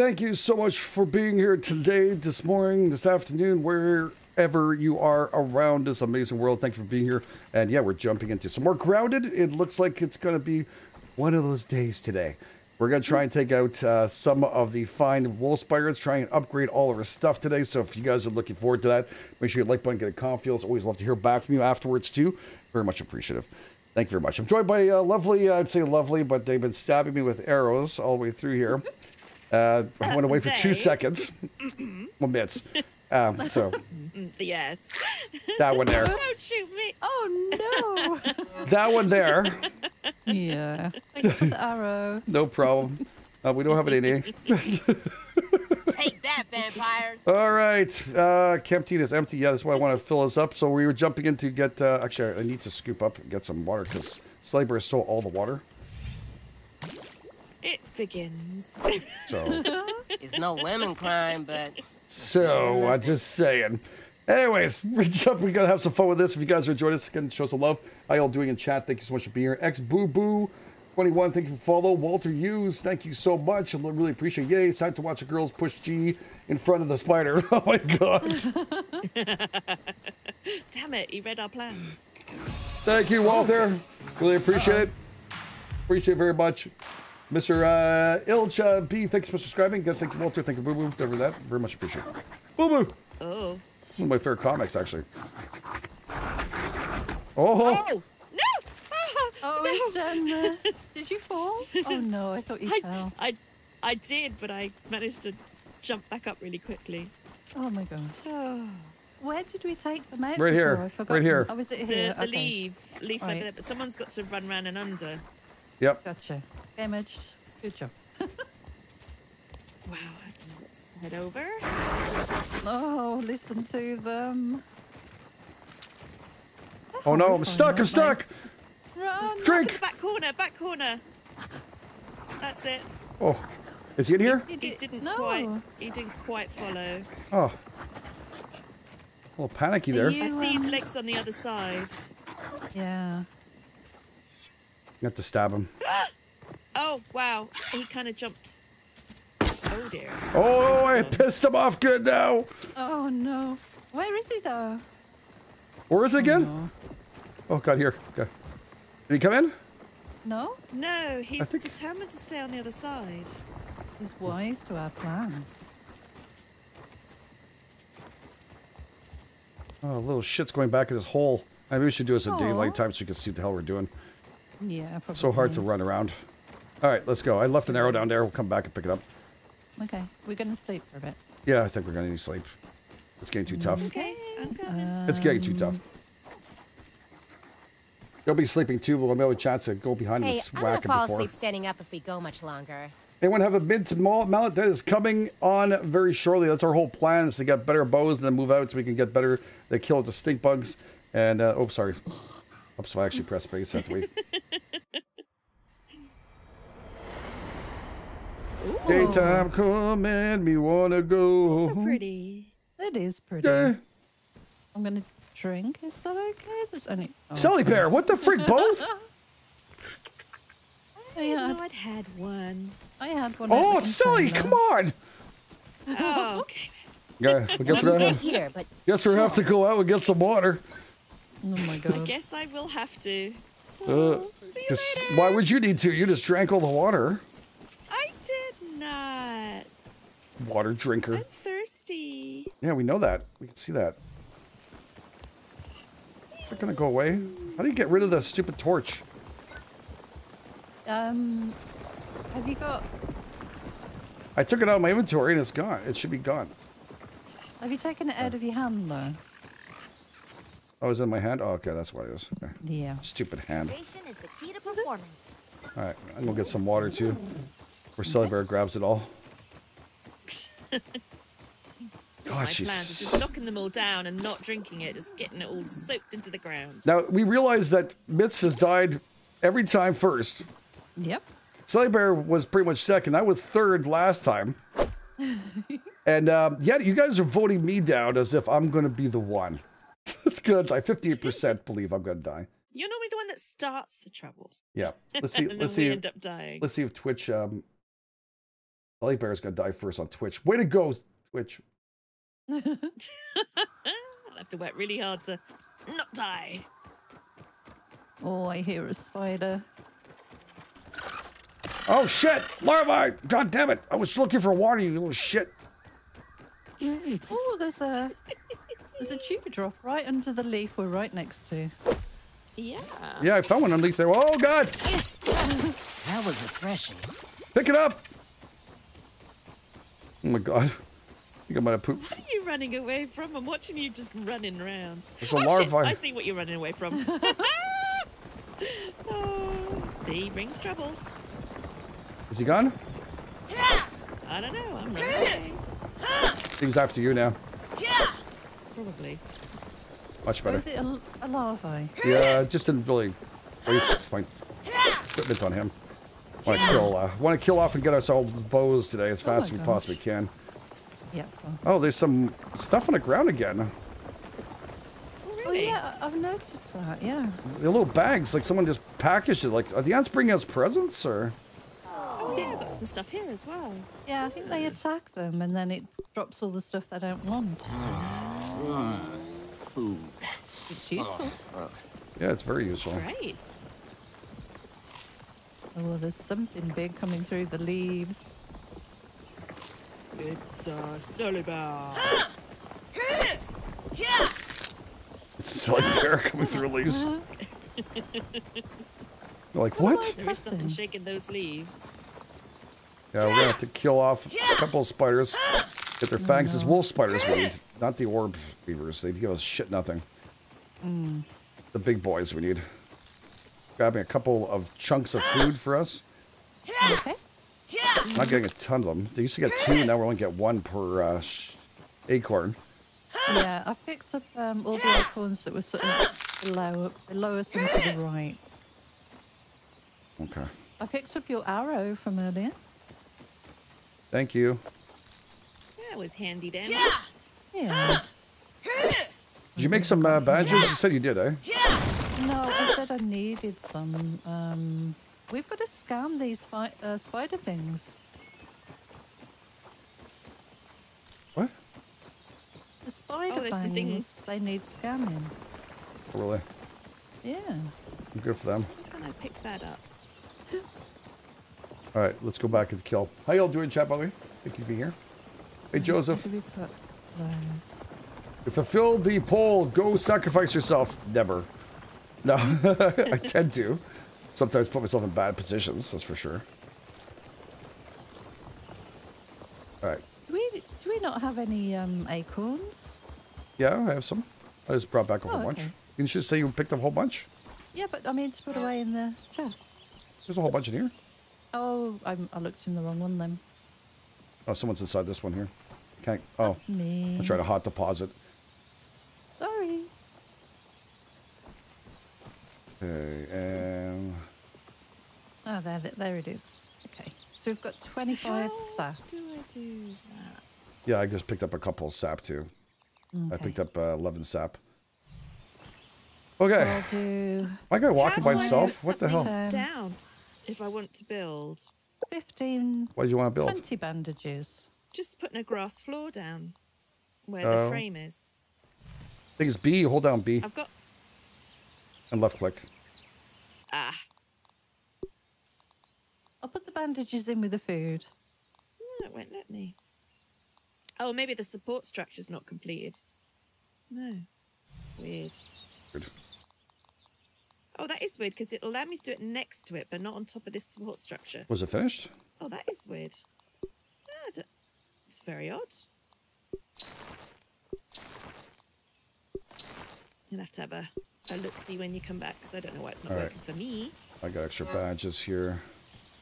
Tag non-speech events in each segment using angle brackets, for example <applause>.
Thank you so much for being here today, this morning, this afternoon, wherever you are around this amazing world. Thank you for being here. And yeah, we're jumping into some more grounded. It looks like it's going to be one of those days today. We're going to try and take out uh, some of the fine wolf spiders, try and upgrade all of our stuff today. So if you guys are looking forward to that, make sure you like button, get a comment. Feels always love to hear back from you afterwards too. Very much appreciative. Thank you very much. I'm joined by uh, lovely, I'd say lovely, but they've been stabbing me with arrows all the way through here. Uh, I went away for two seconds. <laughs> well, bits. Um, <laughs> so Yes. that one there, Don't shoot me. Oh no! <laughs> that one there, yeah. Thanks for the arrow. no problem. Uh, we don't have it in here. Take that, vampires. All right, uh, Canteen is empty. Yeah, that's why I want to fill us up. So we were jumping in to get. Uh, actually, I need to scoop up and get some water because SeleBear stole all the water. It begins. So, <laughs> It's no lemon crime, but so I'm just saying. Anyways, <laughs> reach up. We're gonna have some fun with this. If you guys are enjoying this, again, show some love. How y'all doing in chat? Thank you so much for being here. X Boo Boo. 21, thank you for follow. Walter Hughes, thank you so much. I really appreciate it. Yay, it's time to watch the girls push G in front of the spider. <laughs> Oh my god. Damn it, he read our plans. Thank you, Walter. Really appreciate it. Appreciate it very much. Mr. Uh, Ilcha B, thanks for subscribing. Good, thank you, Walter. Thank you, Boo Boo, for that. Very much appreciate it. Boo Boo. Oh. One of my favorite comics, actually. Oh, Oh! No! Oh, it's down there. Did you fall? Oh no, I thought you I, fell. I, I did, but I managed to jump back up really quickly. Oh my god. Oh. <sighs> Where did we take them out? Right here. before? I forgot. Right here. Oh, was it The, here? the okay. leaf, leaf Right. over there, but someone's got to run round and under. yep. Gotcha. Damaged. Good job. Wow. Let's head over. Oh, listen to them. Oh no, I'm stuck. I'm stuck. Run. Drink. Back corner, back corner. That's it. Oh, is he in here? You He did- didn't no. quite. He didn't quite follow. Oh. A little panicky Are there. you- You I see his um, legs on the other side. Yeah. have to stab him. <laughs> Oh wow, he kind of jumped. Oh dear. Oh, I pissed him off good now. Oh no. Where is he though? Where is it again? Oh, no. Oh, God, here. Okay. Did he come in? No? No, he's think- determined to stay on the other side. He's wise to our plan. Oh, little shit's going back in his hole. Maybe we should do this at daylight time so we can see what the hell we're doing. Yeah, probably. So hard to run around. All right, let's go. I left an arrow down there. We'll come back and pick it up. Okay, we're gonna sleep for a bit. Yeah, I think we're gonna need sleep. It's getting too tough. Okay, I'm coming. It's getting too tough. You'll be sleeping too, but we'll be able to chance to go behind Hey, and I'm gonna fall before. asleep standing up if we go much longer. Anyone have a mid to mallet that is coming on very shortly? That's our whole plan is to get better bows and then move out so we can get better. They kill the stink bugs. And uh, oh, sorry. Oops, I actually pressed space. I have to wait. <laughs> Daytime coming, me wanna go. So pretty. It is pretty. Yeah. I'm gonna drink. Is that okay? There's only. Oh, SeleBear, what the freak, both? <laughs> I had, No, I'd had one. I had one. Oh, at the it's Sally, container. come on. Oh, okay. <laughs> Yeah, I guess we're gonna have, Here, but guess we have to go out and get some water. Oh my god. I guess I will have to. Uh, Well, see you just- later. why would you need to? You just drank all the water. I did not. Water drinker. I'm thirsty. Yeah, we know that. We can see that. They're gonna go away. How do you get rid of the stupid torch? Um, have you got? I took it out of my inventory and it's gone. It should be gone. Have you taken it out of your hand though? Oh, it's in my hand? Oh, okay, that's what it is. Okay. Yeah. Stupid hand. Is the key to performance. All right, I'm gonna get some water too. Where SeleBear grabs it all. <laughs> My God, plans she's. is just knocking them all down and not drinking it, just getting it all soaked into the ground. Now we realize that Mitz has died every time first. Yep. SeleBear was pretty much second. I was third last time. <laughs> and um, yeah, you guys are voting me down as if I'm going to be the one. That's good. I 58% believe I'm going to die. You're normally the one that starts the trouble. Yeah. Let's see. <laughs> Let's see. end up dying. Let's see if Twitch um, SeleBear's gonna die first on Twitch. Way to go, Twitch. I'll <laughs> have to work really hard to not die. oh, I hear a spider. Oh shit! Larvae! God damn it! I was looking for water, you little shit. Mm. Oh, there's a there's a dewdrop right under the leaf we're right next to. Yeah. Yeah, I found one underneath there. Oh god! That was refreshing. Pick it up! Oh my god. I think I might have pooped. What are you running away from? I'm watching you just running around. There's a oh, shit. I see what you're running away from. <laughs> oh, see, brings trouble. Is he gone? Yeah. I don't know. I'm running away. I he's after you now. Yeah. Probably. Much Or better. is it a, a larvae? Yeah, just didn't really waste my equipment on him. Want to kill, uh, want to kill off and get ourselves bows today as Oh fast as we gosh. possibly can. Yeah. Oh, there's some stuff on the ground again. Oh, Oh really? yeah, I- I've noticed that. Yeah. The little bags, like someone just packaged it. Like, are the ants bringing us presents or? Oh, yeah, I've got some stuff here as well. Yeah, I think they attack them and then it drops all the stuff they don't want. <sighs> Food. It's useful. Yeah, it's very useful. Great. Oh, there's something big coming through the leaves. It's uh, a silly bear. It's a silly bear coming through leaves. You're like, what? There is something shaking those leaves. Yeah, we're gonna have to kill off a couple of spiders. Get their fangs as wolf spiders we need, not the orb weavers. They give us shit nothing. Mm. The big boys we need. Grabbing a couple of chunks of food for us. Okay. Not getting a ton of them. They used to get two, now we only get one per uh, sh- acorn. Yeah, I've picked up um, all the acorns that were sort of below, below us and to the right. Okay. I picked up your arrow from earlier. Thank you. That was handy dandy. Yeah. Did you make some uh, badges? You said you did, eh? No, I said I needed some. Um, we've got to scan these fi- uh, spider things. What? The spider Oh, there's things. they need scanning. Really? Yeah. Good for them. How can I pick that up? All right, let's go back and kill. How y'all doing, chat, by the way? Thank you for being here. Hey, Joseph. Where do we put those? You fulfilled the poll. Go sacrifice yourself. Never. No, <laughs> I tend to. Sometimes put myself in bad positions, that's for sure. All right. Do we do we not have any um, acorns? Yeah, I have some. I just brought back a whole Oh, bunch. okay. You should say you picked up a whole bunch. Yeah, but I mean to put away in the chests. There's a whole bunch in here. Oh, I'm, I looked in the wrong one then. Oh, someone's inside this one here. Can't. Oh, That's me. I tried a hot deposit. Sorry. Okay, and Oh, there, there it is. Okay. So we've got 25 How sap. do I do that? yeah, I just picked up a couple of sap too. I picked up uh, 11 sap. Okay, I'll do my guy walking by do himself. What the hell? something? Down. If I want to build, 15, Why do you want to build? 20 bandages. just putting a grass floor down where Oh. the frame is. Thing is B. Hold down B I've got and left click. ah. I'll put the bandages in with the food. No, it won't let me. Oh, maybe the support structure's not completed. No. Weird. Good. Oh, that is weird because it'll allow me to do it next to it, but not on top of this support structure. Was it finished? Oh, that is weird. Ah, It's very odd. You'll have to have a, a look see when you come back because I don't know why it's not All right. working for me. I got extra badges here.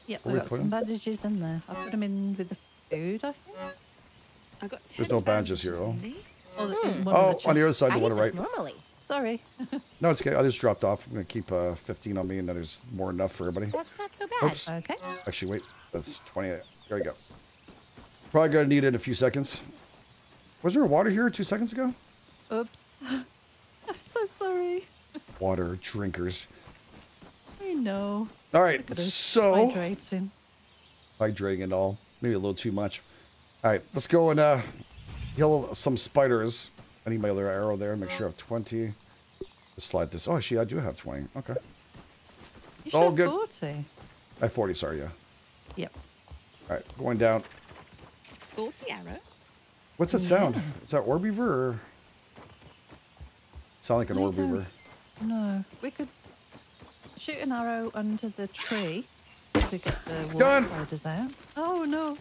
Yep, Where I've we got some some 'em? bandages in there. I put them in with the food, I think. I got 10 no badges here, bandages though. on me. The, Hmm. one Oh, on the other side, I the one to this right. normally. Sorry. <laughs> No, it's okay. I just dropped off. I'm gonna keep uh, 15 on me, and then there's more enough for everybody. That's not so bad. Oops. okay. Actually, wait. That's 28. There you go. Probably gonna need it in a few seconds. Was there water here two seconds ago? Oops. <laughs> I'm so sorry. Water drinkers. I know. All right, Look so hydrating. hydrating and all. maybe a little too much. All right, let's go and uh, kill some spiders. I need my other arrow there. Make sure I have 20. Let's slide this. Oh, actually, I do have 20. Okay. You Oh, should good. 40. I have 40, sorry, yeah. Yep. All right, going down. 40 arrows. What's that sound? Is that orb weaver or? Sound like an I orb don't- weaver. No, we could shoot an arrow under the tree to get the water spiders out. Oh no.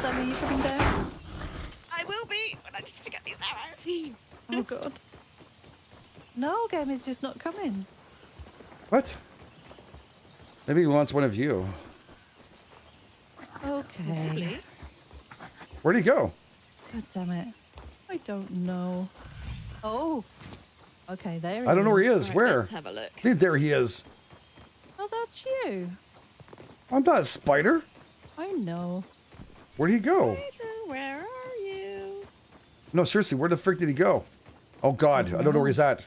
Sammy, you coming down? I will be when I just forget these arrows. Oh god. No, game is just not coming. What? Maybe he wants one of you. Okay. Where'd he go? God damn it. I don't know. Oh. Okay, there he I don't know where he is. is. Right, Where? Let's have a look. Hey, There he is. Oh, that's you. I'm not a spider. I know. Where'd he go? Spider, where are you? No, seriously, where the frick did he go? Oh God, I don't know where he's at.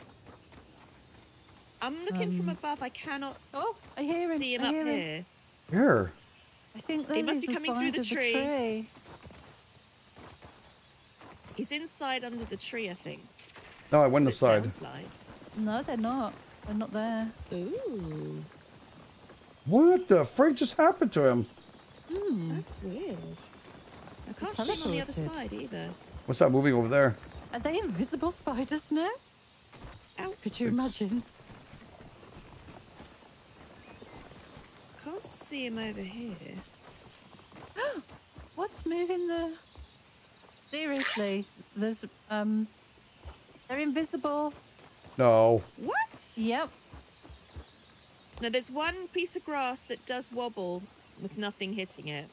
I'm looking from um, above. I cannot Oh, I hear him. see him I up hear him. here. Where? I think He they're must be coming through the of tree. tree. He's inside under the tree, I think. No, I went That's what inside. like. No, they're not. They're not there. Ooh, What the freak just happened to him? that's weird. I can't see him on the other side either. What's that moving over there? Are they invisible spiders now? Ow! Could you imagine? Can't see him over here. <gasps> What's moving the? Seriously, there's um, they're invisible. No. What? Yep. Now there's one piece of grass that does wobble with nothing hitting it.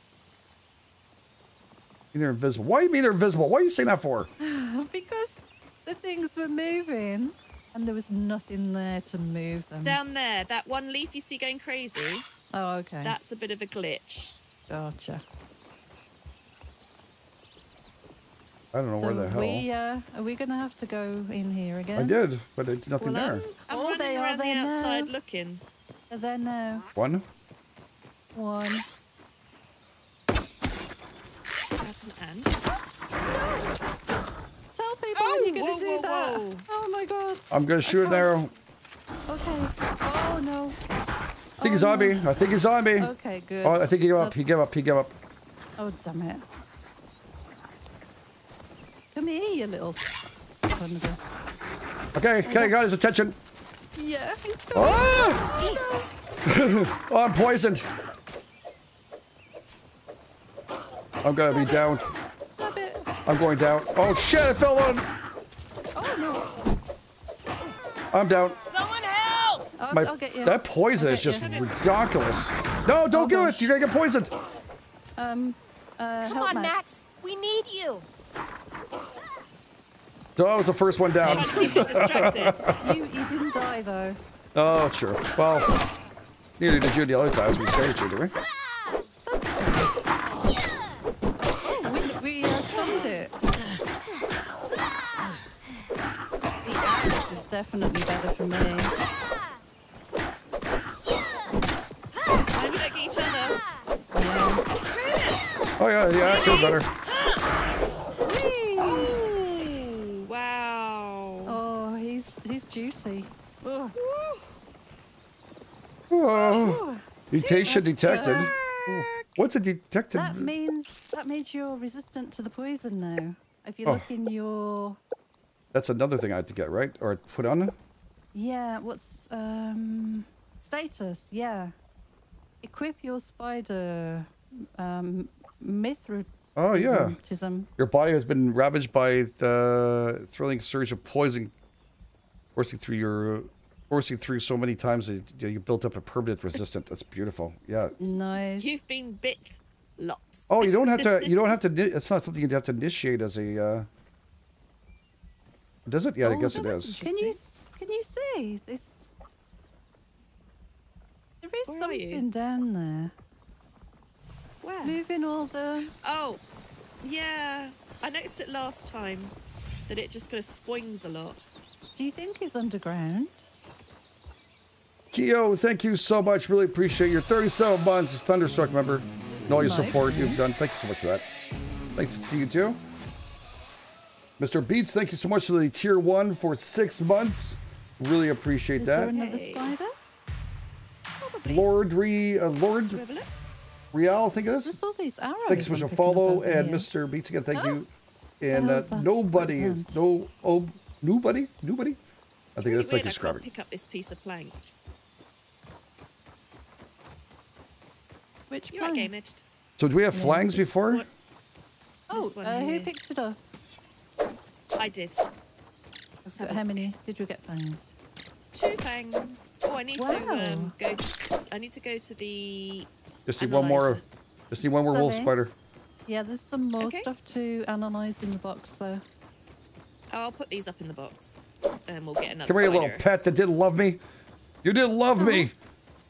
They're invisible. Why do you mean they're invisible? What are you saying that for? <laughs> because the things were moving and there was nothing there to move them. Down there, that one leaf you see going crazy, Oh, okay. that's a bit of a glitch. Gotcha. I don't know so where the hell. we uh, are we gonna have to go in here again? I did, but it's nothing Well, there. I'm, I'm Oh, running they are around the there outside now. looking. Are there now? One. One. That's an ant. Tell people Oh, you're gonna do whoa, that. whoa. Oh my god. I'm gonna shoot an arrow. Okay. Oh no. I think he's Oh, on me. no. I think he's on me. Okay, good. Oh, I think he gave up. He gave up. He gave up. Oh damn it. Come here, you little son of a. Okay, okay, got his attention. Yeah, he's coming. Ah! <laughs> oh, I'm poisoned. I'm gonna be down. Stop it. I'm going down. Oh shit! I fell on. Oh no. I'm down. Someone help! I'll, My I'll get you. that poison I'll is just you. ridiculous. No, don't Oh, do gosh. it. You're gonna get poisoned. Um. Uh, Come help on, Max. Max. We need you. So I was the first one down. Trying to distracted. You you didn't die though. Oh, sure. Well, neither did you the other times we saved you, did we? We we uh, stopped it. The axe is definitely better for me. Time we don't each other. Yeah. Oh yeah, the axe is better. <gasps> Whee! Ooh, wow. Oh, he's he's juicy. Oh, mutation detected. What's a detected? That means that means you're resistant to the poison now. If you Oh. look in your That's another thing I had to get right or put on. yeah, what's um status? Yeah, equip your spider um mithra. Oh yeah, your body has been ravaged by the thrilling surge of poison coursing through your coursing through so many times that you you built up a permanent resistant. That's beautiful. Yeah. Nice. You've been bit lots. Oh, you don't have to. You don't <laughs> have to. It's not something you have to initiate as a. Uh, does it? Yeah, I Oh, guess no, it. Can you s- can you see this? There is Where something down there. Where? Moving all the. Oh, yeah. I noticed it last time that it just kind of swings a lot. Do you think he's underground? Kyo, thank you so much. Really appreciate your 37 months as Thunderstruck member and all your Nice. support you've done. Thank you so much for that. Thanks to see you too. Mr. Beats, thank you so much for the tier one for six months. Really appreciate Is there that. another spider? Probably. Lord Re, uh, Lord Do we have a look? Real, I think it is. There's all these arrows. Thank you so much for picking follow and here. Mr. Beats again. Thank Oh. you. And uh, nobody is no oh nobody nobody. I think really that's like weird I describe can't it. pick up this piece of plank. Which You're right, one? game edged. So do we have Yes, flangs before? What? Oh, uh, who picked it up? I did. Let's have a How many did you get fangs? Two fangs. Oh, I need to Wow. um, go. I need to go to the. Just need one more. Analyzer. Just need one more wolf Sorry? spider. Yeah, there's some more Okay. stuff to analyze in the box though. Oh, I'll put these up in the box, and we'll get another. Come here, you little pet that didn't love me. You didn't love me.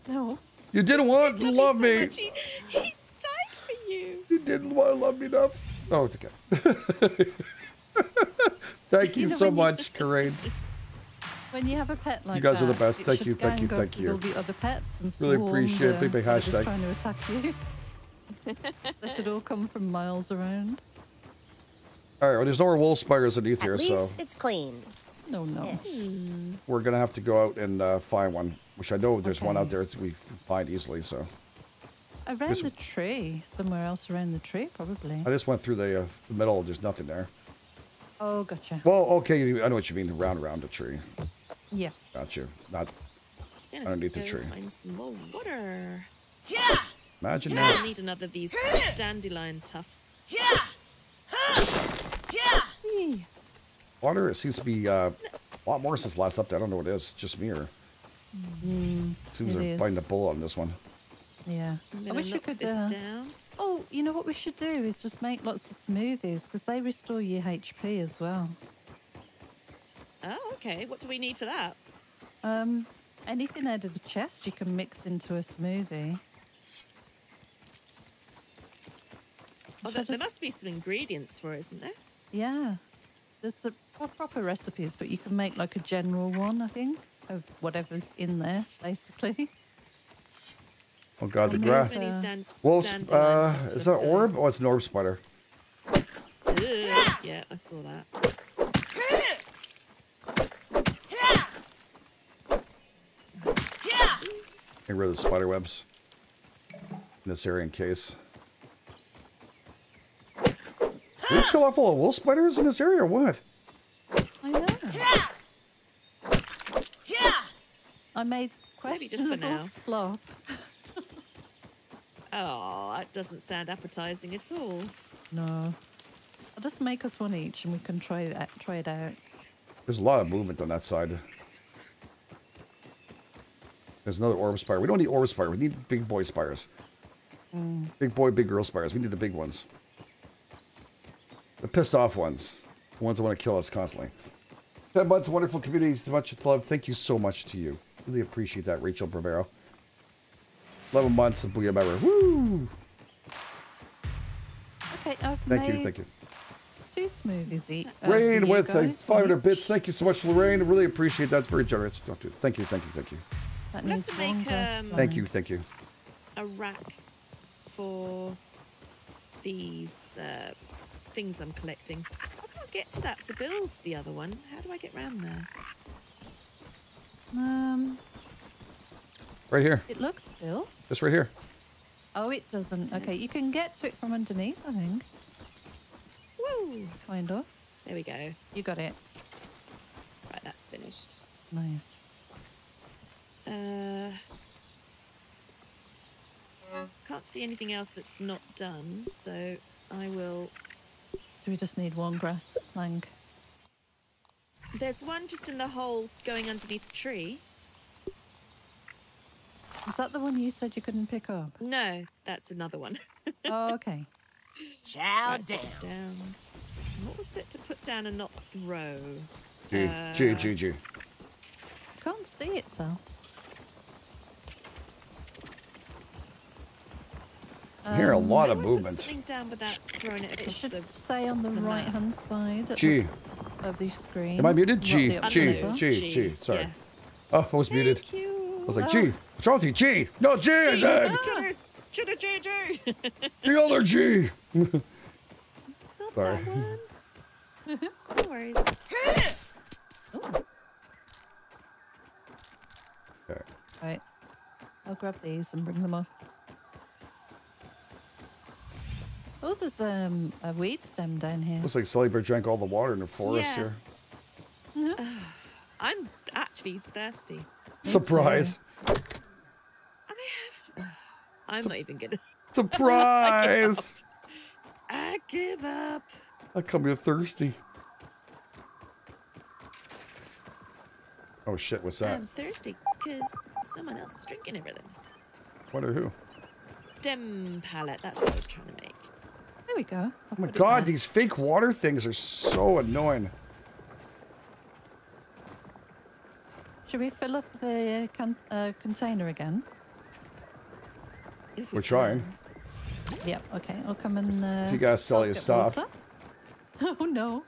No. You didn't want to Love love you so me. He, he died for you. You didn't want to love me enough. Oh, it's okay. <laughs> Thank you You know, so much, <laughs> Corinne. When you have a pet like that, you guys are the best. Thank you, thank you, thank you. all the other pets and Really appreciate it. the Big, big whatever's hashtag. trying to attack you. <laughs> they should all come from miles around. All right, well, there's no more wolf spiders underneath At here, so At least it's clean. No, no. we're gonna have to go out and uh, find one. Which I know there's one out there that we can find easily. So Around This- the tree, somewhere else around the tree, probably. I just went through the, uh, the middle. There's nothing there. Oh, gotcha. Well, okay, I know what you mean. Around, around the tree. Yeah. Got you. Not Yeah, Underneath the tree. Find some more water. Yeah. imagine I that. need another of these <laughs> dandelion tufts. Eee. Water. It seems to be uh, a lot more since last update. I don't know what it is. Just me or Mm, seems they're biting the bullet on this one. Yeah. I'm I wish we could. this Uh, down. oh, you know what we should do is just make lots of smoothies because they restore your HP as well. Oh, okay. What do we need for that? Um, anything out of the chest you can mix into a smoothie. Oh, Should I there, there must be some ingredients for it, isn't there? Yeah. There's proper recipes, but you can make like a general one, I think, of whatever's in there, basically. Oh god, the grass. Uh, Well, uh, is that orb? Oh, it's an orb spider. Yeah, I saw that. Get rid of the spider webs in this area in case. Did we kill off all the wolf spiders in this area or what? I know. Yeah. Yeah. I made Maybe just for questionable now. slop. Oh, <laughs> that doesn't sound appetizing at all. No. I'll just make us one each and we can try it out. Try it out. There's a lot of movement on that side. There's another orb spider. We don't need orb spider. We need big boy spiders. Mm. Big boy, big girl spiders. We need the big ones. The pissed off ones. The ones that want to kill us constantly. 10 months, wonderful community. So much love. Thank you so much to you. Really appreciate that, Rachel Bravero. 11 months of Booyah Member. Woo! Okay, I've Thank made you, thank you. two smoothies each. Rain with a 500 bit. bits. Thank you so much, Lorraine. Really appreciate that. It's very generous. Don't do it. Thank you, thank you, thank you. That We'll have to make, um, Thank you, thank you. A rack for these uh, things I'm collecting. I can't get to that to build the other one. How do I get round there? Um, Right here. it looks built. This right here. Oh, it doesn't. Okay, you can get to it from underneath. I think. Woo! Kind of. There we go. You got it. Right, that's finished. Nice. Uh, can't see anything else that's not done, so I will. So we just need one grass plank. There's one just in the hole going underneath the tree. Is that the one you said you couldn't pick up? No, that's another one. <laughs> Oh, okay. Chow down. down. What was it to put down and not throw? G, G, Uh, G, G. Can't see it, so. I'm hearing a Um, lot How of do movement. Something down without throwing it It across should the. say on the the map. right hand side G. the, of the screen. Am I muted? not G, G, upper it. one. G, G. Sorry. Yeah. Oh, I was muted. Thank you. I was like, G, what's wrong with you? G, no, G, I said. Chitty JJ. <laughs> The other G. Not Sorry. that one. <laughs> no worries. Okay. Right. I'll grab these and bring them up. Oh, there's um, a weed stem down here. Looks like SeleBear drank all the water in the forest Yeah. here. <sighs> I'm actually thirsty. Surprise. I have. <sighs> I'm not even gonna. <laughs> Surprise. I give up. How come you're thirsty? Oh shit, what's that? I'm thirsty because someone else is drinking everything. Wonder who? Dem palette. That's what I was trying to make. There we go. I'll Oh my god, these fake water things are so annoying. Should we fill up the con- uh, container again? If we We're trying. can. Yep. Okay. I'll come and. Uh, If you guys sell your stuff. water. <laughs> Oh no.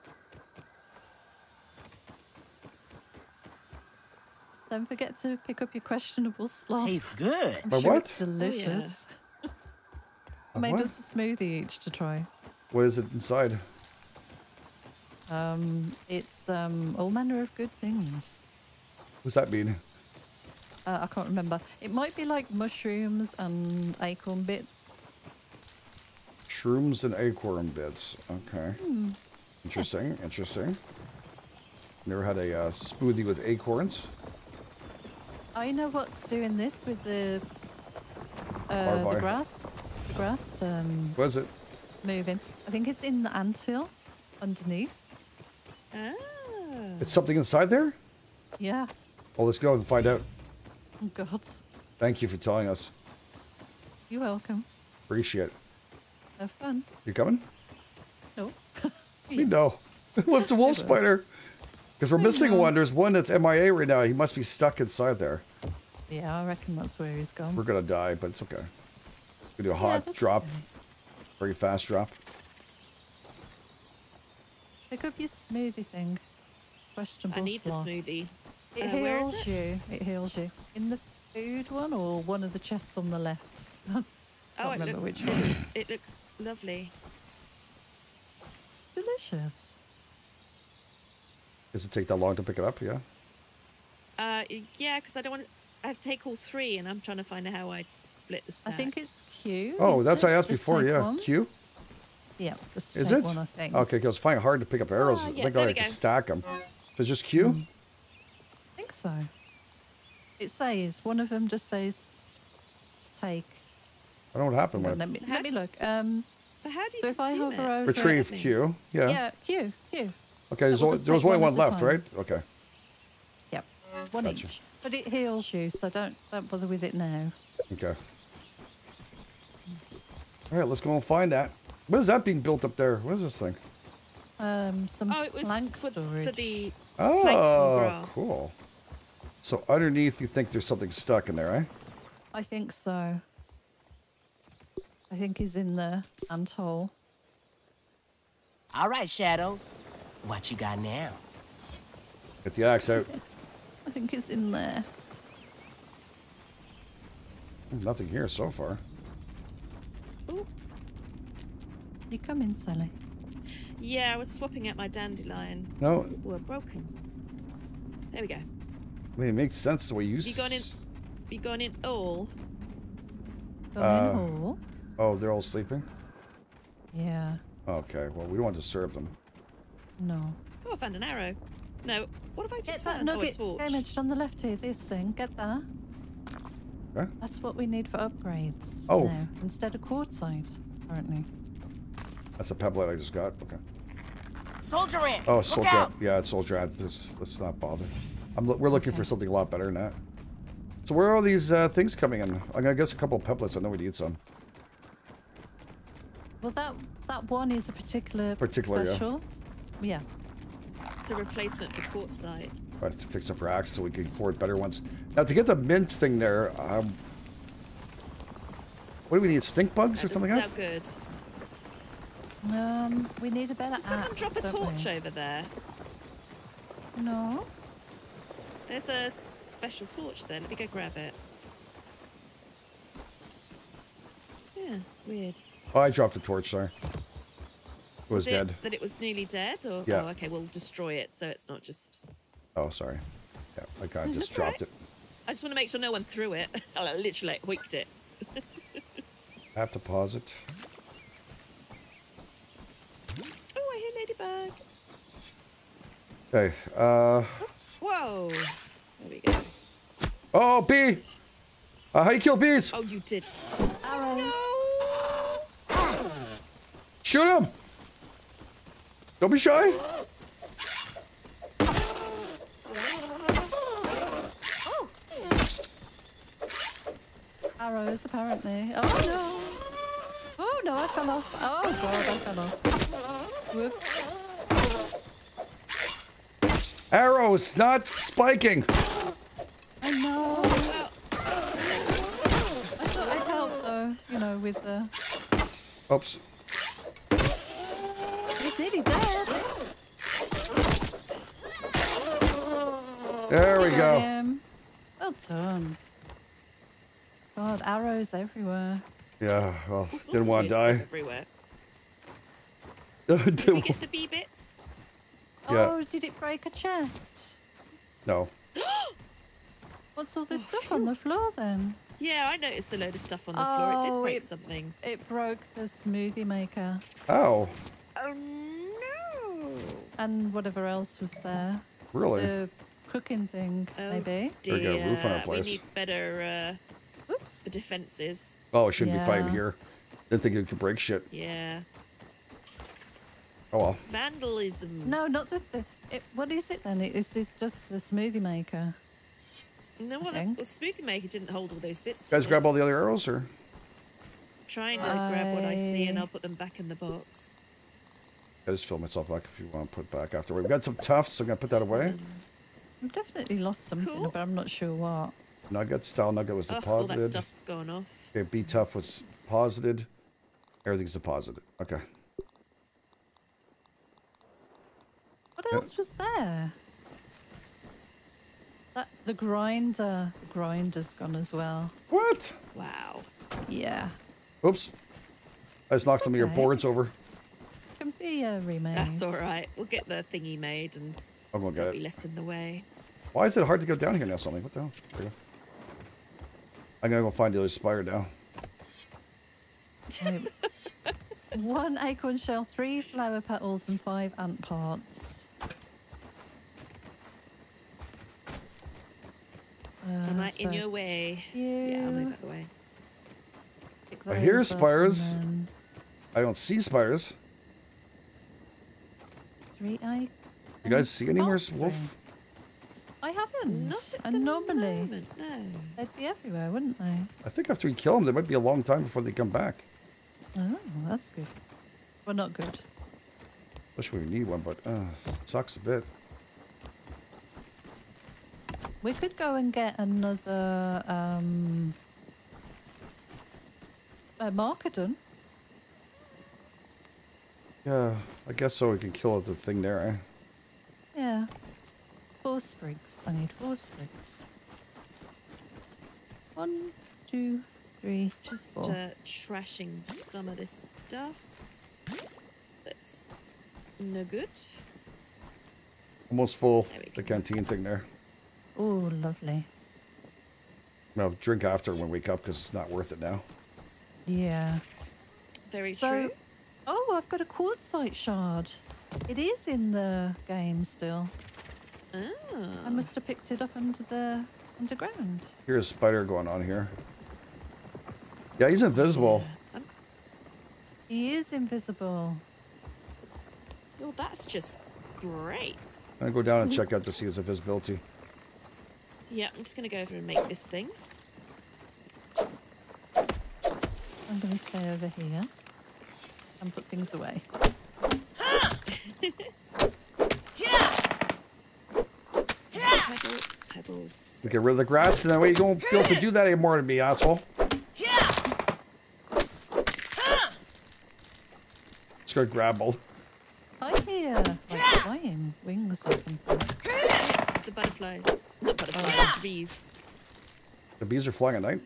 Don't forget to pick up your questionable slop. Tastes good. I'm My sure what? It's delicious. I A made what? us a smoothie each to try. What is it inside? Um, it's um, all manner of good things. What's that mean? Uh, I can't remember. It might be like mushrooms and acorn bits. Shrooms and acorn bits. Okay. Hmm. Interesting. Interesting. Never had a uh, smoothie with acorns. I know what's doing this with the uh, the grass. The grass um, Was it? moving. I think it's in the anthill underneath. Ah. It's something inside there? Yeah. Well, let's go and find out. Oh God. Thank you for telling us. You're welcome. Appreciate it. Have fun. You coming? No. <laughs> We know. <laughs> <laughs> What's a wolf spider? Because we're missing know. one. There's one that's MIA right now. He must be stuck inside there. Yeah, I reckon that's where he's gone. We're gonna die, but it's okay. We do a Yeah, hot that's drop, okay. very fast drop. Pick up your smoothie thing. Questionable I need the smoothie. It Uh, heals it? you. It heals you. In the food one or one of the chests on the left? <laughs> Oh, Can't it remember looks, which one. it looks, it looks lovely. It's delicious. Does it take that long to pick it up? Yeah. Uh, yeah, because I don't want. I have to take all three, and I'm trying to find out how I split the I think it's Q. Oh, isn't that's it? I asked Just before. Yeah. one. Q. Yeah, just Is it? one, I think. Okay, because it's finding it hard to pick up arrows. Ah, I think I have to stack them. So it's just Q. Mm. I think so. It says one of them just says take. I don't know what happened Hang when on, let me How let me look. Um, But how do you so if I consume hover it? over retrieve Q. Yeah. Yeah, Q, Q. Okay. There's we'll there was only one one left, time. right? Okay. Yep, one Gotcha. each. But it heals you, so don't don't bother with it now. Okay. All right, let's go and find that. What is that being built up there? What is this thing? Um, some Oh, it was plank for, storage. for the. Oh, and grass. cool. So underneath, you think there's something stuck in there, eh? I think so. I think he's in the ant hole. All right, Shadows. What you got now? Get the axe out. <laughs> I think it's in there. Nothing here so far. Ooh. You come in, Sally. Yeah, I was swapping out my dandelion. No. 'cause it were broken. There we go. I mean, it makes sense the way you. So you gone in? s- You gone in all? Come Uh, in hole. Oh, they're all sleeping. Yeah. Okay. Well, we don't want to disturb them. No. Oh, I found an arrow. No, what have I just that found? Oh, a nugget torch. imaged on the left here. This thing. Get that. Okay. That's what we need for upgrades. Oh. now, instead of quartzite, apparently. That's a pebblet I just got. Okay. Soldier in. Oh, Look soldier. out. Yeah, it's soldier. ad. Let's, let's not bother. I'm, lo- we're looking for something a lot better than that. So where are all these uh, things coming in? I'm gonna guess a couple of pebblets. I know we need some. Well, that that one is a particular Particular, yeah. special. Yeah. It's a replacement for quartzite. I have to fix up our axe so we can afford better ones. Now to get the mint thing there, um, what do we need? Stink bugs or something doesn't else? sound good. Um, we need a better Did someone axe, drop a torch we? over there? No. There's a special torch there. Let me go grab it. Yeah, weird. Oh, I dropped the torch, sorry. It was it dead. that it was nearly dead? Or Yeah. oh, okay, we'll destroy it so it's not just. Oh, sorry. Yeah, I kind of just That's dropped right. it. I just want to make sure no one threw it. I <laughs> literally like, wicked it. App deposit. Oh, I hear ladybug. Okay. Uh. Whoa. There we go. Oh, bee. Uh, how do you kill bees? Oh, you did. Arrows. Shoot him. Don't be shy. Arrows, apparently. Oh no! Oh no, I fell off. Oh god, I fell off. Whoops. Arrows, not spiking. I know. I thought I'd help though, you know, with the. Oops. He's nearly dead. There we go. Him. Well done. God, arrows everywhere. Yeah, well, all sorts didn't want to die. everywhere. <laughs> Did we Didn't get the bee bits? Yeah. Oh, did it break a chest? no. <gasps> What's all this stuff on the floor then? Yeah, I noticed a load of stuff on the floor. It did Oh, break it- something. It broke the smoothie maker Oh, Oh no! and whatever else was there. really? The cooking thing, Oh, maybe. Dear, Gotta a roof on our we need better uh, Oops. defenses. Oh, it shouldn't be fighting Yeah. here. Didn't think it could break shit. Yeah. Oh well. Vandalism. No, not the. the it, what is it then? It is it's just the smoothie maker. No, well, the, well, smoothie maker didn't hold all those bits. Guys, grab all the other arrows, or Trying to grab what I see, and I- I'll put them back in the box. I just fill myself back if you want to put back after. We've got some tufts, so I'm gonna put that away. Hmm. I've definitely lost something, Cool. but I'm not sure what. Nugget, style nugget was Oh, all that deposited. stuff's gone off. Okay, B tough was posited. Everything's deposited. Okay. What Yeah. else was there? That the grinder. The grinder's gone as well. What? Wow. Yeah. Oops. I just knocked some of your boards over. Can be uh, remade. That's all right. We'll get the thingy made, and I'm gonna get that'll be it. less in the way. Why is it hard to go down here now? Something. What the hell? There you go. I'm gonna go find the other spire now. Right. <laughs> One acorn shell, three flower petals, and five ant parts. Am Uh, I in so your way? You Yeah, I'll move out of the way. pick I hear those up and spires. then I don't see spires. Three I. You guys see any more Bathroom. wolf? I haven't. Not at and the normally moment, no. they'd be everywhere, wouldn't they? I think after we kill them, there might be a long time before they come back. Oh, that's good. Well, not good. Wish we need one, but uh, it sucks a bit. We could go and get another um, a markerdon. Yeah, I guess so. We can kill the thing there. Eh? Yeah. Four sprigs. I need four sprigs. One, two, three, Just four. uh, trashing some of this stuff. That's no good. Almost full. The canteen thing there. Oh, lovely. No, drink after when we wake up because it's not worth it now. Yeah. Very So, true. oh, I've got a quartzite shard. It is in the game still. I Ah. must have picked it up under the underground. Here's a spider going on here. Yeah, he's invisible. He is invisible. oh, that's just great. I'm gonna go down and check out to see his invisibility. Yeah, I'm just gonna go over and make this thing. I'm going to stay over here and put things away. <laughs> Pebbles, pebbles. We get rid of the grass, and then we don't be able to do that anymore to me, asshole. Just gonna grab all. I hear like flying wings or something. It's the butterflies. Not butterflies, the bees. The bees are flying at night.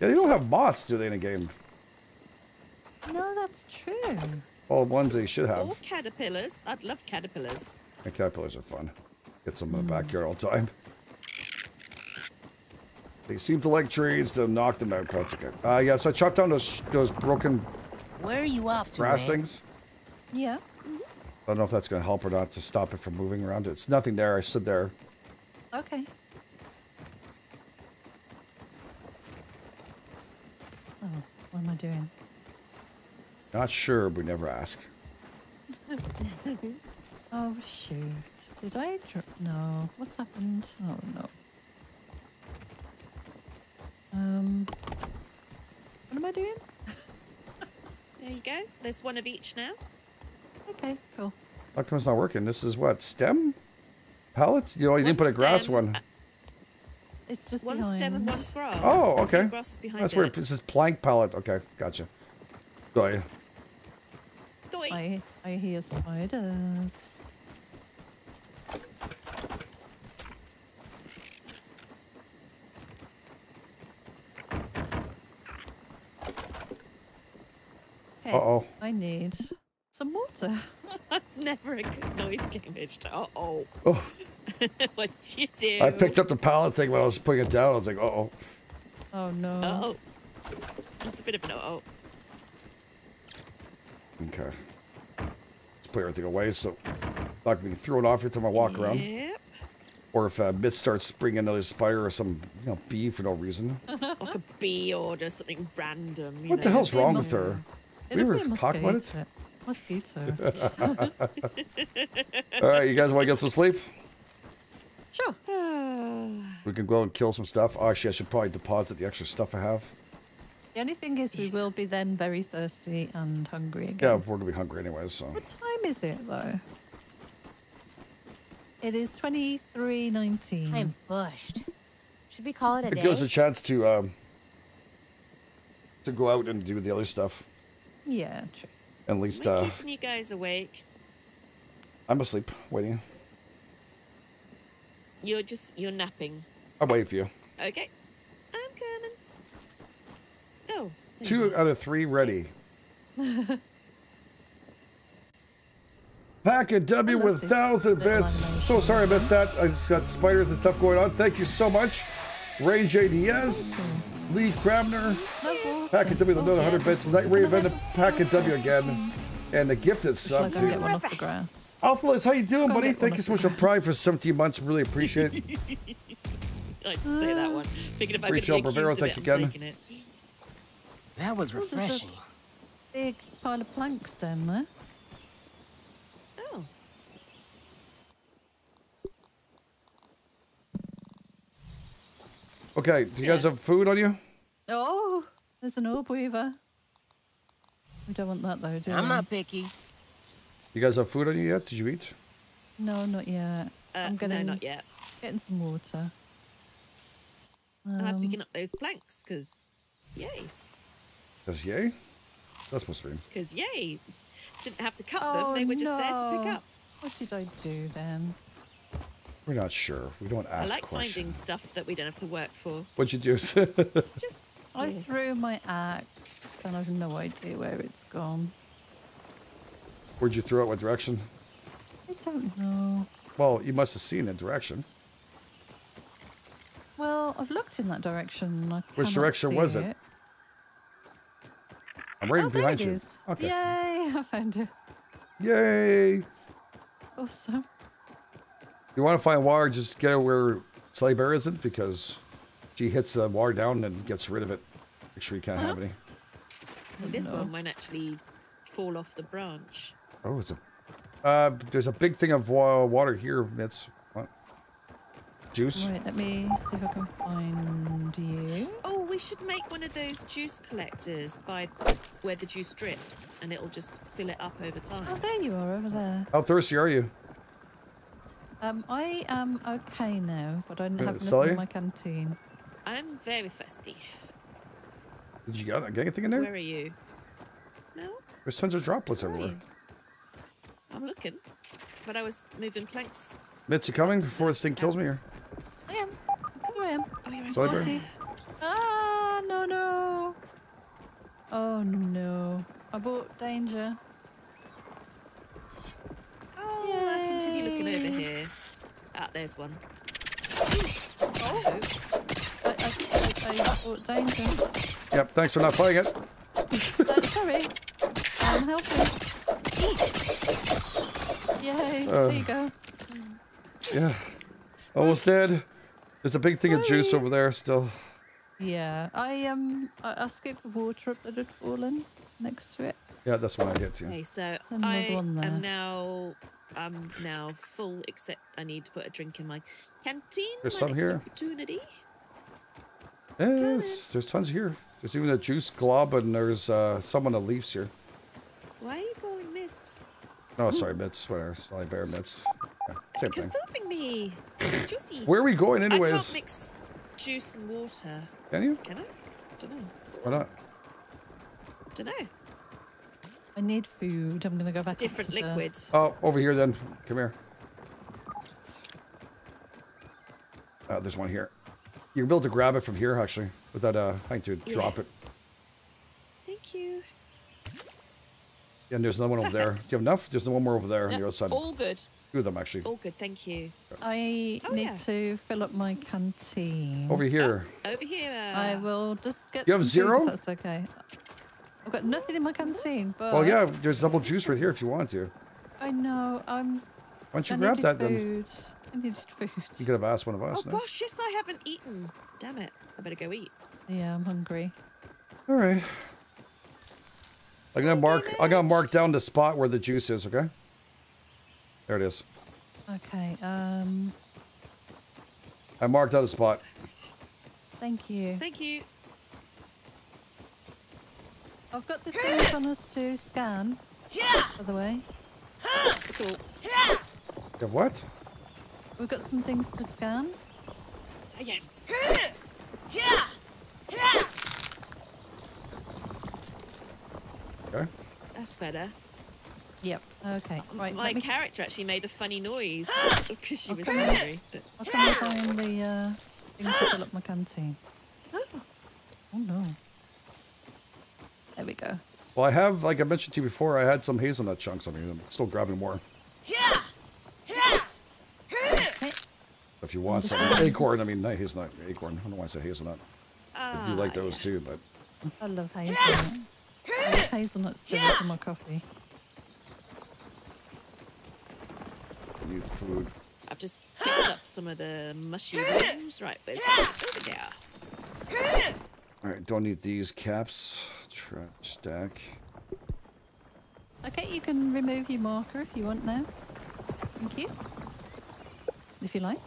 Yeah, they don't have moths, do they, in a game? No, that's true. All the ones they should Or have. caterpillars. I'd love caterpillars. And caterpillars are fun. Get some in the backyard all the time. They seem to like trees to knock them out, but that's okay. Uh, yeah, so I chopped down those those broken Where are you off to, grass man? things. Yeah. I don't know if that's going to help or not to stop it from moving around. It's nothing there. I stood there. Okay. Oh, what am I doing? Not sure, but we never ask. <laughs> Oh shoot! Did I? Dr- no. What's happened? Oh no. Um. What am I doing? <laughs> There you go. There's one of each now. Okay, cool. How come it's not working? This is what stem pallets. You know, you didn't put a grass stem, one. uh, It's just One behind. stem and one's grass. Oh, okay. Grass is behind That's it. where this is plank pallet. Okay, gotcha. Got you. Doi. I I hear spiders. Okay, Uh-oh. I need some water. That's <laughs> never a good noise game edged. Uh oh. <laughs> Oh, What'd you do? I picked up the pallet thing when I was putting it down. I was like, uh oh. Oh no. Oh. That's a bit of an oh. Okay. Let's everything away so not gonna be thrown off every time I walk around. Or if uh, Mitz starts bringing another spider or some you know bee for no reason. <laughs> Like a bee or just something random. You What the hell's Be a wrong with her? It'll we be ever a talk about it? Mosquito. Mosquito. <laughs> <laughs> All right, you guys want to get some sleep? sure. <sighs> We can go and kill some stuff. Actually, I should probably deposit the extra stuff I have. The only thing is, we will be then very thirsty and hungry again. Yeah, we're gonna be hungry anyways. So What time is it though? It is twenty three nineteen. I'm bushed. Should we call it a it day? gives us a chance to um, to go out and do the other stuff. Yeah, true. At least Am I uh, keeping you guys awake? I'm asleep, waiting. You're just you're napping. I'm waiting for you. Okay. I'm coming. Oh. Two out of three ready. <laughs> Packet W with this thousand bits. So sorry I missed that. I just got spiders and stuff going on. Thank you so much. Ray JDS, Lee Crabner, No water. Packet W with another 100 bits. just Night Ray gonna Event, Packet W again. And the gifted Shall sub go get too. one off the grass? Alphalis, how you doing, buddy? Thank you so much for Prime for 17 months. Really appreciate it. <laughs> I like to say that one. Thinking if I could Rachel be accused Bravero, of thank it, you again. That was there's a- refreshing. Big pile of planks down there. Okay, do you guys have food on you? Oh, there's an orb weaver. We don't want that though, do I'm we? not picky. You guys have food on you yet? Did you eat? No, not yet. Uh, I'm gonna No, not yet. getting some water. And I'm Um, picking up those planks because, yay. Because yay? That's supposed to be. Because yay. Didn't have to cut oh, them. They were just there to pick up. What did I do then? We're not sure. We don't ask. I ask like finding stuff that we don't have to work for. What'd you do? It's just. I threw my axe and I've no idea where it's gone. Where'd you throw it? What direction? I don't know. Well, you must have seen a direction. Well, I've looked in that direction. I Which direction was it? I'm right Oh, there behind it you. is. Okay. Yay! <laughs> I found it. Yay! Awesome. You want to find water, just get where SeleBear isn't because she hits the water down and gets rid of it. Make sure you can't have any. This no. one might actually fall off the branch. Oh, it's a. Uh, there's a big thing of water here, Mitz. What? Juice? Right, let me see if I can find you. Oh, we should make one of those juice collectors by where the juice drips, and it'll just fill it up over time. Oh, there you are over there. How thirsty are you? Um, I am okay now, but I don't have nothing Sally? in my canteen. I'm very thirsty. Did you get, get anything in there? Where are you? No? There's tons of droplets everywhere. I'm looking, but I was moving planks. Mitz, you coming before this thing kills me? Or? I am. Here I am. Oh, you're in Sorry, Ah, no, no. Oh, no. I bought danger. Oh, continue looking over here. Ah, there's one. Oh. I, I, I, I bought danger. Yep, thanks for not playing it. Uh, sorry. I'm helping. Yay. Uh. there you go. Yeah. Almost dead. There's a big thing of juice over there still. Yeah. I um I, I skipped the water up that had fallen next to it. Yeah, that's one I hit too. Okay, so another I one there. am now I'm now full except I need to put a drink in my canteen. There's my some here. Opportunity. Yes, there's tons here. There's even a juice glob and there's uh, some on the leaves here. Why are you going mid? Oh, sorry, mitts. Whatever. SeleBear mitts. Yeah, same thing. Confounding me. <laughs> Juicy. Where are we going anyways? I can't mix juice and water. Can you? Can I? Don't know. Why not? Don't know. I need food. I'm gonna go back. Different liquids. the- Oh, over here then. Come here. Uh, there's one here. You can be able to grab it from here, actually, without uh, having to drop it. Thank you. Yeah, and there's another one over there. Do you have enough? There's one more over there on the other side. all good. Two of them, actually. All good. Thank you. I Oh, need yeah. to fill up my canteen. Over here. Over here. I will just get. You have some zero? If that's okay. I've got nothing in my canteen, but Well, yeah, there's double juice right here if you want to. I know. I'm. Why don't you I grab needed that then? food. I needed food. You could have asked one of Oh us. no? gosh, yes, I haven't eaten. Damn it. I better go eat. Yeah, I'm hungry. All right. I'm gonna mark. I'm gonna mark down the spot where the juice is. Okay. There it is. Okay. Um. I marked out a spot. Thank you. Thank you. I've got the things on us to scan. Yeah. By the way, Cool. You what? we've got some things to scan. Science. Okay. That's better. Yep. Okay. Right. My me, character actually made a funny noise <gasps> <laughs> because she was Okay. hungry. But I'll try and find the uh, things to fill up my canteen. Oh. <gasps> Oh no. There we go. Well, I have, like I mentioned to you before, I had some hazelnut chunks on me. I'm still grabbing more. Okay. If you want some acorn, I mean not hazelnut, acorn. I don't know why I said hazelnut. I do like those too, but I love hazelnut. I love hazelnut syrup in my coffee. I need food. I've just picked up some of the mushy worms. Right, where's that? Over there. All right, don't need these caps. Trash stack. Okay, you can remove your marker if you want now. Thank you. If you like.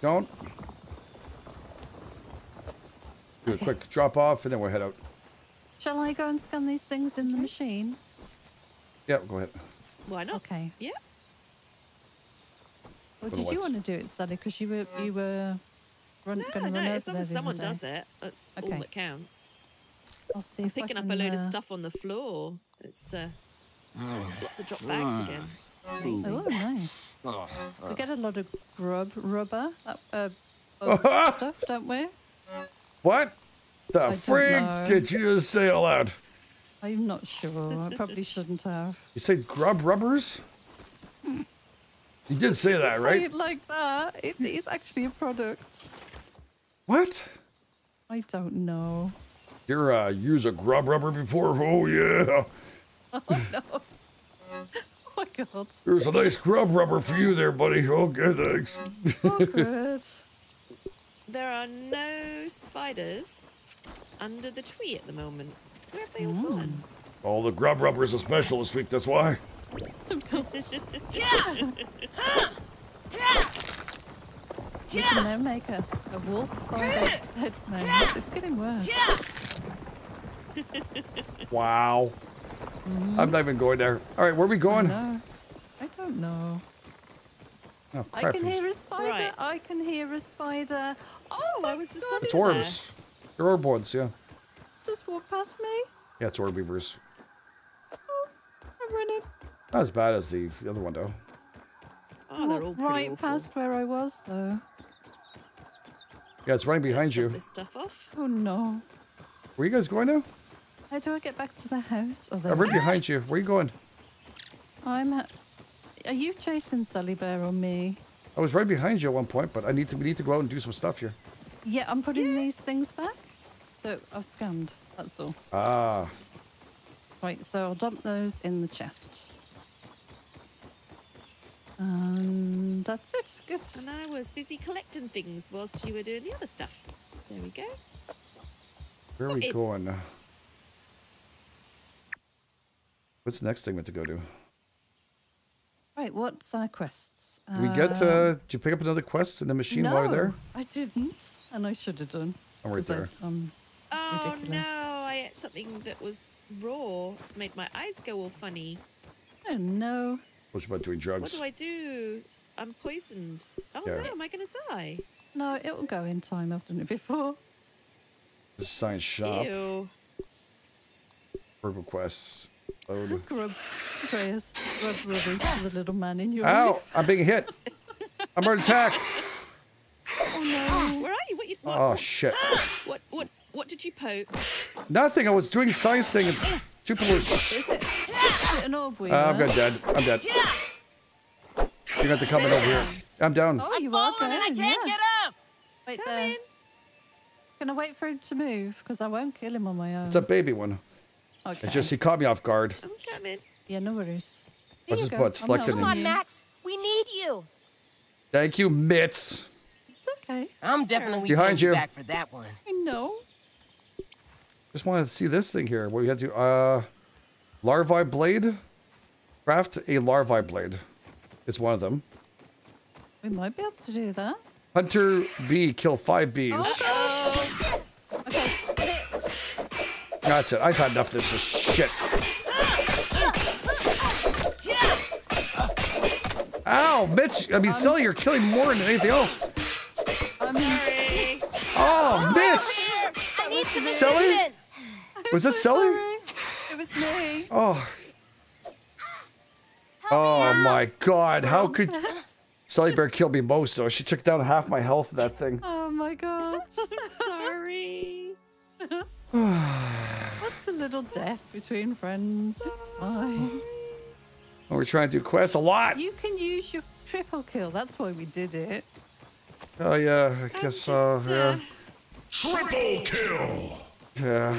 Don't. Do a quick drop off and then we'll head out. Shall I go and scan these things in the machine? Yeah, go ahead. Why not? Okay. Yeah. Or For the did you want to do it, Sally? Because you were you were run, No, going to no. run over As long as someone does it, that's Okay. all that counts. I'll see I'm if I picking up a can, load of uh, stuff on the floor. It's uh, lots of drop bags again. Oh, nice. We get a lot of grub rubber uh, uh, <laughs> bug stuff, don't we? What the don't frig did you just say out loud? I'm not sure. I probably <laughs> shouldn't have. You said grub rubbers? You did say that, Say right? it like that. It is actually a product. What? I don't know. You're uh use a grub rubber before? Oh yeah. <laughs> Oh no. <laughs> my god. There's a nice grub rubber for you there, buddy. Okay, thanks. Oh, good. <laughs> There are no spiders under the tree at the moment. Where have they all Hmm. gone? All the grub rubbers are special this week, that's why. We can now make us a wolf spider head mount. It's getting worse. Wow. Mm-hmm. I'm not even going there. All right, where are we I going? know. I don't know. Oh, I can hear a spider. Right. I can hear a spider. Oh, I was just God, under It's there. orbs. They're orb ones, yeah. It's just walked past me. Yeah, it's orb weavers. Oh, I'm running. Not as bad as the other one, though. Oh, they're all Walked pretty right awful. past where I was, though. Yeah, it's running behind Let's you. this stuff off. Oh no. Where are you guys going now? How do I get back to the house? Oh, there I'm right behind you. Where are you going? I'm at... Are you chasing SeleBear or me? I was right behind you at one point, but I need to. We need to go out and do some stuff here. Yeah, I'm putting these things back that I've scanned. That's all. Ah, Right, so I'll dump those in the chest. And that's it. Good. And I was busy collecting things whilst you were doing the other stuff. There we go. where are we Sorted. going? What's the next thing we have to go to? Right, what side quests? Did we get? Um, Uh, did you pick up another quest in the machine no, while you're there? I didn't, and I should have done. I'm right 'cause I- there. um, Oh Ridiculous. no, I ate something that was raw. It's made my eyes go all funny. oh no. What's about doing drugs? What do I do? I'm poisoned. Oh Yeah. no, am I gonna die? No, it will go in time. I've done it before. This is science shop. Ew. Purple quests. Load. Grub, prayers, grub rubbers for the little man in your Ow! roof. I'm being hit. I'm under attack. <laughs> Oh no! Where are you? What you? What, Oh shit! <gasps> what? What? What did you poke? Nothing. I was doing science thing. It's stupid. little- Is it? Is it an? Uh, I'm good, dead. I'm dead. You're gonna have to come in over here. I'm down. Oh, you are Falling and I can't yeah. get up. Wait Come there. in. Can I wait for him to move? Because I won't kill him on my own. It's a baby one. okay. It just he caught me off guard. I'm coming. Yeah, no worries. Let's Here just go. put I'm selected. Come on, you. Max. We need you. Thank you, Mitts. It's okay. I'm definitely Behind paying you you. back for that one. I know. Just wanted to see this thing here. What do you have to do? Uh, larvae blade. Craft a larvae blade. It's one of them. We might be able to do that. Hunter bee kill five bees. Oh, Okay, get. That's it. I've had enough of this shit. Ow, Mitch. I mean, Sully, you're killing more than anything else. I'm. Sorry. Oh, Mitch. I need some Sully? assistance. <laughs> Was this Sully? Sorry. It was me. Oh. Oh my God! How could SeleBear kill me most? Though she took down half my health with that thing. Oh my god. <laughs> Sorry. <sighs> What's a little death between friends? It's fine. Oh, we're trying to do quests a lot. You can use your triple kill. That's why we did it. Oh yeah, I guess so. just, Yeah, uh, Triple kill! yeah.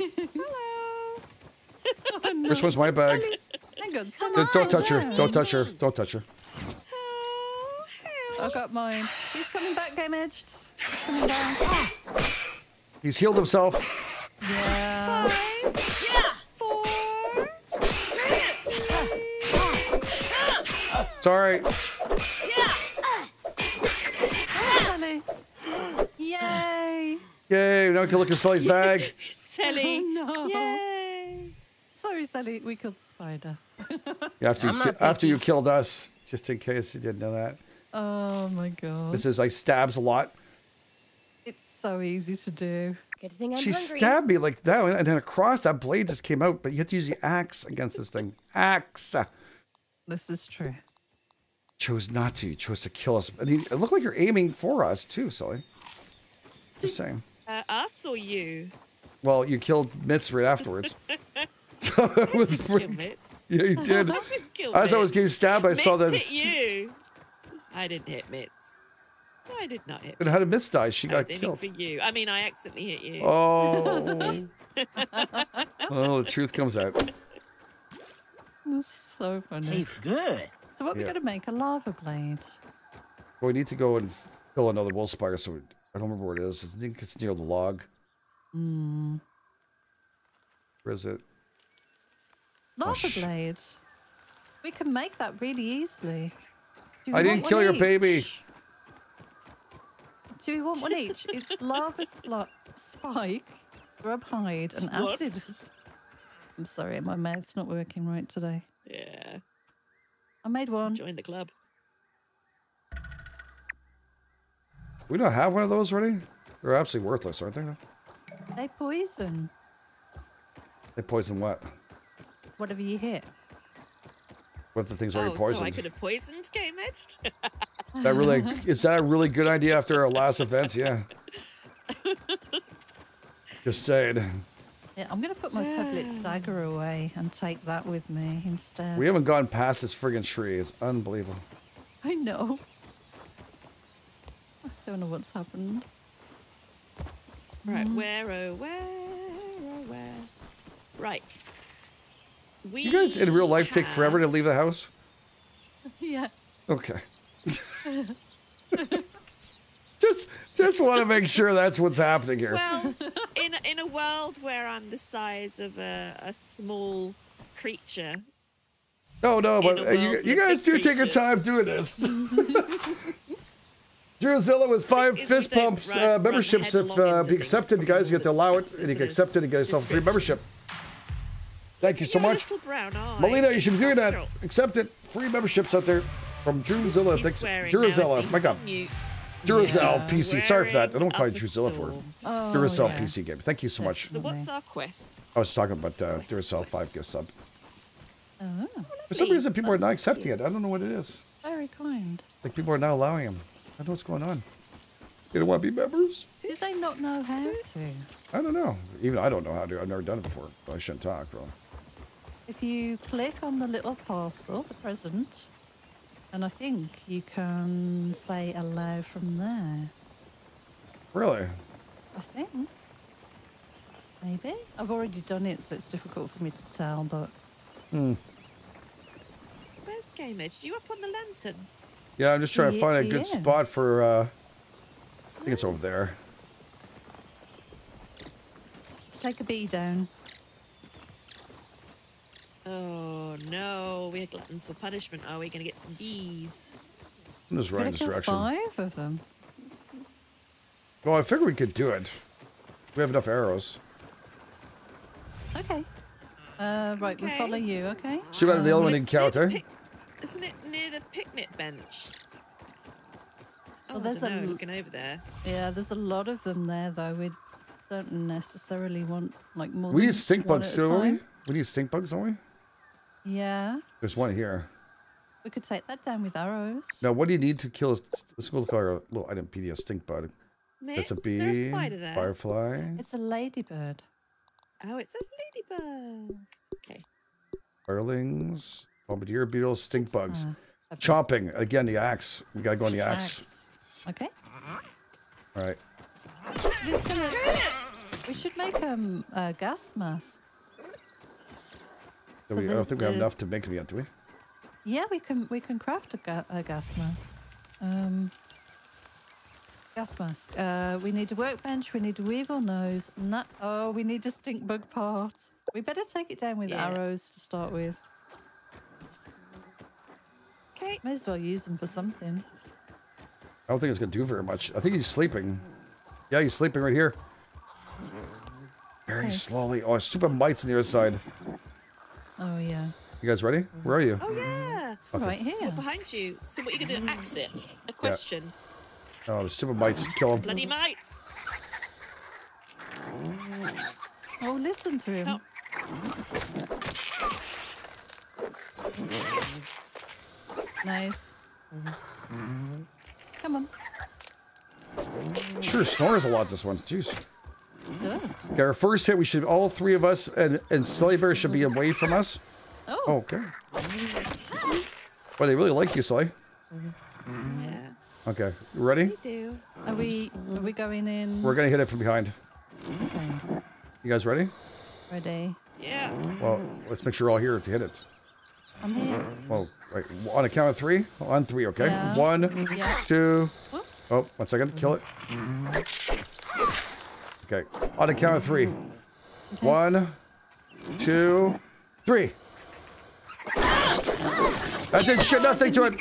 Hello. Oh, no. Which one's my bag? Sally's- Hang Don't, don't touch her. Don't touch her. Don't touch her. Oh, I help. got mine. He's coming back, game edged. He's coming back. He's healed himself. Yeah. Five, four, Sorry. Sally. Yay. Yay! Now we can look at Sully's bag. <laughs> Sally. <laughs> Oh, no. Yay. Sorry, Sally. We killed the spider. After you, ki- after you killed us, just in case you didn't know that. Oh my god. This is like stabs a lot. It's so easy to do. Good thing I'm she hungry. stabbed me like that, and then across that blade just came out. But you have to use the axe against this thing. Axe. This is true. Chose not to. You chose to kill us. I mean, it looked like you're aiming for us too, Sully. Just saying. Uh, us or you? Well, you killed Mitz right afterwards. <laughs> so it was Kill pretty. Mitz. <laughs> Yeah, you <laughs> did. I didn't kill As I was getting stabbed, I saw that. hit you. I didn't hit Mitz. I did not hit. And how did Mitz die? She I got was aiming killed. for you. I mean, I accidentally hit you. Oh. oh, the truth comes out. That's so funny. Tastes good. So what we Yeah. got to make a lava blade? Well, we need to go and kill another wolf spider. So we, I don't remember where it is. I think it's near the log. Hmm. Where is it? Lava sh- blade. We can make that really easily. I didn't kill your each? baby. Do we want one each? It's <laughs> lava spl- spike, grub hide, and What? acid. I'm sorry, my mouth's not working right today. Yeah. I made one. Join the club. We don't have one of those already. They're absolutely worthless, aren't they? They poison They poison what? whatever you hit. What if the thing's already oh, so I could have poisoned Game Edged? That really <laughs> is that a really good idea after our last events? Yeah. <laughs> Just saying. Yeah, I'm going to put my public dagger away and take that with me instead. We haven't gone past this friggin' tree. It's unbelievable. I know. I don't know what's happened. Right, where, oh, where, oh, where? Right. We You guys in real life take forever to leave the house? <laughs> Yeah. Okay. <laughs> just just want to make sure that's what's happening here. Well, in in a world where I'm the size of a, a small creature, No, no, but in a uh, you, you guys do big take your time doing this. <laughs> Druzilla with five If you fist pumps run- uh, memberships. If uh, be accepted, you guys get to allow it, and you Isn't get it? accepted, and get yourself a free membership. Thank you so much. little. Melina, you should be doing that. Accept it. Free memberships out there from Druzilla. He's Thanks. swearing now as My God. on mute. Duracell Yeah. PC. Sorry for that. I don't call you Swearing Druzilla up a for it. storm. Oh, Duracell yes. PC game. Thank you so much. So what's our quest? I was talking about uh, Quest, Duracell quest. 5 gift sub. Oh, For some reason, people are not accepting cute. it. I don't know what it is. very kind. Like people are not allowing them. I don't know what's going on. They don't want to be members. Do they not know how to? I don't know. Even I don't know how to. I've never done it before. But I shouldn't talk, really. If you click on the little parcel, the present, and I think you can say allow from there. Really? I think. Maybe. I've already done it, so it's difficult for me to tell, but Hmm. Where's Game Edge? You up on the lantern? Yeah, I'm just trying to find a good yes. spot for. uh I think it's over there. let's take a bee down. Oh no, we're gluttons for punishment. Are we going to get some bees? I'm just Gotta running this kill direction. five of them. Well, I figured we could do it. We have enough arrows. Okay. Uh, right, we'll follow you, okay? See what the other one It's near the encounter. Pic- Isn't it near the picnic bench? Oh, Well, I there's don't a know. l- Looking over there. Yeah, there's a lot of them there, though. We don't necessarily want, like, more We need stink bugs at a too, don't we? We need stink bugs, don't we? Yeah. There's one here. We could take that down with arrows. Now, what do you need to kill? a st- Let's go look at our little item PD, a stink bug. That's a bee. Is there a spider there? Firefly. It's a ladybird. Oh, it's a ladybug. Okay. Firelings. Bombardier beetles. Stink bugs. Uh, a Chopping. Again, the axe. We gotta go on the axe. axe. Okay. All right. It's gonna- we should make um, a gas mask. So So we, I don't think we have enough to make them yet, do we? Yeah, we can we can craft a, ga- a gas mask. Um, gas mask. Uh, we need a workbench. We need a weevil nose. And that, oh, we need a stink bug part. We better take it down with Yeah. arrows to start with. Okay. May as well use them for something. I don't think it's gonna do very much. I think he's sleeping. Yeah, he's sleeping right here. Very Okay. slowly. Oh, stupid mites on the other side. Oh yeah. You guys ready? Where are you? Oh yeah. Right here. Well, behind you. So what are you going to do? Axe it? A question. Oh, the stupid mites. Kill him. Bloody mites. Oh, listen to him. Oh. Nice. Mm-hmm. Come on. Sure snores a lot, this one. Jeez. It does. Okay, our first hit, we should, all three of us, and, and SeleBear should be away from us. Oh, Oh, okay. Well, they really like you, Silly. Yeah. Mm-hmm. Okay, you ready? They do. are we are we going in? We're gonna hit it from behind. Okay. You guys ready? Ready. Yeah. Well, let's make sure we're all here to hit it. I'm here. Well, right, on a count of three? On three, okay? Yeah. One, Yeah. two. Oh, one second. Kill it. Okay. On a count of three. One, two, three. That did shit nothing to it.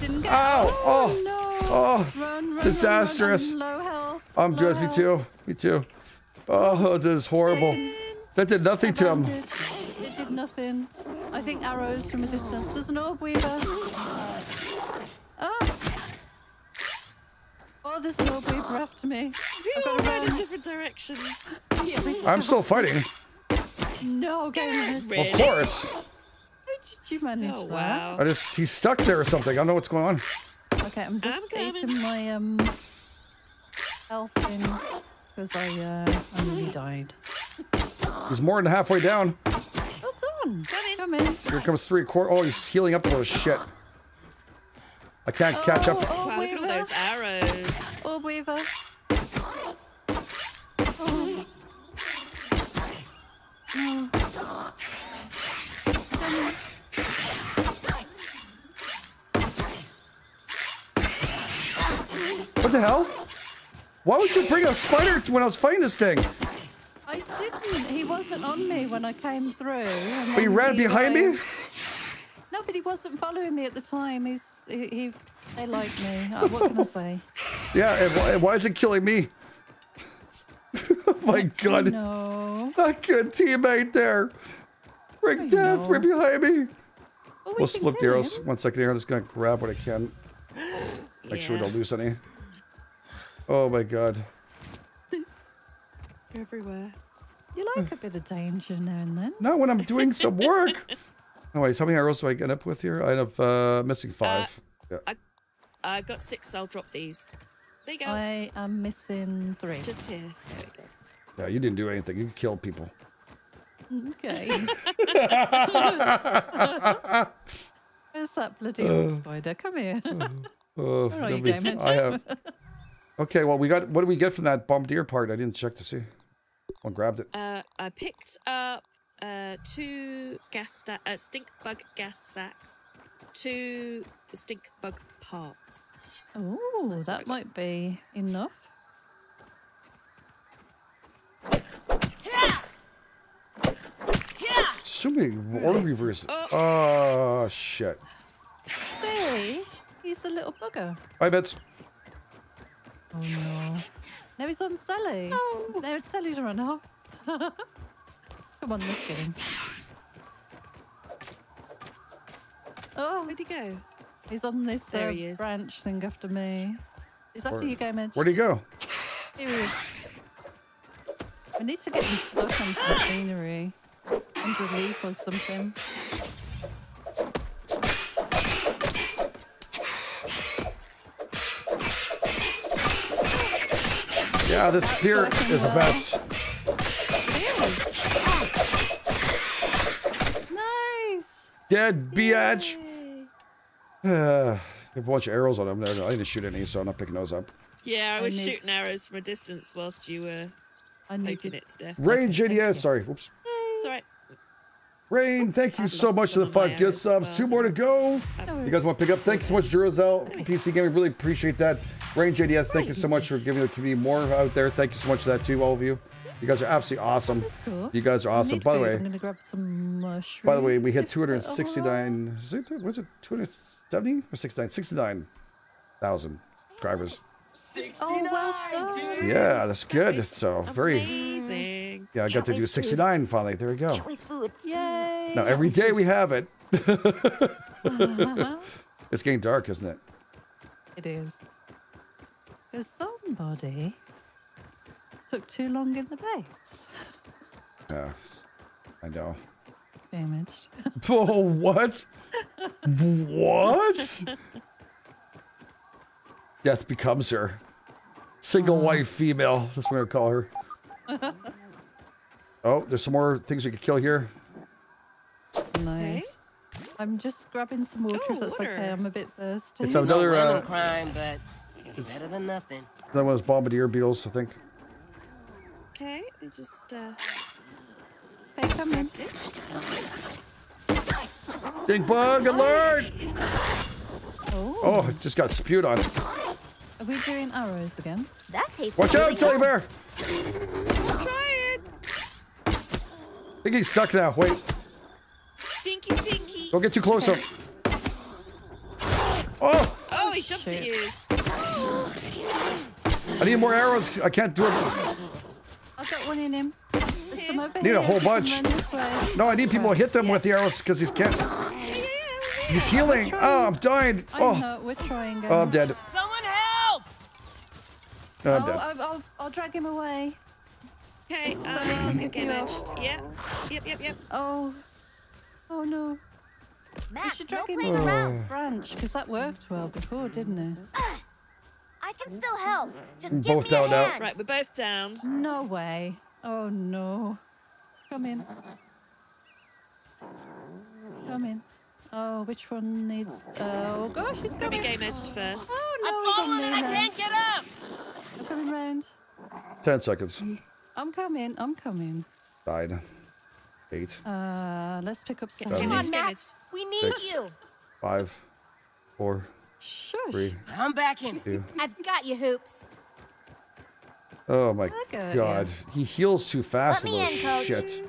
Didn't get. Ow! Oh, oh! no! Oh! Run, run, disastrous. Run. I'm health. I'm good. Me too. Me too. Oh, this is horrible. That did nothing to him. It did nothing. I think arrows from a distance. There's an orb weaver. <gasps> Oh! Oh, there's an orb weaver after me. We I've got to run in different directions. <laughs> I'm still fighting. No, go ahead. Of course. How did Did you manage Oh that? wow. I just he's stuck there or something. I don't know what's going on. Okay, I'm just I'm coming. eating my um health in because I uh I nearly died. He's more than halfway down. Well done. Come in. Come in. Here comes three quarter. Oh, he's healing up a little shit. I can't catch Oh, up. oh, Wow, look at all those arrows. Oh, Weaver. Oh. No. What the hell? Why would you bring a spider when I was fighting this thing? I didn't. He wasn't on me when I came through. But he ran behind me? uh, No, but he wasn't following me at the time. He's he. he they like me. Uh, what can I say? <laughs> Yeah, and why, why is it killing me? oh <laughs> my god. No. Good teammate there. I death know. right behind me. Well, we We'll split the arrows. him. One second here. I'm just gonna grab what I can. Make sure we don't lose any. Oh my god. They're everywhere. You like a bit of danger now and then. Not when I'm doing some work. Anyways, how many arrows do I end up with here? I have uh, missing five. yeah. I've got six. I'll drop these. There you go. I am missing three. Just here. There we go. yeah, you didn't do anything. You killed people. Okay. <laughs> <laughs> Where's that bloody Uh, spider? Come here. Oh, <laughs> Where are you, that'd be- I have. Okay, well, we got. What do we get from that bombardier part? I didn't check to see. I grabbed it. Uh, I picked up uh, two gas sta- uh, stink bug gas sacks, two stink bug parts. Oh, That's what I that might be enough. So many orb weavers. Oh. Oh shit. See? He's a little bugger. Bye, Bits. Oh no. Now he's on Sally. Oh. Now Sally's run off. Come on, let's get him. Oh, Where'd he go? he's on this There uh, he is. branch thing after me. He's after Where- you, go, GameEdged. Where'd he go? Here he is. We need to get him stuck on some scenery. Underneath or something. Yeah, this spear is the best. Nice! Dead biatch. Yay. Uh, I have a bunch of arrows on him. I didn't shoot any, so I'm not picking those up. Yeah, I I was need- shooting arrows from a distance whilst you were I need poking to. it to death. Rain thank you. Sorry. Whoops. It's alright. Rain, thank you so much for the five gift subs. Um, two more to go. You guys want to pick up? Thanks so much, Duracell, PC Gaming. Really appreciate that. Rain JDS, thank you so much for giving the community more out there. Thank you so much for that too, all of you. You guys are absolutely awesome. Cool. You guys are awesome. By the way, I'm gonna grab some mushrooms. by the way, we hit <laughs> 269. Is it, was it 270 or 69? 69,000 subscribers. Oh, well done. Yeah, that's good. So very. Amazing. Yeah, I got Can't to do waste food. 69 finally. There we go. Can't waste food. Yay! Now every day we have it. <laughs> It's getting dark, isn't it? It is. Because somebody took too long in the base. Yeah, I know. Damaged. <laughs> Oh, what? <laughs> what? Death becomes her. Single wife female. That's what I would call her. <laughs> Oh, there's some more things we could kill here. Nice. I'm just grabbing some water Oh, if that's water. okay. I'm a bit thirsty. It's No another uh, crime, but it's better than nothing. another one of bombardier beetles, I think. Okay, I just uh, Hey, come in. this. Stink bug alert! Oh, Oh, it just got spewed on. Are we doing arrows again? That tastes Watch out, Silly good. Bear! Try it. I think he's stuck now. Wait, Stinky, stinky. don't get too close. Up. Oh, Oh, he jumped at you. I need more arrows. I can't do it. I've got one in him. There's some over Need a whole bunch. run this way. No, I need people to hit them with the arrows because he's can't. He's healing. Oh, I'm dying. I Oh, know, we're trying. oh I'm dead. Someone help! No, I'm Oh, dead. I'll, I'll, I'll drag him away. Okay, Sorry, I'll um, get you damaged. Yep, yep, yep, yep. Oh. Oh no. We Max, should no drag him to around. the branch because that worked well before, didn't it? I can still help. Just We're give both me down a now. Right, we're both down. No way. Oh no. Come in. Come in. Oh, which one needs? Oh gosh, he's Let me coming. game edged first. Oh no, I'm he's on falling and I can't get up. I'm coming round. 10 seconds. I'm coming. I'm coming. Died. Eight, Uh, let's pick up some. Seven. Come on, Game Max. We need Six. you. five, four, Shush. three, I'm back in two. I've got you, Hoops. Oh my got god. He heals too fast Let in those in, Coach. shit.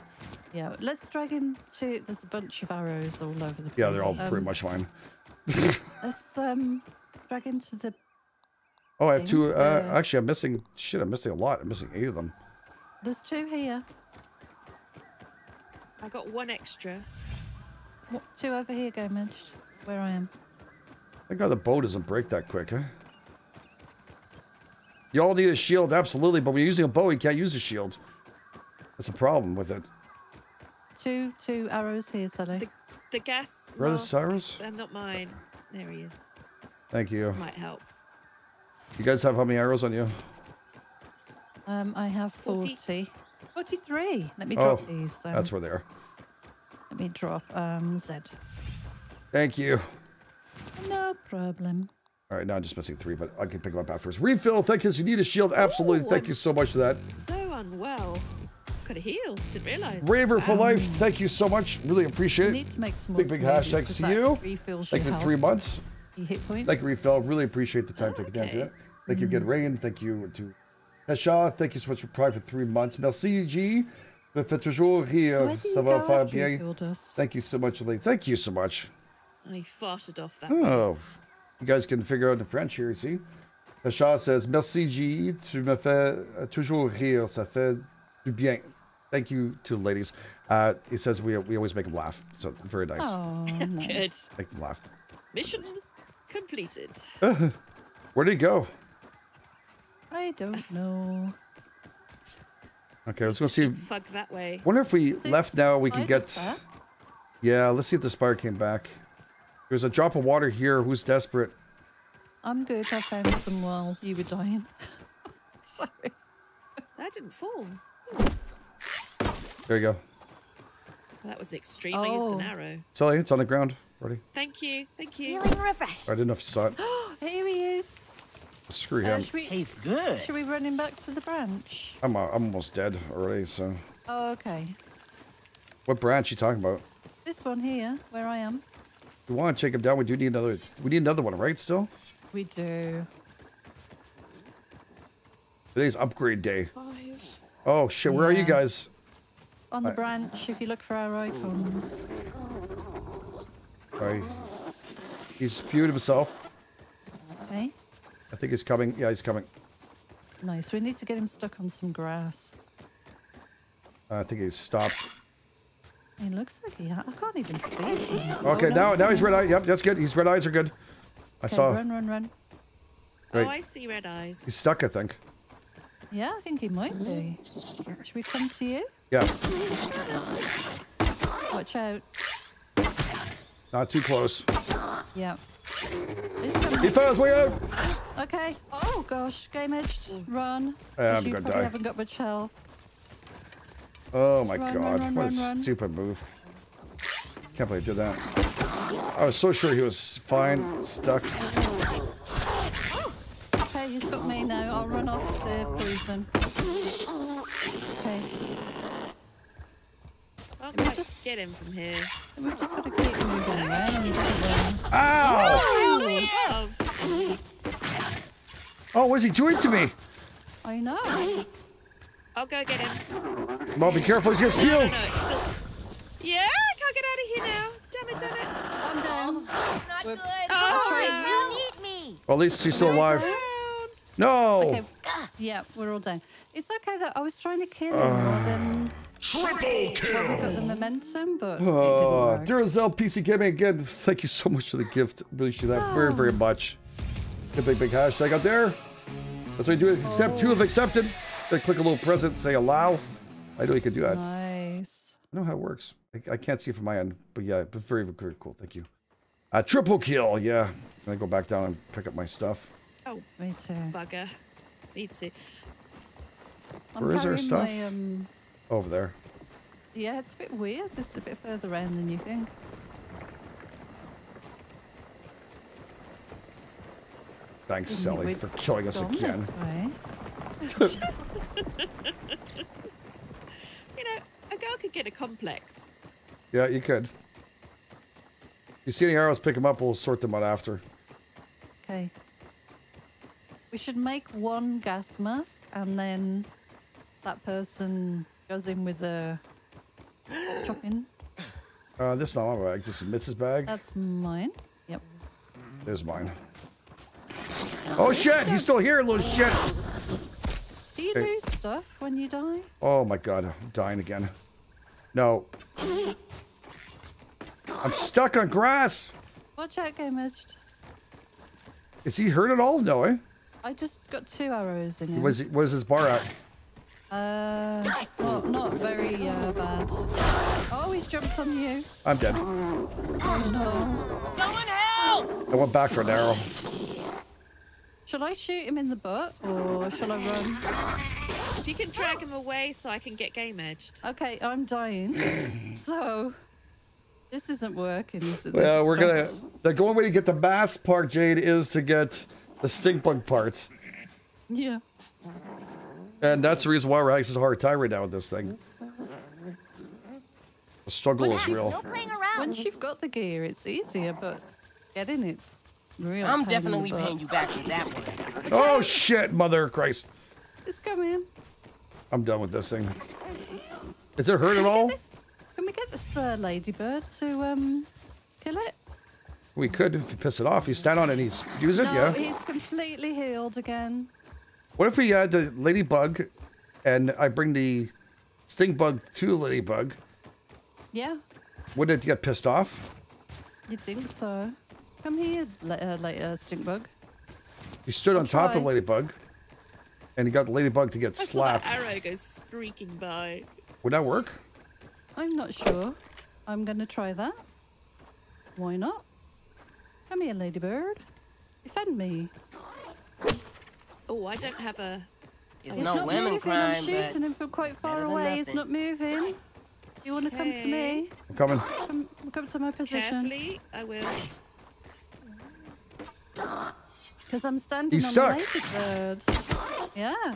Yeah, let's drag him to. There's a bunch of arrows all over the place. Yeah, they're all pretty Um, much mine. <laughs> Let's um drag him to the. Oh, I have two. Uh, uh, actually, I'm missing. Shit, I'm missing a lot. I'm missing eight of them. There's two here. I got one extra. What, two over here, go edged. Where I am. Thank God the bow doesn't break that quick, huh? You all need a shield, absolutely, but when you're using a bow, you can't use a shield. That's a problem with it. Two two arrows here, Sally. The, the gas. Where are the mask, Cyrus? uh, not mine. There he is. Thank you. Might help. You guys have how many arrows on you? Um, I have 40. 40. 43. Let me Oh, drop these then. That's where they are. Let me drop um Z. Thank you. No problem. All right, now I'm just missing three, but I can pick them up afterwards. Refill, thank you. You need a shield, absolutely. Ooh, thank I'm you so much for that. So unwell. Could have healed. Didn't realise. Raver for life, thank you so much. Really appreciate it. need to make some more Big, big smoothies hashtags 'cause to you. Thank you for three months. Your hit points. Thank you, Refill. Really appreciate the time taken down to it. Thank you, Good Rain. Mm-hmm. Thank you to Hasha. Thank you so much for Pride for three months. Merci, G. Me fait toujours So rire. you Ça va go faire after you bien. us? Thank you so much, Lee. Thank you so much. I farted off that. Oh, you guys can figure out the French here, you see? Hasha says, Merci, G. Tu me fais euh, toujours rire. Ça fait du bien. Thank you to the ladies. Uh, he says we, we always make them laugh. So very nice. Oh, <laughs> Good. nice. Make them laugh. Mission completed. <laughs> Where did he go? I don't know. Okay, let's go see. Just fug that way. Wonder if we left now, we can get. there. Yeah, let's see if the spire came back. There's a drop of water here. Who's desperate? I'm good. I found some while you were dying. <laughs> Sorry. That didn't fall. There you go. That was extreme. I used an Oh. arrow. Sally, it's on the ground. Ready? Thank you. Thank you. Feeling refreshed. I didn't know if you saw it. <gasps> Here he is. Screw Uh, him. should, we, Tastes good. should we run him back to the branch? I'm, uh, I'm almost dead already, so. Oh, okay. What branch are you talking about? This one here, where I am. We want to take him down, we do need another. We need another one, right? Still? We do. Today's upgrade day. Five. Oh, shit. Where are you guys? On the I- branch, if you look for our icons. Sorry. He's spewed himself. Okay. I think he's coming. Yeah, he's coming. Nice. We need to get him stuck on some grass. I think he's stopped. He looks like he. Ha- I can't even see him. <laughs> Okay, Oh, no, now he's now he's red eye. Yep, that's good. His red eyes are good. I Okay, saw. Run, run, run. Right. Oh, I see red eyes. He's stuck, I think. Yeah, I think he might be. Should we come to you? Yeah, Watch out. Not too close. Yeah. He's coming. He found his way out. Okay. Oh gosh, game edged. Run. Yeah, 'cause I'm you gonna probably die. haven't got much health. Oh my Run, god, run, run, what a run, run. stupid move. Can't believe I did that. I was so sure he was fine, stuck. Okay, he's got me now. I'll run off the poison. Okay. I'll we just- get him from here. We've just got to keep moving around. Um, Ow! Oh, Oh, what is he doing to me? I know. I'll go get him. Well, be careful, he's gonna No, no, spew. no, still. Yeah, I can't get out of here now. Damn it, damn it. I'm down. It's not Whoops. good. Oh, Boys, no. you need me. Well, at least he's still alive. No! Okay. Yeah, we're all down. It's okay though. I was trying to kill him more than Triple we kill. got the momentum, but it didn't Uh, work. Duracell PC Gaming again. Thank you so much for the gift. Really appreciate that very, very much. The big, big hashtag out there. That's what you do. Accept. Two have accepted. Then click a little present. Say allow. I know you could do that. Nice. I know how it works. I, I can't see from my end, but yeah, but very, very cool. Thank you. Uh, triple kill, yeah. Can I go back down and pick up my stuff? Oh, Me too. bugger. Need to. I'm Where is our stuff? My, um, Over there. yeah, it's a bit weird. It's a bit further in than you think. Thanks, Didn't Sally, for killing us again. <laughs> You know, a girl could get a complex. Yeah, you could. You see any arrows, pick them up. We'll sort them out after. Okay. We should make one gas mask and then that person goes in with the chopping. Uh, this is not my bag. This is Mitz's bag. That's mine. Yep. There's mine. Oh shit! He's still here, little shit. Do you Okay. lose stuff when you die? Oh my god, I'm dying again. No. I'm stuck on grass. Watch out, game edged. Is he hurt at all? No, eh? I just got two arrows in him. Was was his bar at? Uh, not, not very uh, bad. Oh, he's jumped on you. I'm dead. Oh no. Someone help! I went back for an arrow. Shall I shoot him in the butt or shall I run? If you can drag him away so I can get game edged. Okay, I'm dying. <clears throat> so, this isn't working. Is it? Well, This we're gonna. The only way to get the mass part, Jade, is to get the stink bug parts, Yeah. And that's the reason why we're having a hard time right now with this thing. The struggle is real. no. Once you've got the gear, it's easier, but getting it's real. I'm pain in the definitely butt. paying you back for that one. Oh shit, mother of Christ! It's coming. I'm done with this thing. Is it hurt at all? This, can we get this uh, ladybird to um kill it? We could if you piss it off. You stand on it and he's use it, no, yeah. he's completely healed again. What if we add the ladybug, and I bring the stink bug to ladybug? Yeah, Wouldn't it get pissed off? you'd think so. Come here, la- uh, later, stink bug. You stood on top of try. ladybug, and you got the ladybug to get I saw that arrow go streaking by. Would that work? I'm not sure. I'm gonna try that. Why not? Come here, ladybird. Defend me. Oh, I don't have a. It's He's no not women moving. crime, I'm but shooting him from quite far away. He's not moving. You want to come to me? I'm coming. Come, come to my position. Carefully, I will. Because I'm standing He's on stuck. the ladybird. Yeah.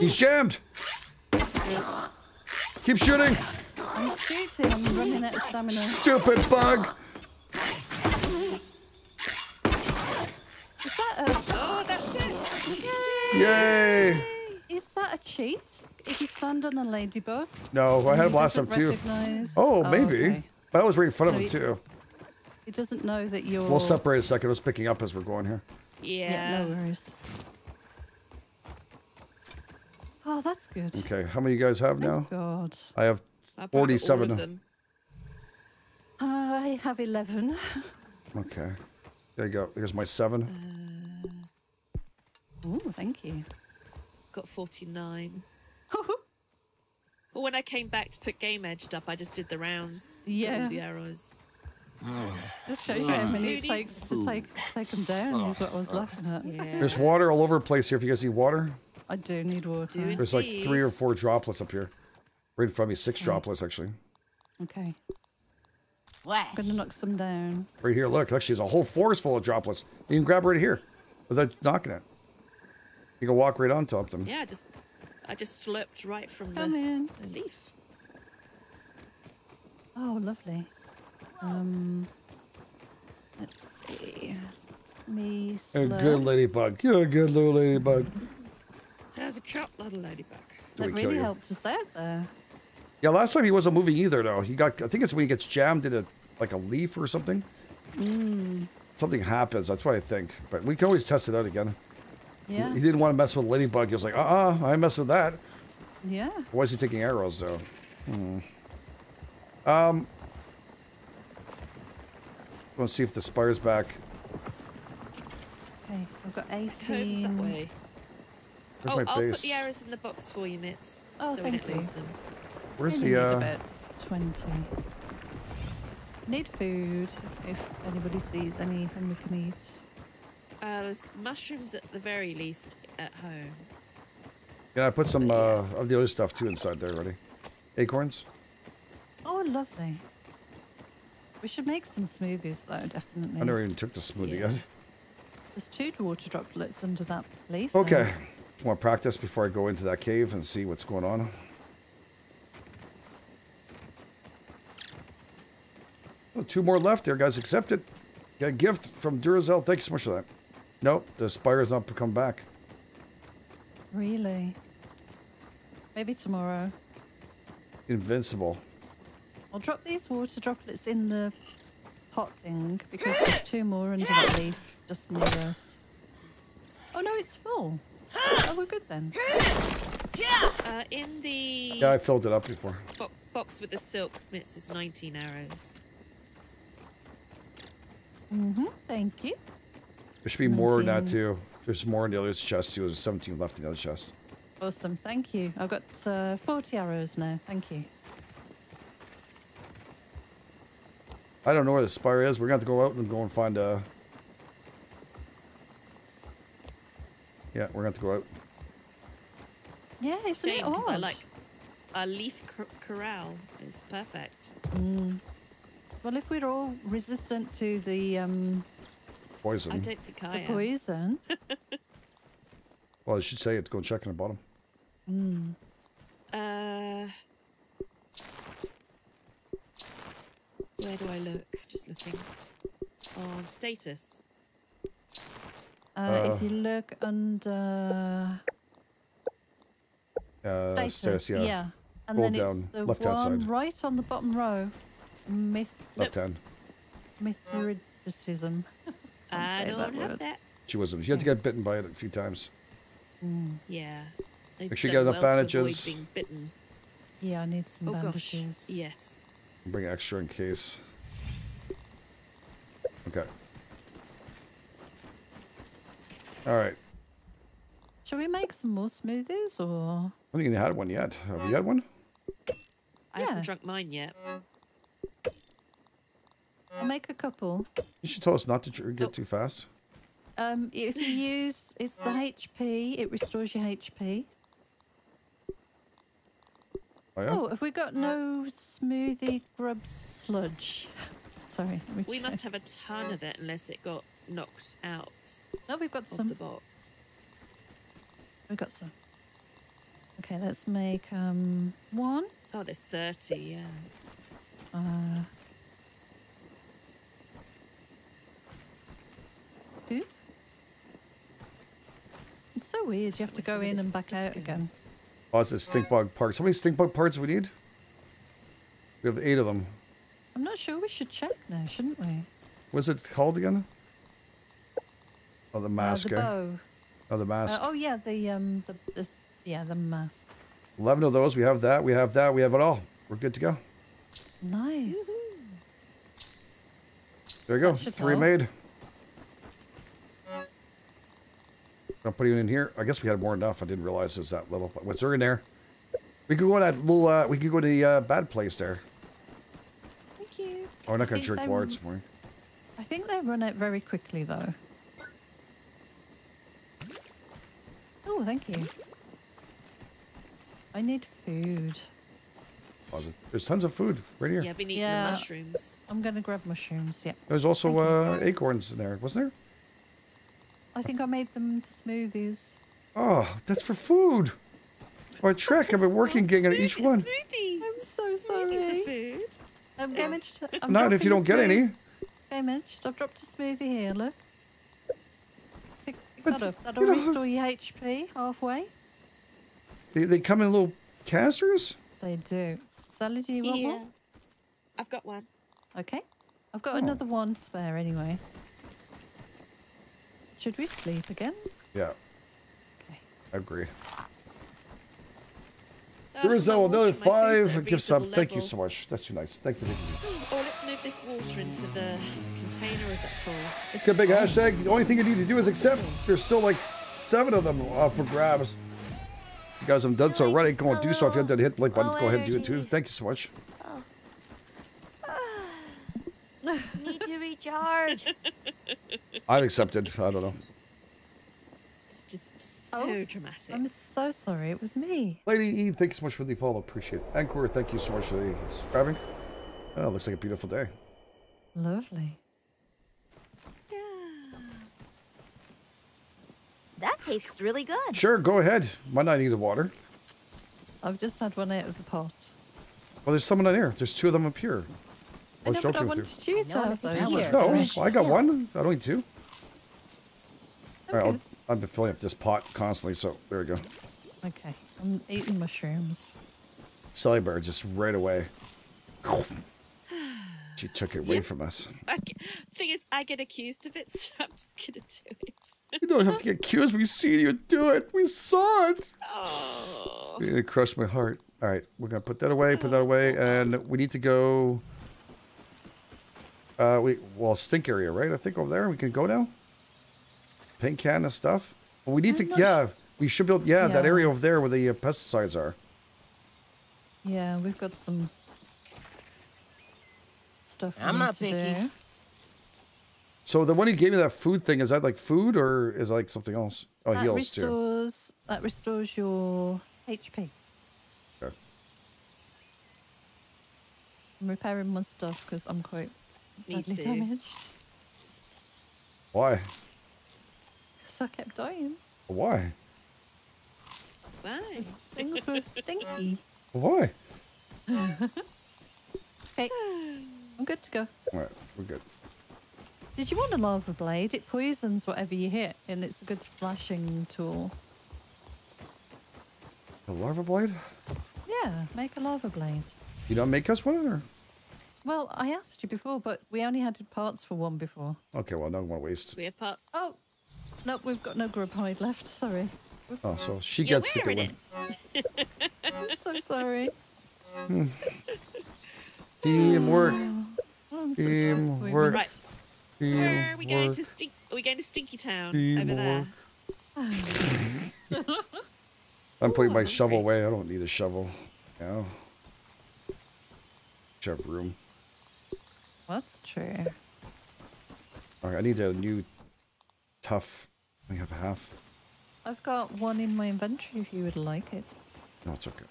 He's jammed. Keep shooting. I'm shooting. I'm running out of stamina. Stupid bug. Is that a? Oh, that's it. Yay. Is that a cheat? If you stand on a ladybug? No, I had he him last time too. Oh, maybe. okay. But I was right in front of No, him he- too. He doesn't know that you're. We'll separate a second. I was picking up as we're going here. Yeah. Yeah, no worries. Oh, that's good. Okay, how many you guys have now? Thank God. I have I've probably got all 47. I have 11. <laughs> Okay. There you go. Here's my seven. Oh, thank you. Got 49. But <laughs> when I came back to put game edged up, I just did the rounds. Yeah. The arrows. This shows you how many it Who takes needs to take take them down. Is what I was oh. laughing at. Yeah. There's water all over the place here. If you guys need water, I do need water. Do it. there's like three or four droplets up here. Right in front of me, six droplets actually. Okay, flash. I'm gonna knock some down. Right here, look. Actually, there's a whole forest full of droplets. You can grab right here without knocking it. You can walk right on top of them. Yeah, I just I just slurped right from Come the, in. the leaf. Oh, lovely. Um, let's see. Me A slurp. good ladybug. You're a good little ladybug. There's a cute little ladybug. That really you. helped us out there. Yeah, last time he wasn't moving either, though. He got. I think it's when he gets jammed in a like a leaf or something. Mm. Something happens. That's what I think. But we can always test it out again. Yeah. He didn't want to mess with ladybug. He was like, uh-uh, I mess with that. Yeah. Why is he taking arrows though? Hmm. Um. Let's see if the spire's back. Okay, I've got Hope's that 18. way. Where's oh, my I'll put the arrows in the box for you, Mitz. Oh, so we thank don't you. lose them. Where's Only the need uh? about 20. Need food if anybody sees anything we can eat. Uh, there's mushrooms at the very least at home. Yeah, I put some uh, of the other stuff too inside there already. Acorns. Oh, lovely. We should make some smoothies though, definitely. I never even took the smoothie Yeah. yet. There's two water droplets under that leaf. Okay. there. Just want to practice before I go into that cave and see what's going on. Two more left there, guys. Accept it. Got a gift from Duracell. Thank you so much for that. Nope, the spire's not come back. Really? Maybe tomorrow. Invincible. I'll drop these water droplets in the pot thing because <gasps> there's two more under that leaf just near us. Oh no, it's full. Oh, we're good then. <gasps> Uh, in the Yeah, I filled it up before. bo- box with the silk mitts is 19 arrows. Mm-hmm. Thank you. There should be more in that too. There's more in the other chest too. There's 17 left in the other chest. Awesome. Thank you. I've got uh, 40 arrows now. Thank you. I don't know where the spire is. We're gonna have to go out and go and find a. Yeah, we're gonna have to go out. Yeah, isn't Shame it because I like a leaf cor- corral is perfect. Mm. Well, if we're all resistant to the um, Poison. I don't think I the am. poison, <laughs> Well, I should say it. Go check in the bottom. mm. Uh, where do I look? Just looking on status. uh, Uh, if you look under Uh, status, stairs, yeah. and Hold then it's the left-hand one side. right on the bottom row. Myth, Left hand. Mithridatism. I say don't that have word. that. She was. You had to get bitten by it a few times. Mm. Yeah. I've Make sure you get enough well bandages. being bitten. Yeah, I need some Oh gosh. bandages. Yes. Bring extra in case. Okay. All right. Shall we make some more smoothies or? I don't think you had one yet. Have you had one? I Yeah. haven't drunk mine yet. I'll make a couple. You should tell us not to get Oh. too fast. Um, if you use, it's the HP. It restores your HP. Oh yeah. Oh, have we got no smoothie grub sludge? <laughs> Sorry. let me We must have a ton of it unless it got knocked out No, we've got of some. the box. We've got some. Okay, let's make um one. Oh, there's 30, yeah. Uh, two. It's so weird. You have to go in and back out again. goes? Oh, it's the stink bug parts. How many stink bug parts we need? We have eight of them. I'm not sure. We should check now, shouldn't we? What's it called again? Oh, the Uh, mask. the eh? bow. Oh, the Uh, mask. oh yeah, the um, the, the yeah, the mask. Eleven of those. We have that. We have that. We have it all. We're good to go. Nice. There you go. Three help. made. I'll put it in here. I guess we had more than enough. I didn't realize it was that little. But what's there in there? We could go to that little. Uh, we could go to the uh, bad place there. Thank you. Oh, we're not gonna drink they water this morning. I think they run out very quickly though. Oh, thank you. I need food. Pause it. There's tons of food right here. Yeah, I've been eating yeah, mushrooms. I'm gonna grab mushrooms. Yeah. There's also uh, acorns in there, wasn't there? I think I made them to smoothies. Oh, that's for food. Or Trek, I've been working oh, getting Smoothie- each one. Smoothies. I'm so Smoothies sorry. are food. I'm damaged. I'm Not if you don't get any. Damaged. I've dropped a smoothie here. Look. Pick, pick But that up. That'll know- restore your HP halfway. They, they come in little casters? They do. Sally, do you want Yeah. one? I've got one. Okay. I've got Oh. another one spare anyway. Should we sleep again? Yeah, Okay. I agree. Uh, there is my now water, another my food's at a five Give some. reasonable Thank you so much. That's too nice. Thank you. Thank you. Oh, let's move this water into the container. Is that full? It's Get a big hashtag. The only thing you need to do is accept. There's still like seven of them up for grabs. You guys haven't done so already. Go and do so. If you haven't done hit the like button, go ahead and do it too. Thank you so much. <laughs> Need to recharge. <laughs> I've accepted. I don't know. It's just so Oh, dramatic. I'm so sorry. It was me. Lady E, thank you so much for the follow. Appreciate it. Anchor, thank you so much for the subscribing. Oh, looks like a beautiful day. Lovely. Yeah. That tastes really good. Sure, go ahead. Might not need the water. I've just had one out of the pot. Well, there's someone in here. There's two of them up here. I I was know, but I joking with you. wanted to know, have but those. that was here. No, I got one. I don't need two. All right, I'll, I've been filling up this pot constantly, so there we go. Okay. I'm eating mushrooms. SeleBear just right away. <sighs> She took it away Yeah. from us. <laughs> I g- thing is, I get accused of it, <laughs> so I'm just gonna do it. You don't have to get accused. We seen you do it. We saw it. Oh, It crushed my heart. All right, we're gonna put that away. Put that oh, away, and we need to go. Uh, we well stink area, right? I think over there we can go now. Paint can and stuff. Well, we need I'm to. not Yeah, we should build. Yeah, that area over there where the uh, pesticides are. Yeah, we've got some stuff. I'm not to picky. So the one who gave me that food thing is that like food or is it like something else? Oh, that heals too. restores that restores your HP. Okay. I'm repairing my stuff because I'm quite Me badly too. damaged. Why? Because I kept dying. Why? bye. 'Cause Things were stinky. Why? <laughs> Okay, I'm good to go. All right, we're good. Did you want a lava blade? It poisons whatever you hit, and it's a good slashing tool. A lava blade? Yeah, make a lava blade. You don't make us one, or? Well, I asked you before, but we only had parts for one before. Okay, well, no one waste. We have parts. Oh, no, we've got no grub hide left. Sorry. Whoops. Oh, so she You're gets to get wearing one. Hmm. Oh, I'm so sorry. Teamwork. Oh, I'm such a Teamwork. disappointment. Right, where are we going Teamwork. to stink? Are we going to Stinky Town over there? <sighs> I'm putting my Ooh, shovel hungry. away. I don't need a shovel. now. Should have room. That's true. All right, I need a new tough. I have a half. I've got one in my inventory if you would like it. No, it's okay.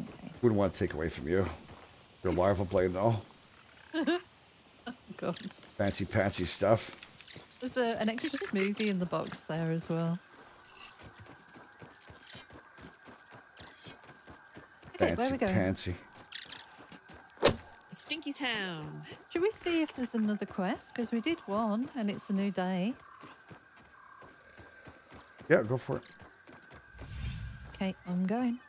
Okay. Wouldn't want to take away from you. Your larva blade and all. <laughs> God. Fancy pantsy stuff. There's a, an extra smoothie in the box there as well. Okay, where Fancy we going? pantsy. Stinky Town. Should we see if there's another quest? Because we did one and it's a new day. Yeah, go for it. Okay, I'm going.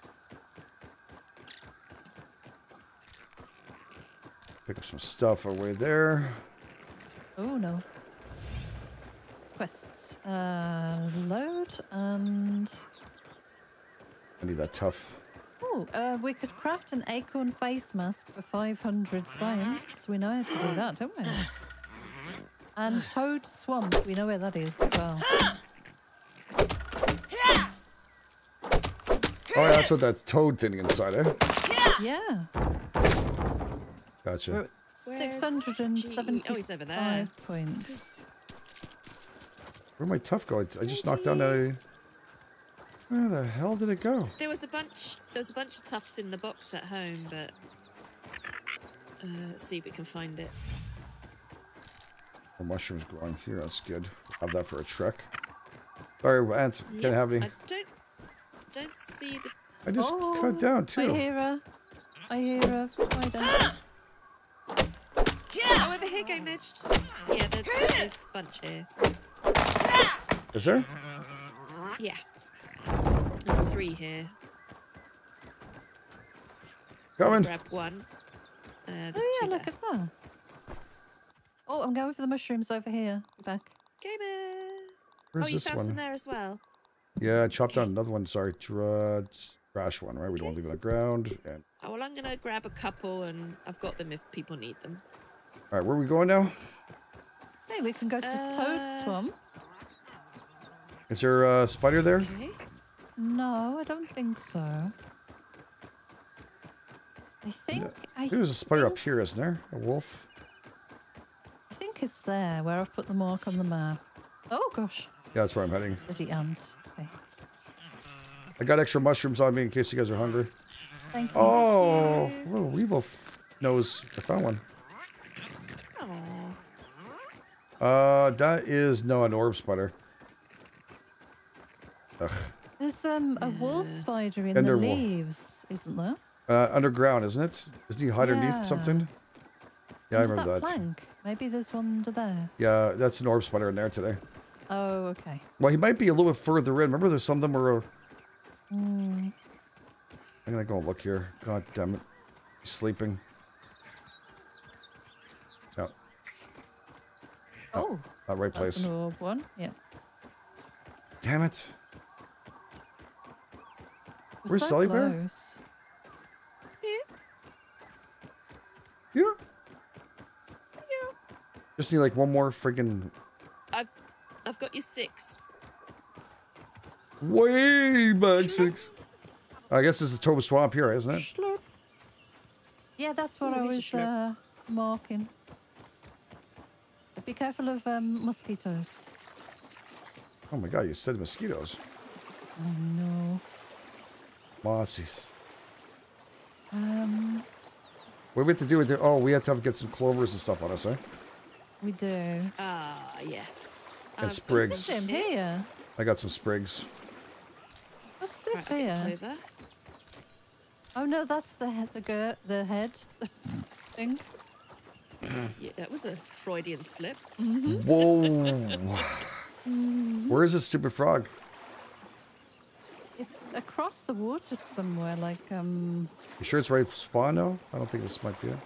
Pick up some stuff away there. Oh no. Quests. Uh, load and. I need that tough. Oh, uh, we could craft an acorn face mask for 500 science. We know how to do that, don't we? And Toad Swamp, we know where that is as well. Oh, yeah, that's what that toad thing inside, eh? Yeah. Gotcha. We're 675 Oh, he's over there. points. Where'd my tough go? I just knocked down a. Where the hell did it go? There was a bunch. There was a bunch of tufts in the box at home, but uh, let's see if we can find it. The mushrooms growing here. That's good. Have that for a trek. Sorry, ants. Can't Yep, have any. I don't don't see the. I just oh, cut down too. I too. hear a, I hear a spider. Oh, over here, Game Edged. Yeah, there, there's a bunch here. Is there? Yeah, there's three here. Coming. Grab one. Uh, Oh yeah, look there. at that. Oh, I'm going for the mushrooms over here. Back. Gamer. Where's oh, you this found some there as well. Yeah, I chopped down another one. Sorry, tra- trash one. Right, we don't want to leave it on the ground. And Oh, well, I'm gonna grab a couple, and I've got them if people need them. all right, where are we going now? Hey, we can go to Uh, Toad Swamp. Is there a spider there? Okay. No, I don't think so. I think. I There's a spider up here, isn't there? A wolf. I think it's there where I've put the mark on the map. Oh gosh, Yeah, that's where I'm heading. bloody ant. Okay, I got extra mushrooms on me in case you guys are hungry. thank you. Oh, little weevil nose. I found one. Uh, that is no an orb spider. Ugh. There's um a wolf spider in Ender the wolf. leaves, isn't there? Uh, underground, isn't it? Isn't he hide Yeah. underneath something? Yeah, I remember that that. plank. Maybe there's one under there. Yeah, that's an orb spider in there today. Oh, okay. Well, he might be a little bit further in. Remember, there's some of them were. Mm, I'm gonna go look here. God damn it. He's sleeping. No, oh, not right place. that's place. an orb one. Yeah. Damn it. We're Where's so SeleBear? close. Yeah. Just need like one more friggin' I've I've got you six. way back six. I guess this is a Toad Swamp here, isn't it? Schlurp. Yeah, that's what Ooh, I was uh, marking. But Be careful of um, mosquitoes. Oh my god, you said mosquitoes. Oh no. Mossies. Um, What do we have to do with it? Oh, we have to have, get some clovers and stuff on us, eh? we do. Ah, yes. And I've got sprigs. some here. I got some sprigs. What's this I'll here? Oh no, that's the head, the gir- the head <laughs> thing. <coughs> Yeah, that was a Freudian slip. Whoa. <laughs> Where is this stupid frog? It's across the water somewhere, like um. You sure it's right spawn now? I don't think this might be it.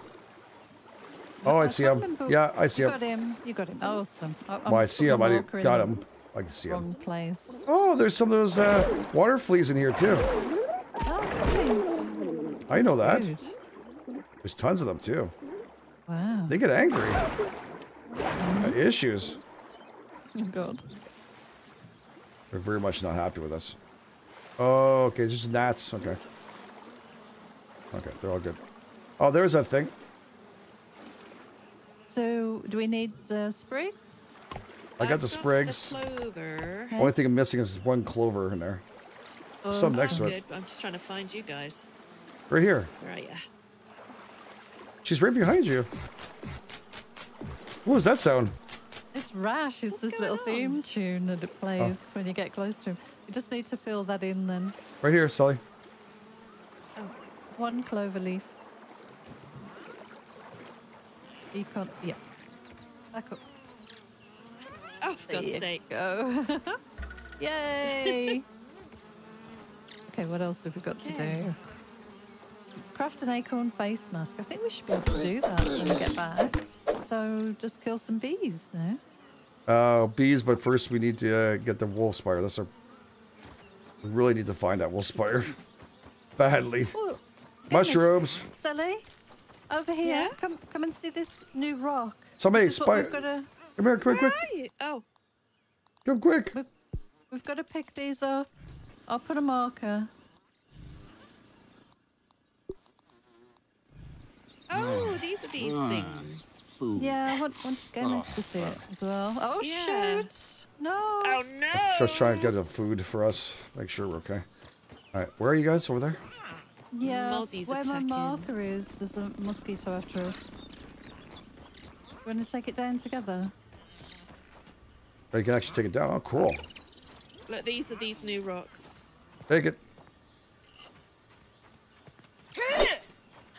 Oh, I see him. Yeah, I see You him. got him. You got him. Awesome. I, Well, I see him. I didn't, got him. him. I can see him. Wrong place. Oh, there's some of those uh, water fleas in here too. Oh, I know that. please. There's tons of them too. Wow. They get angry. Got issues. <laughs> Oh God. They're very much not happy with us. Oh, okay, just gnats. Okay. Okay, they're all good. Oh, there's that thing. So, do we need the sprigs? I got I've the sprigs. The clover. Okay. Only thing I'm missing is one clover in there. Oh, Some next to it. good. I'm just trying to find you guys. Right here. Where are you? She's right behind you. What was that sound? It's Rash. It's What's this little on? theme tune that it oh. plays when you get close to him. You just need to fill that in then. Right here, Sully. One clover leaf. You can't. Yeah. Back up. Oh, for God's sake. go. <laughs> Yay! okay, what else have we got to do? Craft an acorn face mask. I think we should be able to do that when we get back. So just kill some bees now. Uh, bees, but first we need to uh, get the wolf spire. That's our. We really need to find that wolf spire. <laughs> Badly. Ooh. Mushrooms. Sally, over here. Yeah? Come, come and see this new rock. Somebody, This is what spire. got to. Come here, quick, Where quick. Oh, Come quick. We've got to pick these up. I'll put a marker. oh, oh. these are these ah, things. Food. Yeah, I want, want Gennett to oh. see it as well. Oh Yeah. shoot! No. Oh no! Just trying to get the food for us. Make sure we're okay. All right, where are you guys over there? Yeah, mm, Mozzie's where attacking. my marker is, there's a mosquito after us. We're gonna take it down together? Oh, you can actually take it down. Oh, cool. Look, these are these new rocks. Take it.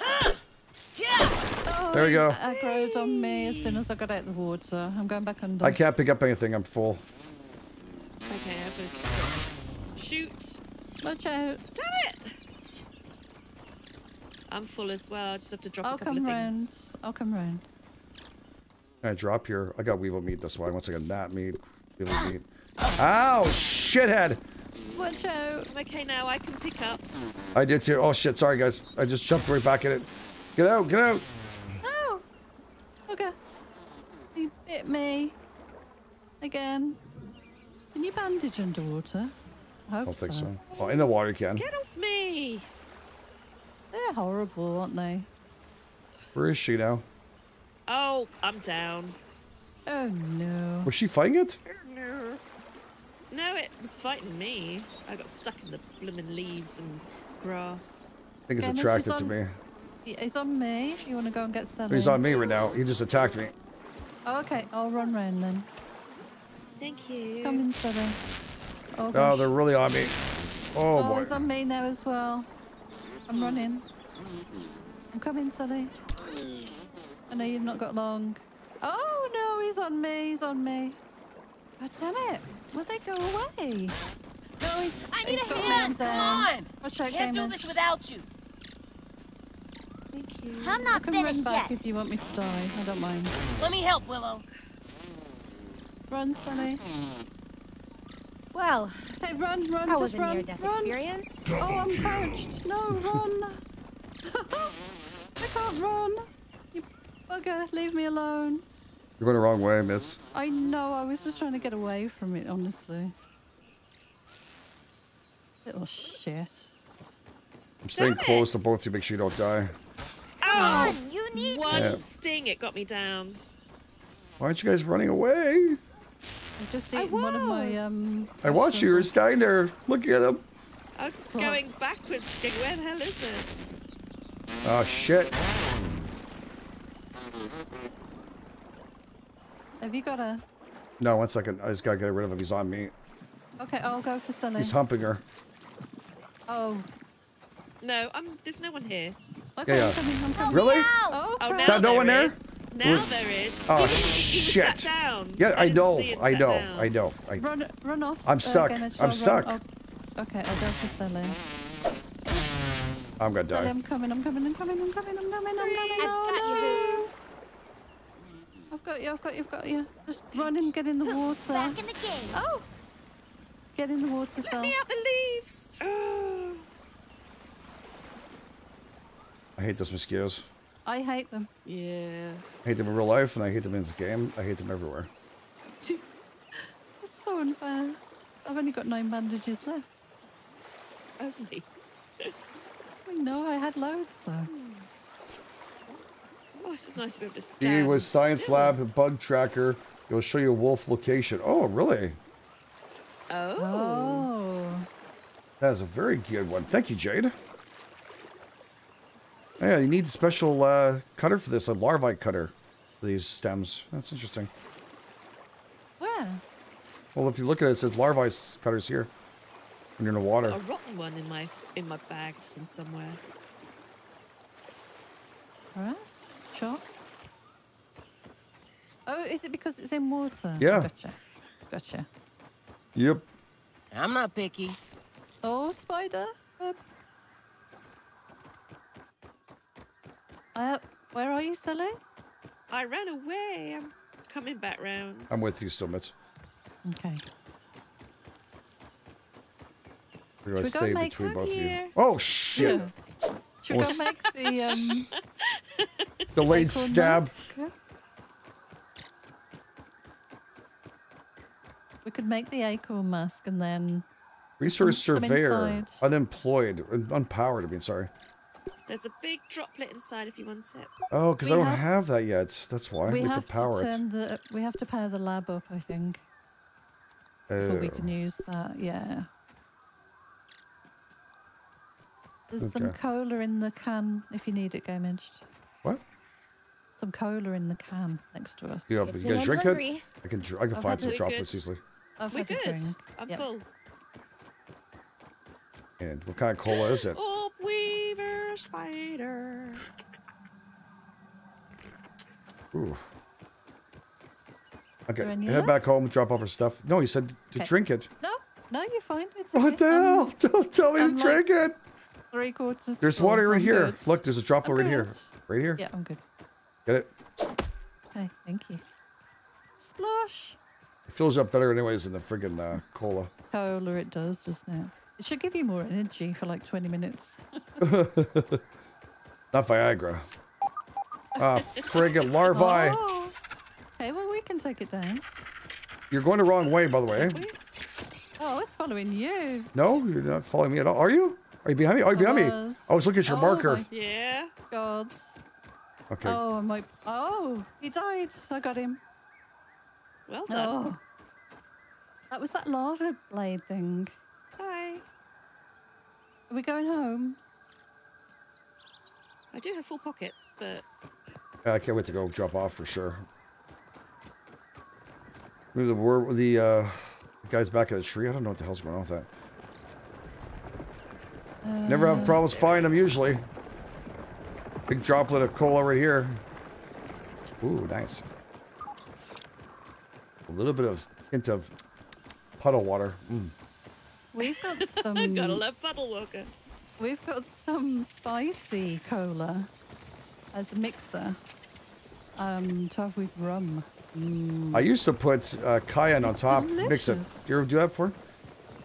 Oh, There we he go. Aggroed on me as soon as I got out the water. I'm going back under. I can't pick up anything. I'm full. Okay, I've just shoot. Watch out! Damn it! I'm full as well. I just have to drop I'll a couple come of round. things. I'll come round. I drop here. I got weevil meat. That's why. Once I got gnat meat, weevil meat. Ow, shithead! Watch out! I'm okay now. I can pick up. I did too. Oh shit! Sorry guys. I just jumped right back at it. Get out! Get out! Oh! Okay. He bit me. Again. Can you bandage underwater? I I hope don't think so. so. Oh, in the water you can. Get off me! They're horrible, aren't they? Where is she now? Oh, I'm down. Oh no. Was she fighting it? Oh, no. No, it was fighting me. I got stuck in the blooming leaves and grass. I think it's Okay, Mitch is attracted to me. Yeah, He's on me. You want to go and get Sally? He's on me right now. He just attacked me. Oh, okay, I'll run round then. Thank you. Come in, Sally. Oh, Oh, they're really on me. Oh, Oh, boy. he's on me now as well. I'm running. I'm coming, Sally. I know you've not got long. Oh no, he's on me. He's on me. God damn it! Will they go away? No, he's. I need he's a hand. me Come on. Watch out, Can't do this without you. Thank you. I'm I not can run back yet. if you want me to die. I don't mind. Let me help, Willow. Run, Sally. Well, Hey, run, run, that was just a run, near-death run. experience. Oh, I'm crouched. No, run. <laughs> I can't run. You bugger, leave me alone. You're going the wrong way, miss. I know, I was just trying to get away from it, honestly. Little shit. I'm staying Damn close to both of you. Make sure you don't die. Ow! Come on, you need One Yeah. sting, it got me down. Why aren't you guys running away? I've just I eaten one of my um. I watch you. You're standing there looking at him. I was Slots. going backwards, going, where the hell is it? Oh, shit. Have you got a? No, one second. I just gotta get rid of him. He's on me. Okay, I'll go for Sally. He's humping her. Oh, No, I'm, there's no one here. Okay, yeah. I'm coming, I'm. Really? Ow! Oh, Oh, crap. now that no one there? is. Now Was- there is. Oh, He was- he was shit. sat down. Yeah, I didn't know. see him I know. down. I know. I, Run, run off. I'm uh, stuck. Gennett, I'm stuck. Run, okay, I'll go for Sally. I'm gonna Sally, die. I'm coming, I'm coming, I'm coming, I'm coming, I'm coming, I'm coming. I've oh, got you, no. I've got you, I've got you, I've got you. Just run and get in the water. Back in the game. Oh! Get in the water, Let Sal. me out the leaves. Oh. I hate those mosquitoes. I hate them. Yeah. I hate them in real life, and I hate them in this game. I hate them everywhere. <laughs> That's so unfair. I've only got nine bandages left. Only. I know, I had loads though. Oh, it's just nice to be able to He stand was science still. lab bug tracker. It'll show you a wolf location. Oh, really? Oh. Oh. That's a very good one. Thank you, Jade. Yeah, you need a special uh, cutter for this, a larvae cutter for these stems. That's interesting. Where? Well, if you look at it, it says larvae s- cutters here when you're in the water. A rotten one in my in my bag from somewhere. Grass? Chalk? Oh, is it because it's in water? Yeah. Gotcha. Gotcha. Yep. I'm not picky. Oh, spider. web. Uh, where are you, Sally? I ran away. I'm coming back round. I'm with you still, Mitz. Okay. We're going to Should we go stay between one both of you. Oh, shit. Yeah. <laughs> Should we go make the um <laughs> Delayed acorn stab. mask? We could make the acorn mask and then Resource Some- some surveyor. inside. Unemployed. un- Unpowered, I mean, sorry. There's a big droplet inside if you want it. Oh, because I don't have- have, that yet. That's why. we need have to power to it. the we have to power the lab up, I think, before we Oh. can use that. Yeah. There's some cola in the can if you need it, Game Edged. What? Some cola in the can next to us. Yeah, but you guys I'm drink hungry. it? I can, dr- I can I've find some it. chocolates Good. easily. I've We're good. I'm Yep. full. And what kind of cola is it? Oh, Weaver Spider. Ooh. Okay, head back home, drop off her stuff. No, he said to Okay. drink it. No, no, you're fine. It's okay. What the hell? <laughs> Don't tell me to I'm like- drink it. Three quarters. There's water right here. good. Look, there's a drop I'm right here. Right here. Yeah, I'm good. Get it? Okay, thank you. Splosh. It fills up better anyways than the friggin' uh, cola. Cola, it does, doesn't it? It should give you more energy for like 20 minutes. <laughs> Not Viagra. Ah, friggin' larvae. <laughs> Oh. Okay, well, we can take it down. You're going the wrong way, by the way. Oh, it's following you. No, you're not following me at all. Are you? Are you behind me? Are you behind me? was. I was looking at your Oh marker. my Yeah. gods. Okay. Oh, I might. Oh, he died. I got him. Well done. Oh. That was that lava blade thing. Bye. Are we going home? I do have full pockets, but I can't wait to go drop off for sure. Maybe the the uh, guy's back at the tree. I don't know what the hell's going on with that. Never have problems finding them usually. Big droplet of cola right here. Ooh, nice. A little bit of hint of puddle water. Mm. We've got <laughs> some. gotta love Puddle Walker. We've got some spicy cola as a mixer. Um, to have with rum. I used to put uh, cayenne on It's top, mix it. delicious. You ever do that before?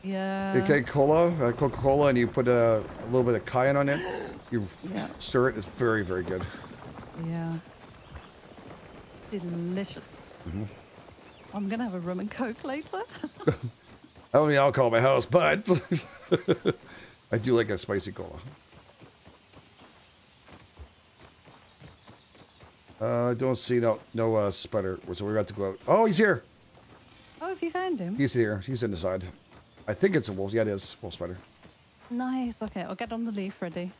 Yeah. You take cola, uh, Coca-Cola, and you put a, a little bit of cayenne on it. <gasps> You Yeah. stir it. It's very, very good. Yeah. Delicious. Mm-hmm. I'm gonna have a rum and coke later. <laughs> <laughs> I don't need alcohol in my house, but <laughs> I do like a spicy cola. Uh, I don't see no no uh, spider, so we're about to go out. Oh, he's here. oh, have you found him? He's here. He's in the side. I think it's a wolf. Yeah, it is. Wolf spider. Nice. Okay, I'll get on the leaf ready.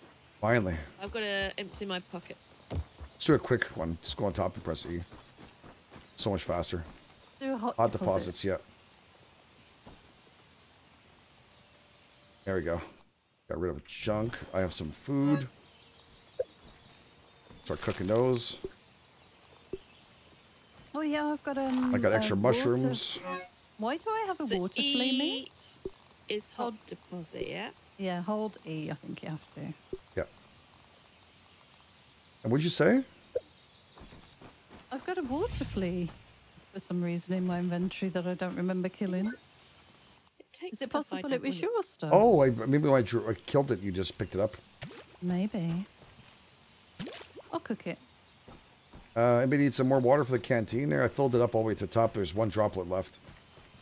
Finally. I've got to empty my pockets. Let's do a quick one. Just go on top and press E. So much faster. Do a hot, Hot deposit. deposits, yeah. There we go. Got rid of junk. I have some food. Start cooking those. Oh yeah, I've got um. I got uh, extra water- mushrooms. Why do I have a So water flea E meat? is hot Hold- deposit, yeah? Yeah, hold E. I think you have to. Yeah. And what'd you say? I've got a water flea for some reason in my inventory that I don't remember killing. It takes Is it possible it was want. your stuff? Oh, I, maybe when I, drew, I killed it, you just picked it up. Maybe. I'll cook it. Uh, anybody need some more water for the canteen there? I filled it up all the way to the top. There's one droplet left.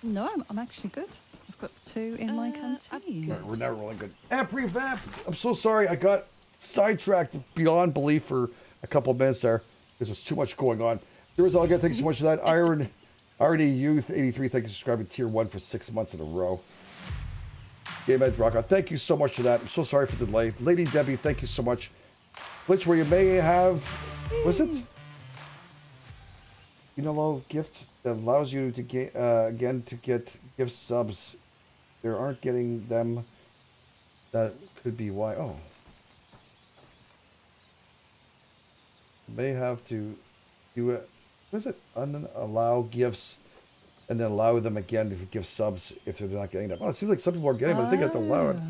No, I'm, I'm actually good. I've got two in my Uh, I'm canteen. good. We're never really good. Amp revamp. I'm so sorry. I got sidetracked beyond belief for a couple of minutes there because there's too much going on. There was all good. Thanks so much for that. Iron, Irony Youth 83. Thank you for subscribing tier one for six months in a row. Game Edge Rock. Thank you so much for that. I'm so sorry for the delay. Lady Debbie, thank you so much. Glitch where you may have. Was it? You know, gift that allows you to get uh, again to get gift subs. There aren't getting them. That could be why. Oh, may have to do it. What is it? Allow gifts, and then allow them again to give subs if they're not getting them. Oh, it seems like some people are getting, them, but I think that's allowed.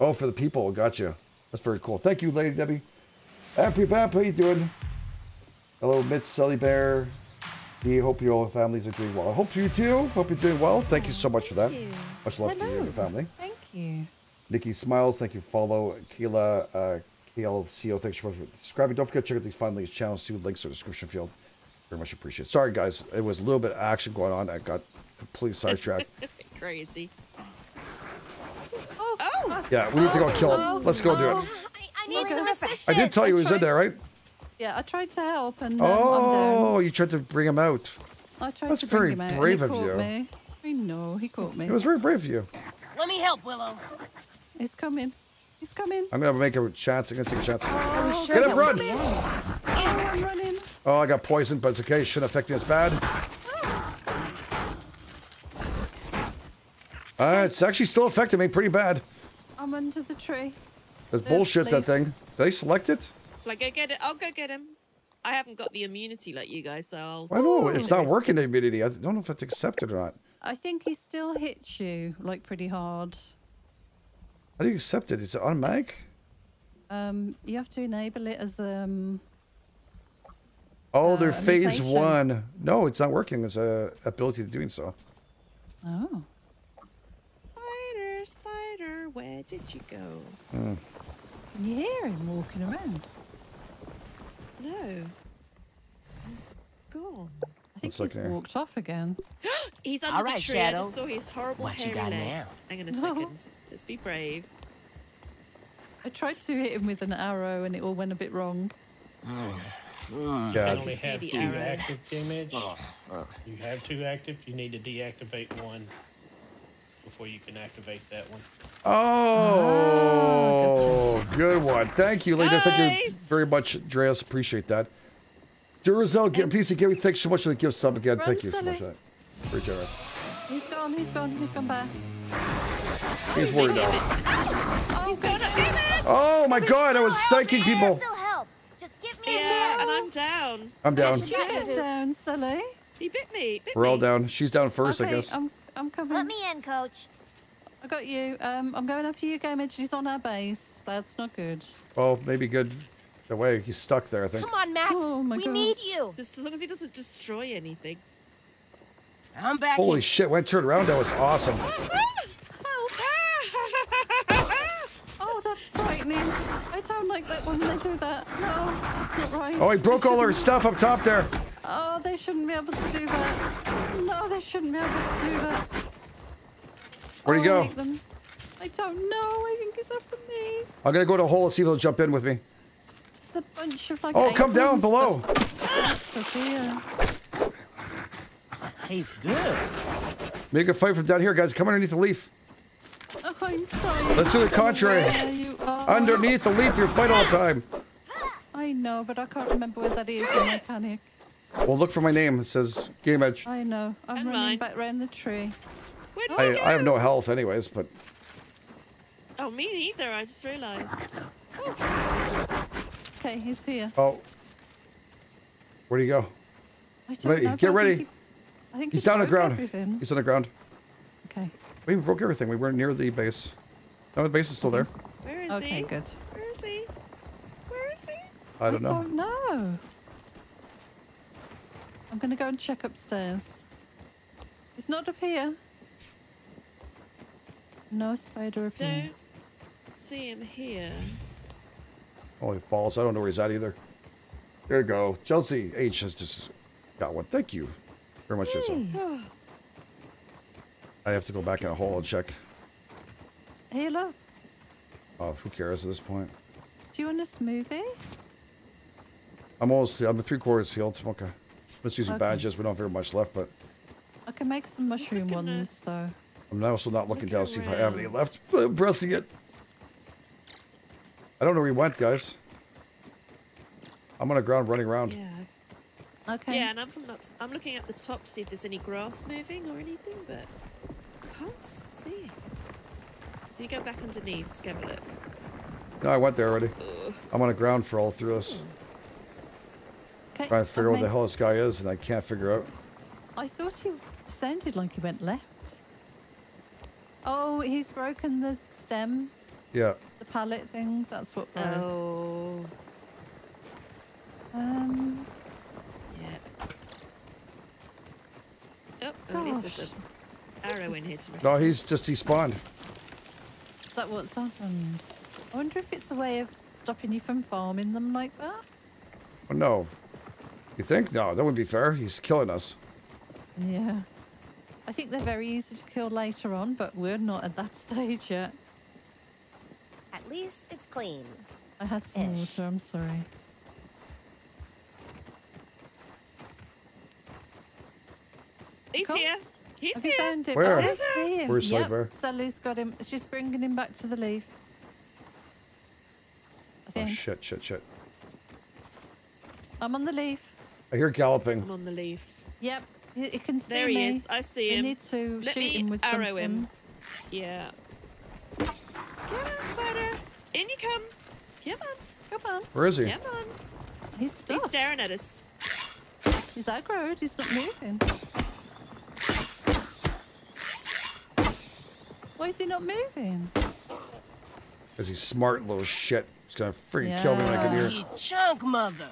Oh, for the people. Gotcha. That's very cool. Thank you, Lady Debbie. Happy Vamp, how you doing? Hello, Mitz, SeleBear. We hope your families are doing well. I hope you too. Hope you're doing well. Thank you so much for that. you. Much love to you and your family. Thank you. Nikki Smiles, thank you. Follow Keela, uh, KLCO, thanks so much for subscribing. Don't forget to check out these Fun Links channels too. Links are in the description field. Very much appreciate. Sorry guys, it was a little bit of action going on. I got completely sidetracked. <laughs> Crazy. Oh, Oh! yeah, we need to go kill him. Let's go do it. I, I need some assistance. I did tell you he was in there, right? yeah, I tried to help and um, Oh, you tried to bring him out. I tried that's to bring very him out. and brave he of caught you. Me. I know, he caught me. It was very brave of you. Let me help, Willow. He's coming. He's coming. I'm gonna make a chance. I'm gonna take a chance. Oh, Get him, run! Oh, I'm running. Oh, I got poisoned, but it's okay. Shouldn't affect me as bad. Uh, it's actually still affecting me pretty bad. I'm under the tree. That's Uh, bullshit, that thing. Did I select it? Shall I go get it? I'll go get him. I haven't got the immunity like you guys, so I'll. I know, it's not working, the immunity. I don't know if it's accepted or not. I think he still hits you like pretty hard. How do you accept it? Is it automatic? Um, you have to enable it as um. Oh, they're uh, phase mutation. one. No, it's not working. It's a ability to doing so. Oh, Spider, spider, where did you go? can you hear him walking around? No. He's gone. I think Looks like he's walked off again. <gasps> He's under All the right, tree. I just saw his horrible What you hairy got legs. Hang on a No. <laughs> second. Let's be brave. I tried to hit him with an arrow and it all went a bit wrong. You Yeah. only have two arrow. active image. Oh, oh. You have two active. You need to deactivate one before you can activate that one. Oh, ah. good one. Thank you, lady. Thank you very much, Andreas. Appreciate that. Druzilla, get piece of giving. Thanks so much for the gift sub again. Run, Thank you so much for that. Very generous. He's gone, he's gone, he's gone back. He's worried now. He's going up, damn it! Oh, oh my god, I was thanking people. Still help. Just give me Yeah, and I'm down. I'm down. Yes, Get Yes. it down, Sully. He bit me. Bit We're all down. She's down first, okay, I guess. I'm, I'm coming. Let me in, coach. I got you. Um, I'm going after you, game edges on our base. That's not good. Oh, maybe good. The way he's stuck there, I think. Come on, Max. Oh my we God. need you. Just as long as he doesn't destroy anything. I'm back. Holy in. shit! When I turned around, that was awesome. Oh, that's frightening. I don't like that when they do that. No, that's not right. Oh, he broke all our stuff up top there. Oh, they shouldn't be able to do that. No, they shouldn't be able to do that. Where'd he Oh, I go? hate them. I don't know. I think he's after me. I'm gonna go to a hole and see if he'll jump in with me. It's a bunch of like. Oh, come down below. stuff- stuff. Tastes good. Make a fight from down here, guys. Come underneath the leaf. Oh, I'm trying. Let's do the contrary. There you are. Underneath the leaf, you fight all the time. I know, but I can't remember where that is in my panic. Well, look for my name. It says Game Edge. I know. I'm And running mine. back round the tree. Where did I, go? I have no health, anyways, but Oh, me neither. I just realised. Okay, he's here. oh, where'd he go? I don't Wait, know, get but I ready. think he- I think He's he down on the ground. He's on the ground. Okay. We broke everything. We weren't near the base. No, the base is still there. Where is Okay, he? good. Where is he? Where is he? I don't know. don't know. I'm gonna go and check upstairs. He's not up here. No spider up here. Don't see him here. Holy balls! I don't know where he's at either. There you go. Chelsea H has just got one. Thank you very much, Chelsea. Hey, <sighs> oh, I have to go back in a hole and check. hey, look. Oh, who cares at this point? Do you want a smoothie? I'm almost. I'm three quarters healed. Okay. Let's use Okay. badges. We don't have very much left, but I can make some mushroom looking at- ones, so. I'm also not looking Look down to see if I have any around. left. <laughs> I'm pressing it. I don't know where he went, guys. I'm on the ground running around. Yeah. Okay. Yeah, and I'm from up, I'm looking at the top to see if there's any grass moving or anything, but can't see. Do you go back underneath? Let's have a look. No, I went there already. I'm on the ground for all through this. Okay. Trying to figure out what the hell this guy is, and I can't figure out. I thought he sounded like he went left. Oh, he's broken the stem, Yeah. the pallet thing. That's what broke. Oh, Um, yeah. Oh, at least there's Gosh. An arrow in here to No, he's just despawned. is that what's happened? I wonder if it's a way of stopping you from farming them like that. Oh, no. You think? No, that wouldn't be fair. He's killing us. Yeah. I think they're very easy to kill later on, but we're not at that <laughs> stage yet. At least it's clean. I had some Ish. water, I'm sorry. He's here. Cox, He's Have you found him? Where? Oh, I see him. Where's yep. Sliver? Sally's got him. She's bringing him back to the leaf. I Oh, think. shit, shit, shit. I'm on the leaf. I hear galloping. I'm on the leaf. Yep. You, you can see There he me. is. I see You him. need to Let shoot me him with arrow something. him. Yeah. Come on, spider. In you come. Come on. Come on. Where is he? Come on. He's stuck. He's staring at us. He's aggroed. He's not moving. Why is he not moving? Because he's smart little shit. He's gonna freaking kill me when I get Yeah. near. You chunk mother.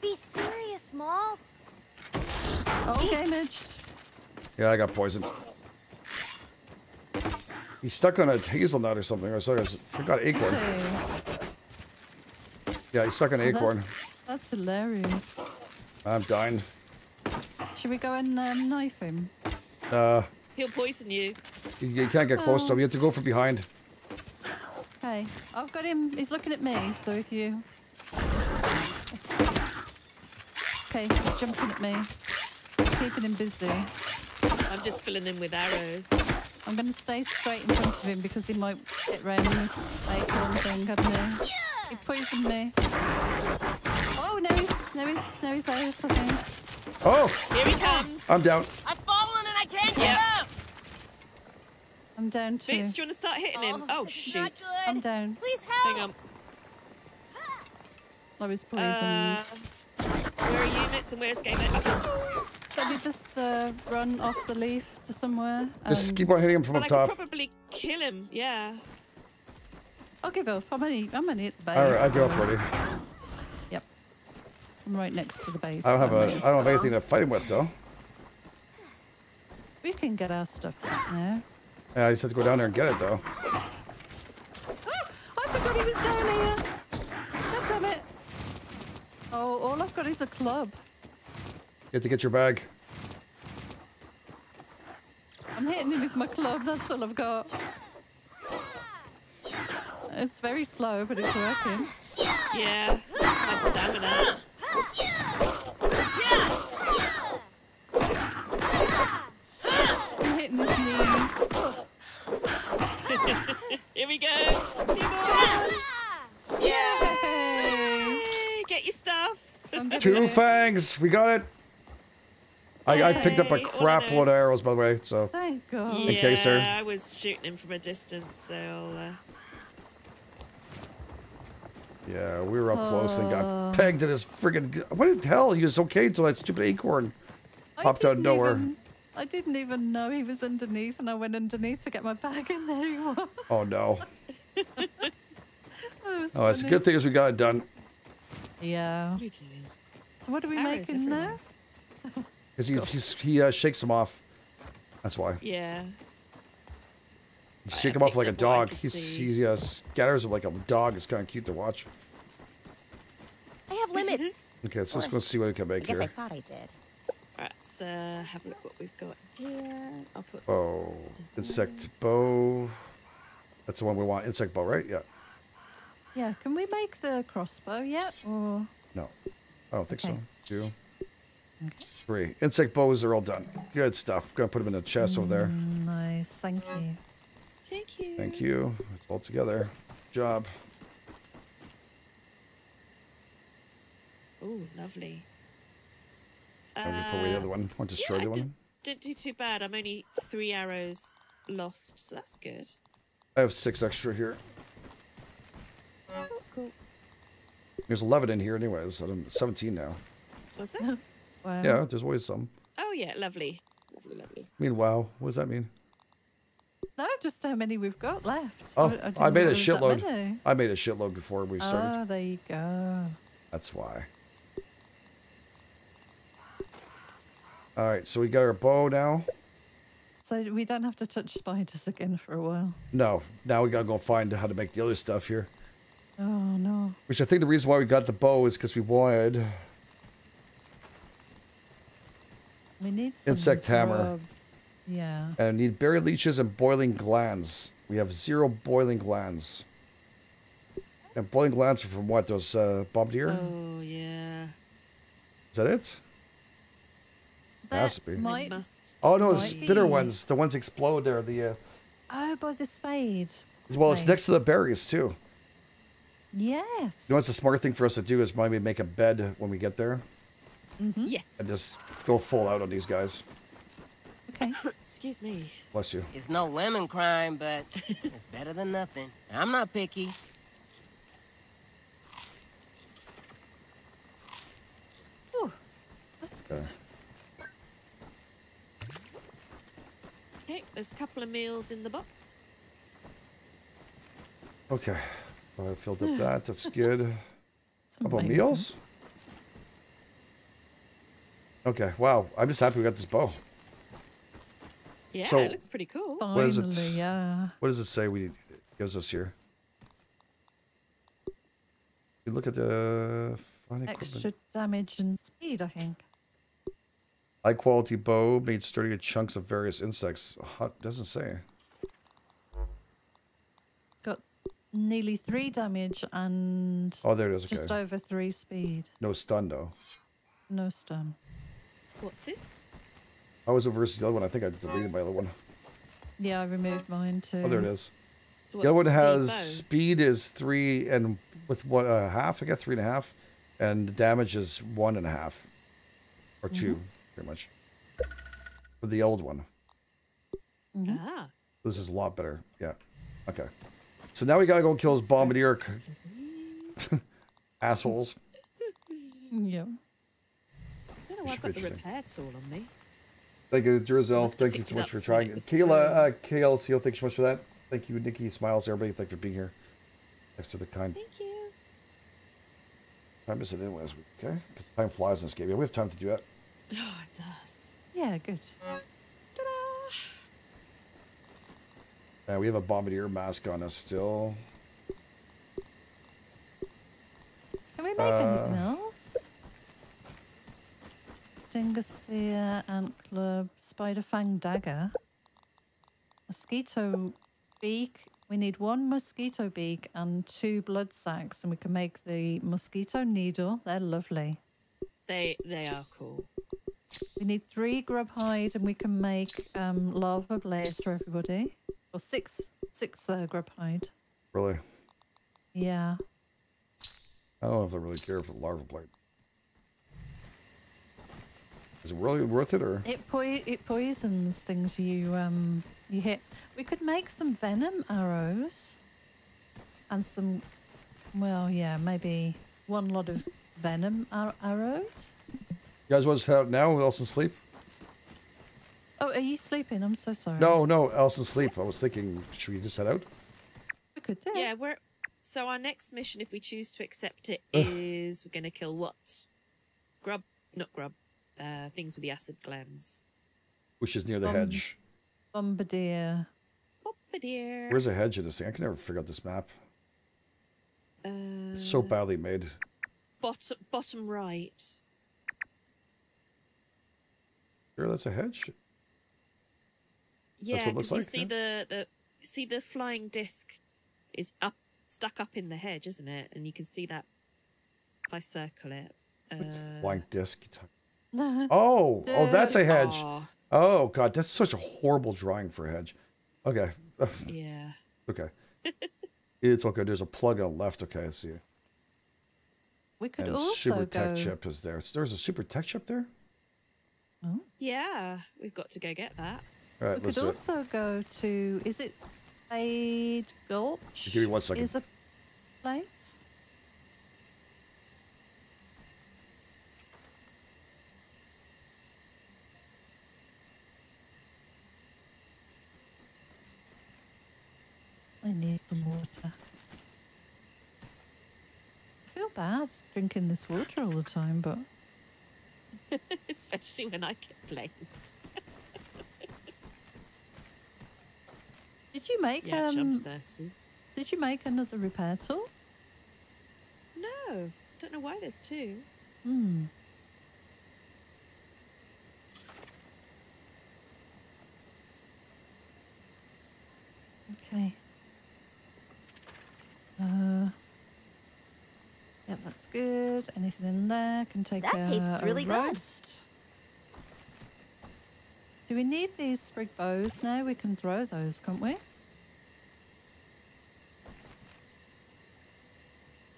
Be serious, Smalls. Game edged. Yeah, I got poisoned. He's stuck on a hazelnut or something. Or sorry, I got acorn. Yeah, he's stuck on Oh, acorn. that's, that's hilarious. I'm dying. Should we go and um, knife him? Uh, He'll poison you. you, you can't get close to him. You have to go from behind. Okay, I've got him. He's looking at me. So if you, Okay, he's jumping at me. Keeping him busy. I'm just filling him with arrows. I'm going to stay straight in front of him because he might get round this acorn thing, hadn't he? He poisoned me. Oh, now he's, now he's, now he's out, I think. Oh, Here he comes. I'm down. I've fallen and I can't get Yeah. up. I'm down too. Fitz, do you want to start hitting him? Oh, this shoot. I'm down. Please help. Hang on. I was poisoned. Uh, where are you, Mitz, and where's Game Okay. So we just uh, run off the leaf to somewhere. Just um, keep on hitting him from Well, up I top. could probably kill him. Yeah. I'll give up. I'm only, I'm only at the base. All right, I go up already. Yep. I'm right next to the base. I don't have so a. might I as don't have anything to fight him with though. We can get our stuff back now. Yeah, I just have to go down there and get it though. Ah, I forgot he was down here. God damn it. Oh, all I've got is a club. You have to get your bag. I'm hitting him with my club. That's all I've got. It's very slow, but it's working. Yeah. My stamina. I'm hitting his knees. <laughs> Here we go. Hey, Hey! get your stuff. Two it. fangs. We got it. I, I picked up a Yay, crap load of arrows, by the way. So Thank God. Yeah, case, sir. I was shooting him from a distance, so I'll, uh, yeah, we were up close and got pegged at his friggin' What the hell? He was okay until that stupid acorn popped out of nowhere. even- I didn't even know he was underneath, and I went underneath to get my bag, and there he was. Oh no. <laughs> Was Oh, it's a good thing as we got it done. Yeah. you. So what are we Arrows making everywhere. now? Because <laughs> he he's, he uh, shakes them off. That's why. Yeah. You I shake him off like a up what I dog. could He's, see. he uh, scatters him like a dog. It's kind of cute to watch. I have limits. <laughs> Okay, so let's just go see what we can I make guess I thought I did. Right, let's uh, have a look what we've got here. I'll put. Oh, insect bow. That's the one we want. Insect bow, right? Yeah. Yeah. Can we make the crossbow yet? Or No, I don't think Okay. so. Two, three. Insect bows are all done. Good stuff. Gonna put them in the chest over there. nice. Thank you. Thank you. Thank you. It's all together. Job. Oh, lovely. And we put away the Uh, other one. Want to destroy yeah, the one? Didn't do too bad. I'm only three arrows lost, so that's good. I have six extra here. Oh, cool. There's 11 in here, anyways. I'm 17 now. Was that? <laughs> Wow. Yeah, there's always some. oh, yeah, lovely. Lovely, lovely. I mean, wow. What does that mean? No, just how many we've got left. Oh, didn't I, made a there was shitload. I made a shitload before we started. Oh, there you go. That's why. All right, so we got our bow now. So we don't have to touch spiders again for a while. No, now we gotta go find how to make the other stuff here. Oh no. Which I think the reason why we got the bow is because we wanted. We need some Insect hammer. grub. Yeah. And need berry leather and boiling glands. We have zero boiling glands. And boiling glands are from what? Those uh, bombardier? Oh, yeah. Is that it? Has to be. Might. Oh no, it's Might bitter be. ones. The ones explode there. The uh, Oh, by the spade. well, it's next to the berries too. Yes. You know what's the smart thing for us to do is maybe make a bed when we get there Mm -hmm. Yes. and just go full out on these guys. Okay. <coughs> Excuse me. Bless you. It's no lemon crime, but it's better than nothing. I'm not picky. Ooh, that's good. Okay. Okay, there's a couple of meals in the box. Okay. Well, I filled up <sighs> that. That's good. It's How about meals? Okay. Wow. I'm just happy we got this bow. Yeah, So- it looks pretty cool. What is Finally, it? yeah. What does it say we it gives us here? You look at the fine equipment. Extra damage and speed, I think. High quality bow made sturdy with chunks of various insects. Hot doesn't say. Got nearly three damage and Oh, there it is. Okay. just over three speed. No stun though. No stun. What's this? I was versus the other one. I think I deleted my other one. Yeah, I removed mine too. Oh, there it is. What, The other one has speed is three and with one uh, half. I got three and a half, and damage is one and a half, or 2 pretty much. For the old one, Mhm. Ah. this is a lot better. Yeah. Okay. So now we gotta go kill his bombardier <laughs> assholes. Yeah. I don't know. Should I've got the repair tool on me. Thank you, Druzilla. Must have Thank you so much for trying. it was Kayla, thrown. uh, KLCO, thank you so much for that. Thank you, Nikki Smiles, everybody. Thanks for being here. Thanks to the kind. Thank you. I miss it anyways, okay? Because time flies in this game. Yeah, we have time to do that. Oh, it does. Yeah, good. Ta-da! Uh, we have a bombardier mask on us still. Can we make anything Uh, else? Stinger spear, ant club, spider fang dagger, mosquito beak. We need one mosquito beak and two blood sacks, and we can make the mosquito needle. They're lovely. They they are cool. We need three grub hide, and we can make um, larva blade for everybody. Or six, six uh, grub hide. Really? Yeah. I don't know if I really care for the larva blade. Is it really worth it, or? It poi- it poisons things you um you hit. We could make some venom arrows and some well, yeah, maybe one lot of venom ar- arrows. You guys want to head out now? Elson sleep? Oh, are you sleeping? I'm so sorry. No, no, Elson sleep. I was thinking, should we just head out? we could do. Yeah, we're so our next mission, if we choose to accept it, is we're gonna kill what? Grub, not grub. Uh, things with the acid glands. Which is near the Um, hedge. Bombardier. Bombardier. Where's the hedge in this thing? I can never figure out this map. Uh, It's so badly made. Bottom, bottom right. Sure, that's a hedge? Yeah, what it looks because you like, see the the see the flying disc is up stuck up in the hedge, isn't it? And you can see that if I circle it. Uh, Flying disc. No. <laughs> Oh, oh, that's a hedge. aw, Oh, God, that's such a horrible drawing for a hedge. Okay. <laughs> yeah. okay. <laughs> It's okay. There's a plug on the left. Okay, I see. We could And also super go. tech chip is there. There's a super tech chip there? Yeah, we've got to go get that. All right, We could do it. also go to. Is it Spade Gulch? Give me one second. Is a place. I need some water. I feel bad drinking this water all the time, but <laughs> Especially when I get blamed. <laughs> did you make Yeah, I'm um? thirsty. Did you make another repair tool? No, don't know why there's two. Hmm. Okay. Uh. Yep, that's good. Anything in there can take That a, tastes a really good. Do we need these sprig bows now? We can throw those, can't we?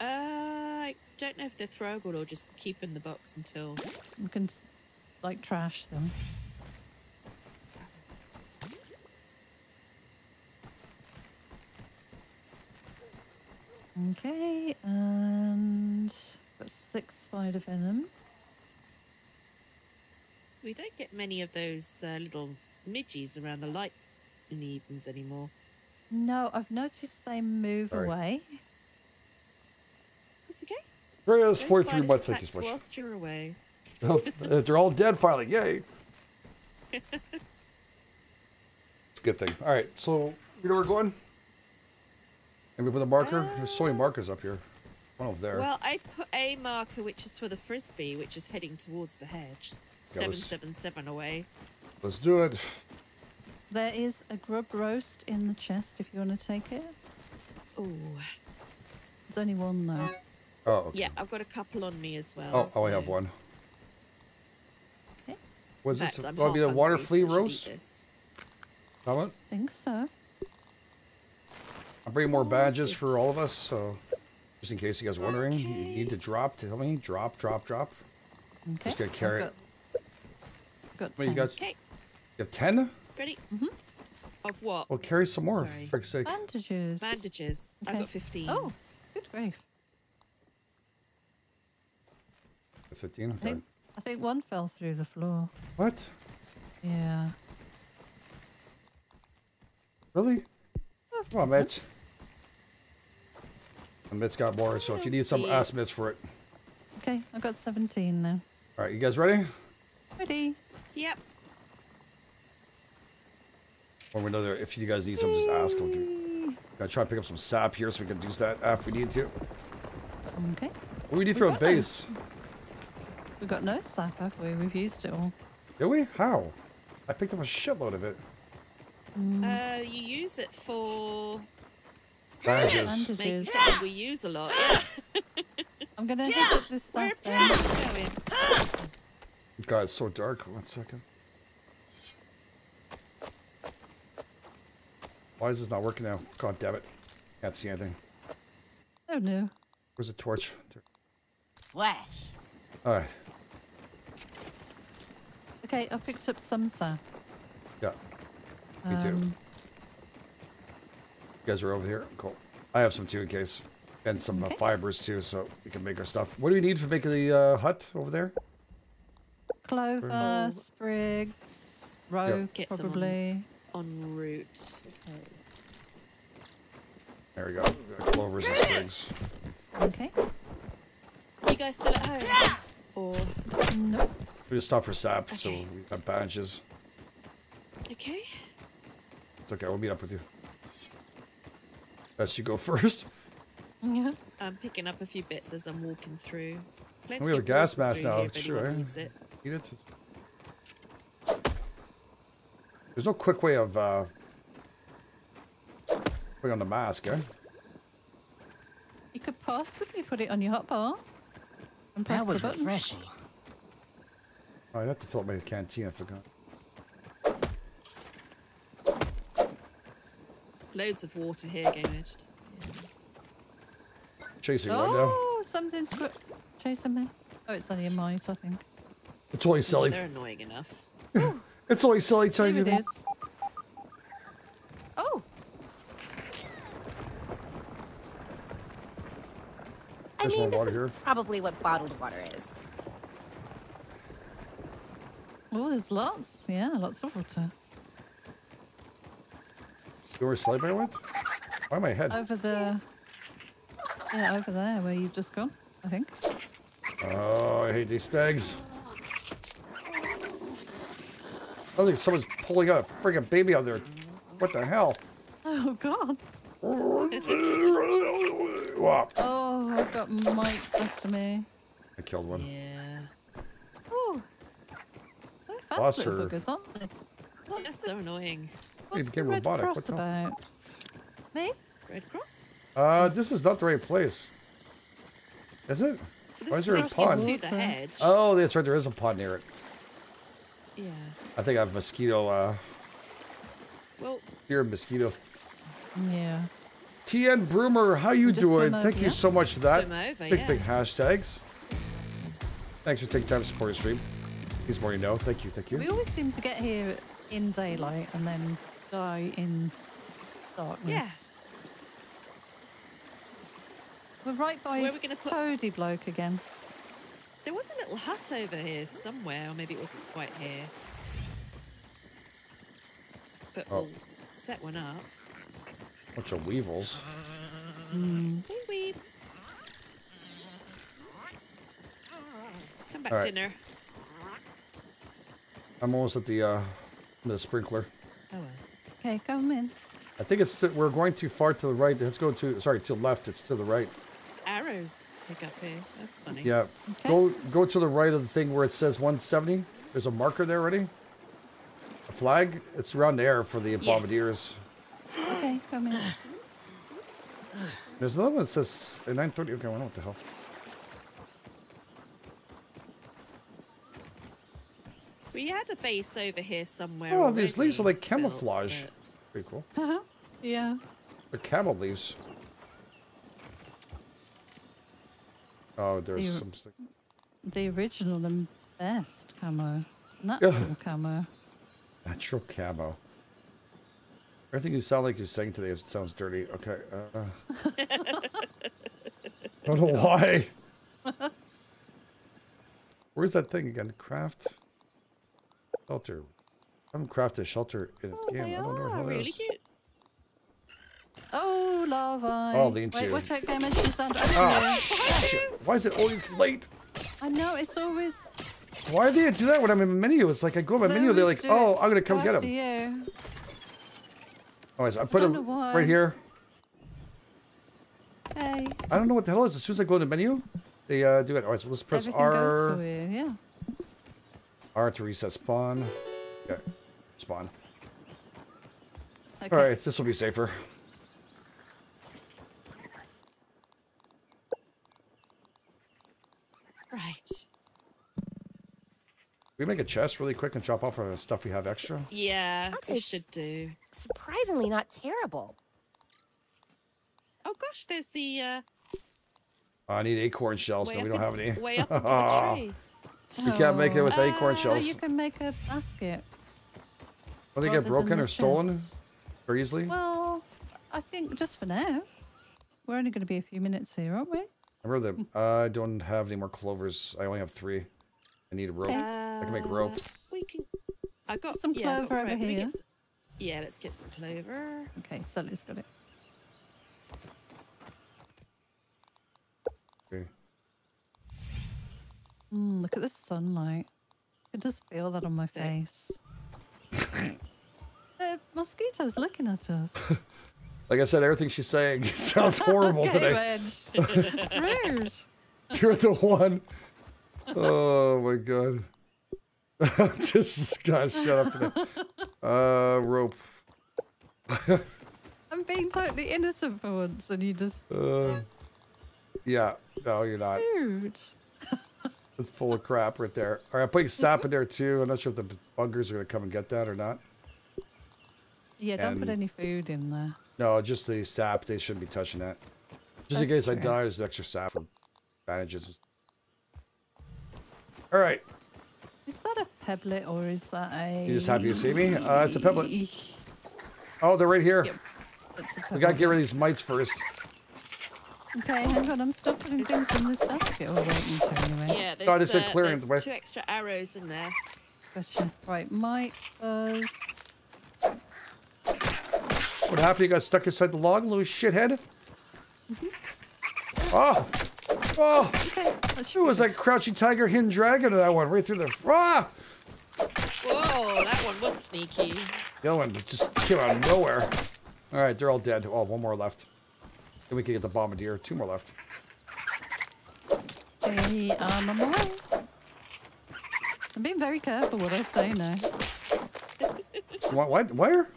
Uh, I don't know if they're throwable or just keep in the box until. We can like trash them. Okay, and got six spider venom. We don't get many of those uh, little midgies around the light in the evenings anymore. No, I've noticed they move Sorry. away. That's okay. Chris, Those 43 spiders months. Thank you so much. you're away. Oh, <laughs> They're all dead finally. Yay. <laughs> It's a good thing. All right, so you know where we're going? And we put a marker. There's so many markers up here. One over there. Well, I've put a marker which is for the frisbee, which is heading towards the hedge. Yeah, Seven let's- seven seven away. Let's do it. There is a grub roast in the chest if you want to take it. Oh, There's only one though. Oh, okay. yeah, I've got a couple on me as well. Oh, oh, I have so- one. Was In this fact, I'm be the water flea so I should eat roast? this. How about? think so. I'll bring more Oh, badges for all of us, so just in case you guys are wondering, you need to drop. Tell me, drop, drop, drop. Okay. Just gonna I've carry it. got- Got What you 10. guys? Okay, You have ten? ready? Mm-hmm. Of what? Well, carry some more. Sorry. For frick's sake. Bandages. Bandages. I've got 15. Oh, good grief. Fifteen. I Okay. think, I think one fell through the floor. What? Yeah. Really? Come on, Mitch. And Mitch got more, so if you need some, see it. ask Mitch for it. Okay, I've got 17 now. All right, you guys ready? Ready? Yep. Or we know that if you guys need some, just ask. We'll give, gonna try to pick up some sap here so we can do that if we need to. Okay. What do we need for a got those. base? We've got no sap, have we? We've used it all. Do we? How? I picked up a shitload of it. Uh, you use it for Badges. making Bandages. something we use a lot. Yeah. <laughs> I'm gonna pick up this Where sap then. going? God, it's so dark. One second. Why is this not working now? God damn it. Can't see anything. Oh no. Where's the torch? There. Flash. All right. Okay, I picked up some sap. Yeah. Me too. Um, You guys are over here. Cool. I have some too in case. And some uh, Okay. fibers too, so we can make our stuff. What do we need for making the uh, hut over there? Clover, sprigs, rope, Get some on- probably. En route. There we go. We got Clovers and sprigs. Okay. You guys still at home? Or Nope. We just stop for sap, so we have badges. okay? It's okay. We'll meet up with you. Best you go <laughs> first. Yeah. I'm picking up a few bits as I'm walking through. we Plenty have a gas mask through now, here sure, anyone eh? needs it. Eat it. There's no quick way of uh, putting on the mask, eh? You could possibly put it on your hotbar and press That was the button. refreshing. Oh, I have to fill up my canteen. I forgot. Loads of water here, GameEdged. Chasing right now. Oh, something's got chasing me. Oh, it's only a mite, I think. It's always silly. They're annoying enough. <laughs> It's always silly telling There you. it is. Oh, I There's mean, this is here. probably what bottled water is. oh, there's lots. Yeah, lots of water. You were sleeping I went? Why am I head? Over the. Yeah, over there where you've just gone, I think. Oh, I hate these stags. I was like someone's pulling out a friggin' baby out there. What the hell? Oh, God. Wow. Oh, I've got mites after me. I killed one. Yeah. Oh. They're fast Boss little her. buggers, aren't they? That's so annoying. What's the became Red robotic, Cross what about? Me? Red Cross? Uh, this is not the right place. Is it? This Why is there a stuff pond? The Oh, that's right. There is a pond near it. Yeah. I think I have mosquito. Uh, Well, here, mosquito. Yeah. TN Broomer, how you doing? Thank you yeah? so much for that. Over, big, yeah. big hashtags. Thanks for taking time to support the stream. He's more you know. Thank you, thank you. We always seem to get here in daylight and then die in darkness. Yeah. We're right by where are we gonna put- Toady bloke again. there was a little hut over here somewhere, or maybe it wasn't quite here. But Oh. we'll set one up. Bunch of weevils. Wee wee. Come back, All right. dinner. I'm almost at the uh, the sprinkler. Oh well. Okay, come in. I think it's we're going too far to the right. Let's go to sorry to the left. It's to the right. It's arrows pick up here. That's funny. Yeah. Okay. Go go to the right of the thing where it says 170. There's a marker there already. A flag. It's around there for the bombardiers. Okay, come in. There's another one that says uh, 930. Okay, I don't know what the hell. We had a base over here somewhere. Oh, these leaves are already like built, camouflage. but- Pretty cool. Uh -huh. Yeah. They're camel leaves. Oh, there's You- some. The original and best camo. Natural camo. Natural camo. Everything you sound like you're saying today is, it sounds dirty. Okay. Uh, <laughs> I don't know why. <laughs> Where's that thing again? Craft shelter. I haven't crafted a shelter in a Oh, game. they I don't know how really is. cute. Oh, lava. Oh, lean Wait, to. watch out, game engine sound. I don't Oh, know. shit. Why is it always late? I know, it's always. Why do they do that when I'm in the menu? It's like I go in my they menu, they're like, oh, I'm going to come get him. You. Oh, I put him right here. Hey, I don't know what the hell is. As soon as I go in the menu, they uh, do it. All right, so let's press everything goes R. for you. Yeah. R to reset spawn. Okay, spawn. Okay. All right, this will be safer. Right. we make a chest really quick and chop off our stuff we have extra? Yeah, That we should do. Surprisingly not terrible. Oh gosh, there's the uh, I need acorn shells. way No, we don't have any. Way up into the <laughs> tree. We can't make it with acorn Oh, shells. you can make a basket. Will they get broken the or stolen chest. very easily? Well, I think just for now. We're only going to be a few minutes here, aren't we? Remember the I don't have any more clovers. I only have three. I need a rope. Okay. I can make rope. Uh, We can. I got Some yeah, I got clover over rope. Let me get here. s- Yeah, let's get some clover. Okay, Sally's got it. Okay. Mm, look at the sunlight. I can just feel that on my face. <laughs> the mosquitoes looking at us. <laughs> Like I said, everything she's saying <laughs> sounds horrible today. Rude. You're the one. Oh my god. I'm just gotta shut up today. Uh, rope. I'm being totally innocent for once, and you just Uh, yeah. No, you're not. rude. It's full of crap right there. All right, I'm putting sap in there too. I'm not sure if the buggers are gonna come and get that or not. Yeah, don't put any food in there. No, just the sap. They shouldn't be touching that. Just in That's case I die, there's extra sap for bandages. All right. Is that a pebblet or is that a? You just happy to see me? Uh, it's a pebblet. <laughs> Oh, they're right here. Yep. We gotta get rid of these mites first. Okay, hang on. I'm still putting things in this basket. Or waiting to anyway. Yeah, there's, No, I just said uh, clearing there's the way. two extra arrows in there. Gotcha. Right, Mike, Buzz. What happened? You got stuck inside the log, little shithead? Oh! Oh! Okay, It was like crouching tiger, hidden dragon in that one, right through the. Ah! Whoa, that one was sneaky. The other one just came out of nowhere. All right, they're all dead. Oh, one more left. Then we can get the bombardier. Two more left. Okay, um, I'm away. I'm being very careful what I say now. <laughs> What? What? Where?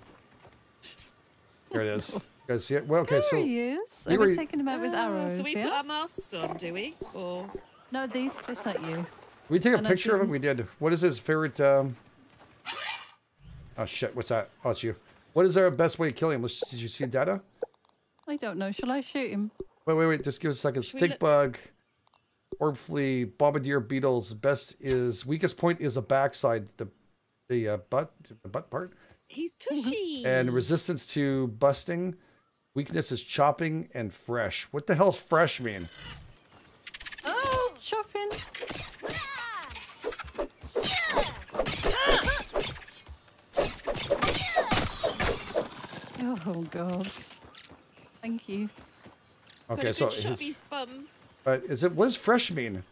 There it is. You guys see it? Well, okay, there so he is. Are we were- taking him out with Ah, arrows? do we yeah? put our masks on, do we? Or No, these spit at you. we take a and picture of him. We did. What is his favorite? Um... Oh shit! What's that? Oh, it's you. What is our best way to kill him? Did you see data? I don't know. Shall I shoot him? Wait, wait, wait. Just give us a second. Should we Stink bug, orb flea, bombardier beetles. Best is weakest point is the backside, the the uh, butt, the butt part, he's <laughs> tushy. and resistance to busting. Weakness is chopping and fresh. What the hell's fresh mean? Oh, chopping. Oh god. Thank you. Got Okay, a so good shot his- his bum. uh, is it what does fresh mean?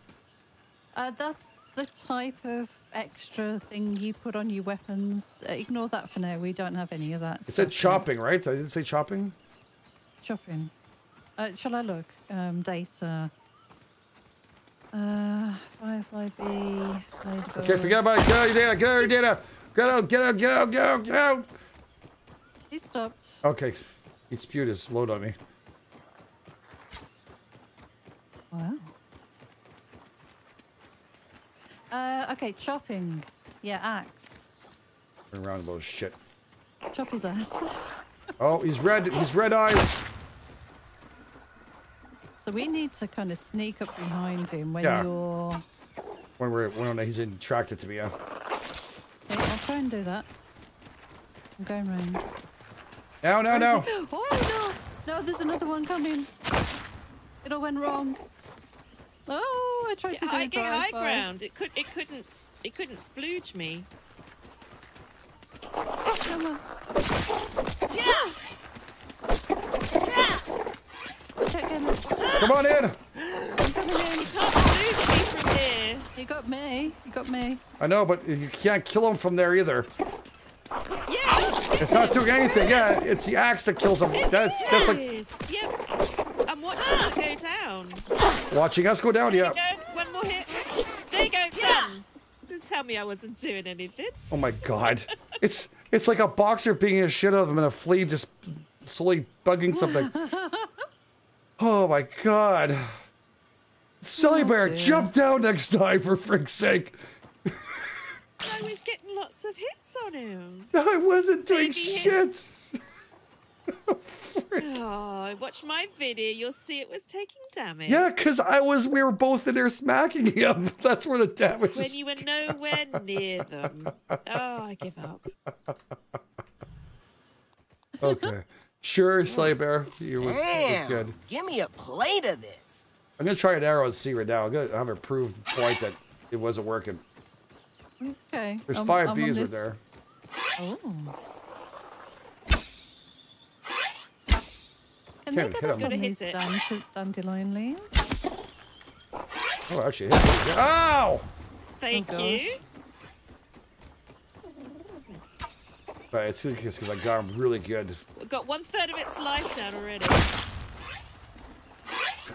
Uh, that's the type of extra thing you put on your weapons. Uh, ignore that for now. We don't have any of that. It said stuff yet. chopping, right? I didn't say chopping. Chopping. Uh, shall I look? Um, data. Uh, Firefly B. Ladybug. Okay, forget about it. Get out your data. Get out your data. Get out. Get out. Get out. Get out. Get out. He stopped. Okay, he spewed his load on me. Wow. Uh, okay, chopping. Yeah, axe. Turn around, little shit. Chop his ass. <laughs> Oh, he's red. He's red eyes. so we need to kind of sneak up behind him when Yeah. you're. When we're when he's attracted to me. Yeah. Okay, I'll try and do that. I'm going round. No, no, no. Oh no! No, there's another one coming. It all went wrong. Oh, I tried Get to do high, a get high drive-by. ground. It could. It couldn't. It couldn't splooge me. Come on. Check in. Come on in. I'm coming in. Can't splooge me from here. You got me. You got me. I know, but you can't kill him from there either. Yeah. It's not doing anything. Yeah, it's the axe that kills him. That's that's like Yes. Yep. I'm watching it go down. watching us go down. There Yeah. go. One more hit. There you go. Done. Don't tell me I wasn't doing anything. Oh my god. It's it's like a boxer beating a shit out of him and a flea just slowly bugging something. <laughs> Oh my god. Silly Oh, Bear, dear. jump down next time for frick's sake. I was getting lots of hits on him. No, I wasn't doing Baby shit. <laughs> Oh, hits. Oh, watch my video. You'll see it was taking damage. Yeah, because I was we were both in there smacking him. <laughs> That's where the damage When you were nowhere near <laughs> them. Oh, I give up. Okay. Sure, mm. Silly Bear. You was, it was Damn. good. Give me a plate of this. I'm gonna try an arrow and see right now. I'm gonna have a proved point that it wasn't working. Okay. There's I'm- 5 I'm bees right this- there. Oh. Can Can't they get us him. on Gotta these dand- dandelion leaves? Oh, actually, hit me. ow! Thank oh, gosh. you. But it's because I got him really good. We've got one third of its life down already.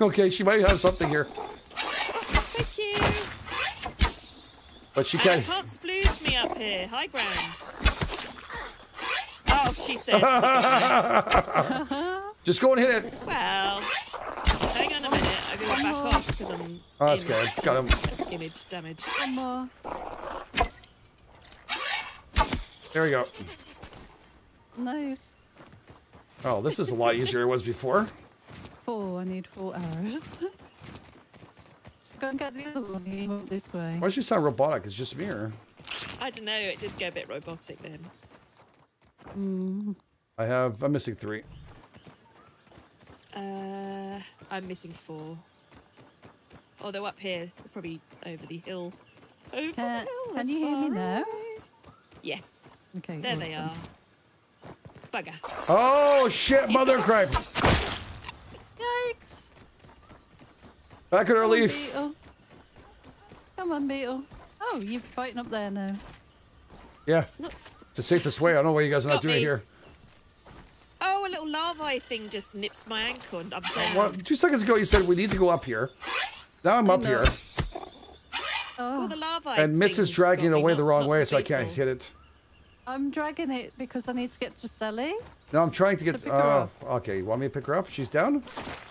Okay, she might have something here, oh, Thank you. But she And it can't. can't splooge me up here. High ground. Oh, she says. <laughs> Just go and hit it. well, hang on a minute. I gotta back off because I'm. Oh, that's good. Got him. Image damage. One more. There we go. Nice. Oh, this is a lot easier than it was before. Four. I need four arrows. <laughs> Go and get the other one. You move this way. Why does she sound robotic? It's just me or? I don't know. It did go a bit robotic then. Mm. I have. I'm missing three. Uh, I'm missing four. Oh, they're up here. They're probably over the hill. Over Can, the hill. can you hear me now? Yes. Okay. There they are. Bugger. Oh shit! Mother cripe! Yikes! Back in our Come leaf. Beetle. Come on, Beetle. Oh, you're fighting up there now. Yeah. It's the safest way. I don't know why you guys are not Got doing it me. here. Oh, a little larvae thing just nips my ankle and I'm down. Well, two seconds ago you said we need to go up here. Now I'm I up know. here, Oh, Oh, the larvae and Mitz is dragging it away the wrong way, the so I can't beetle. hit it. I'm dragging it because I need to get to Sally. No, I'm trying to get. To pick Oh, up. okay. You want me to pick her up? She's down.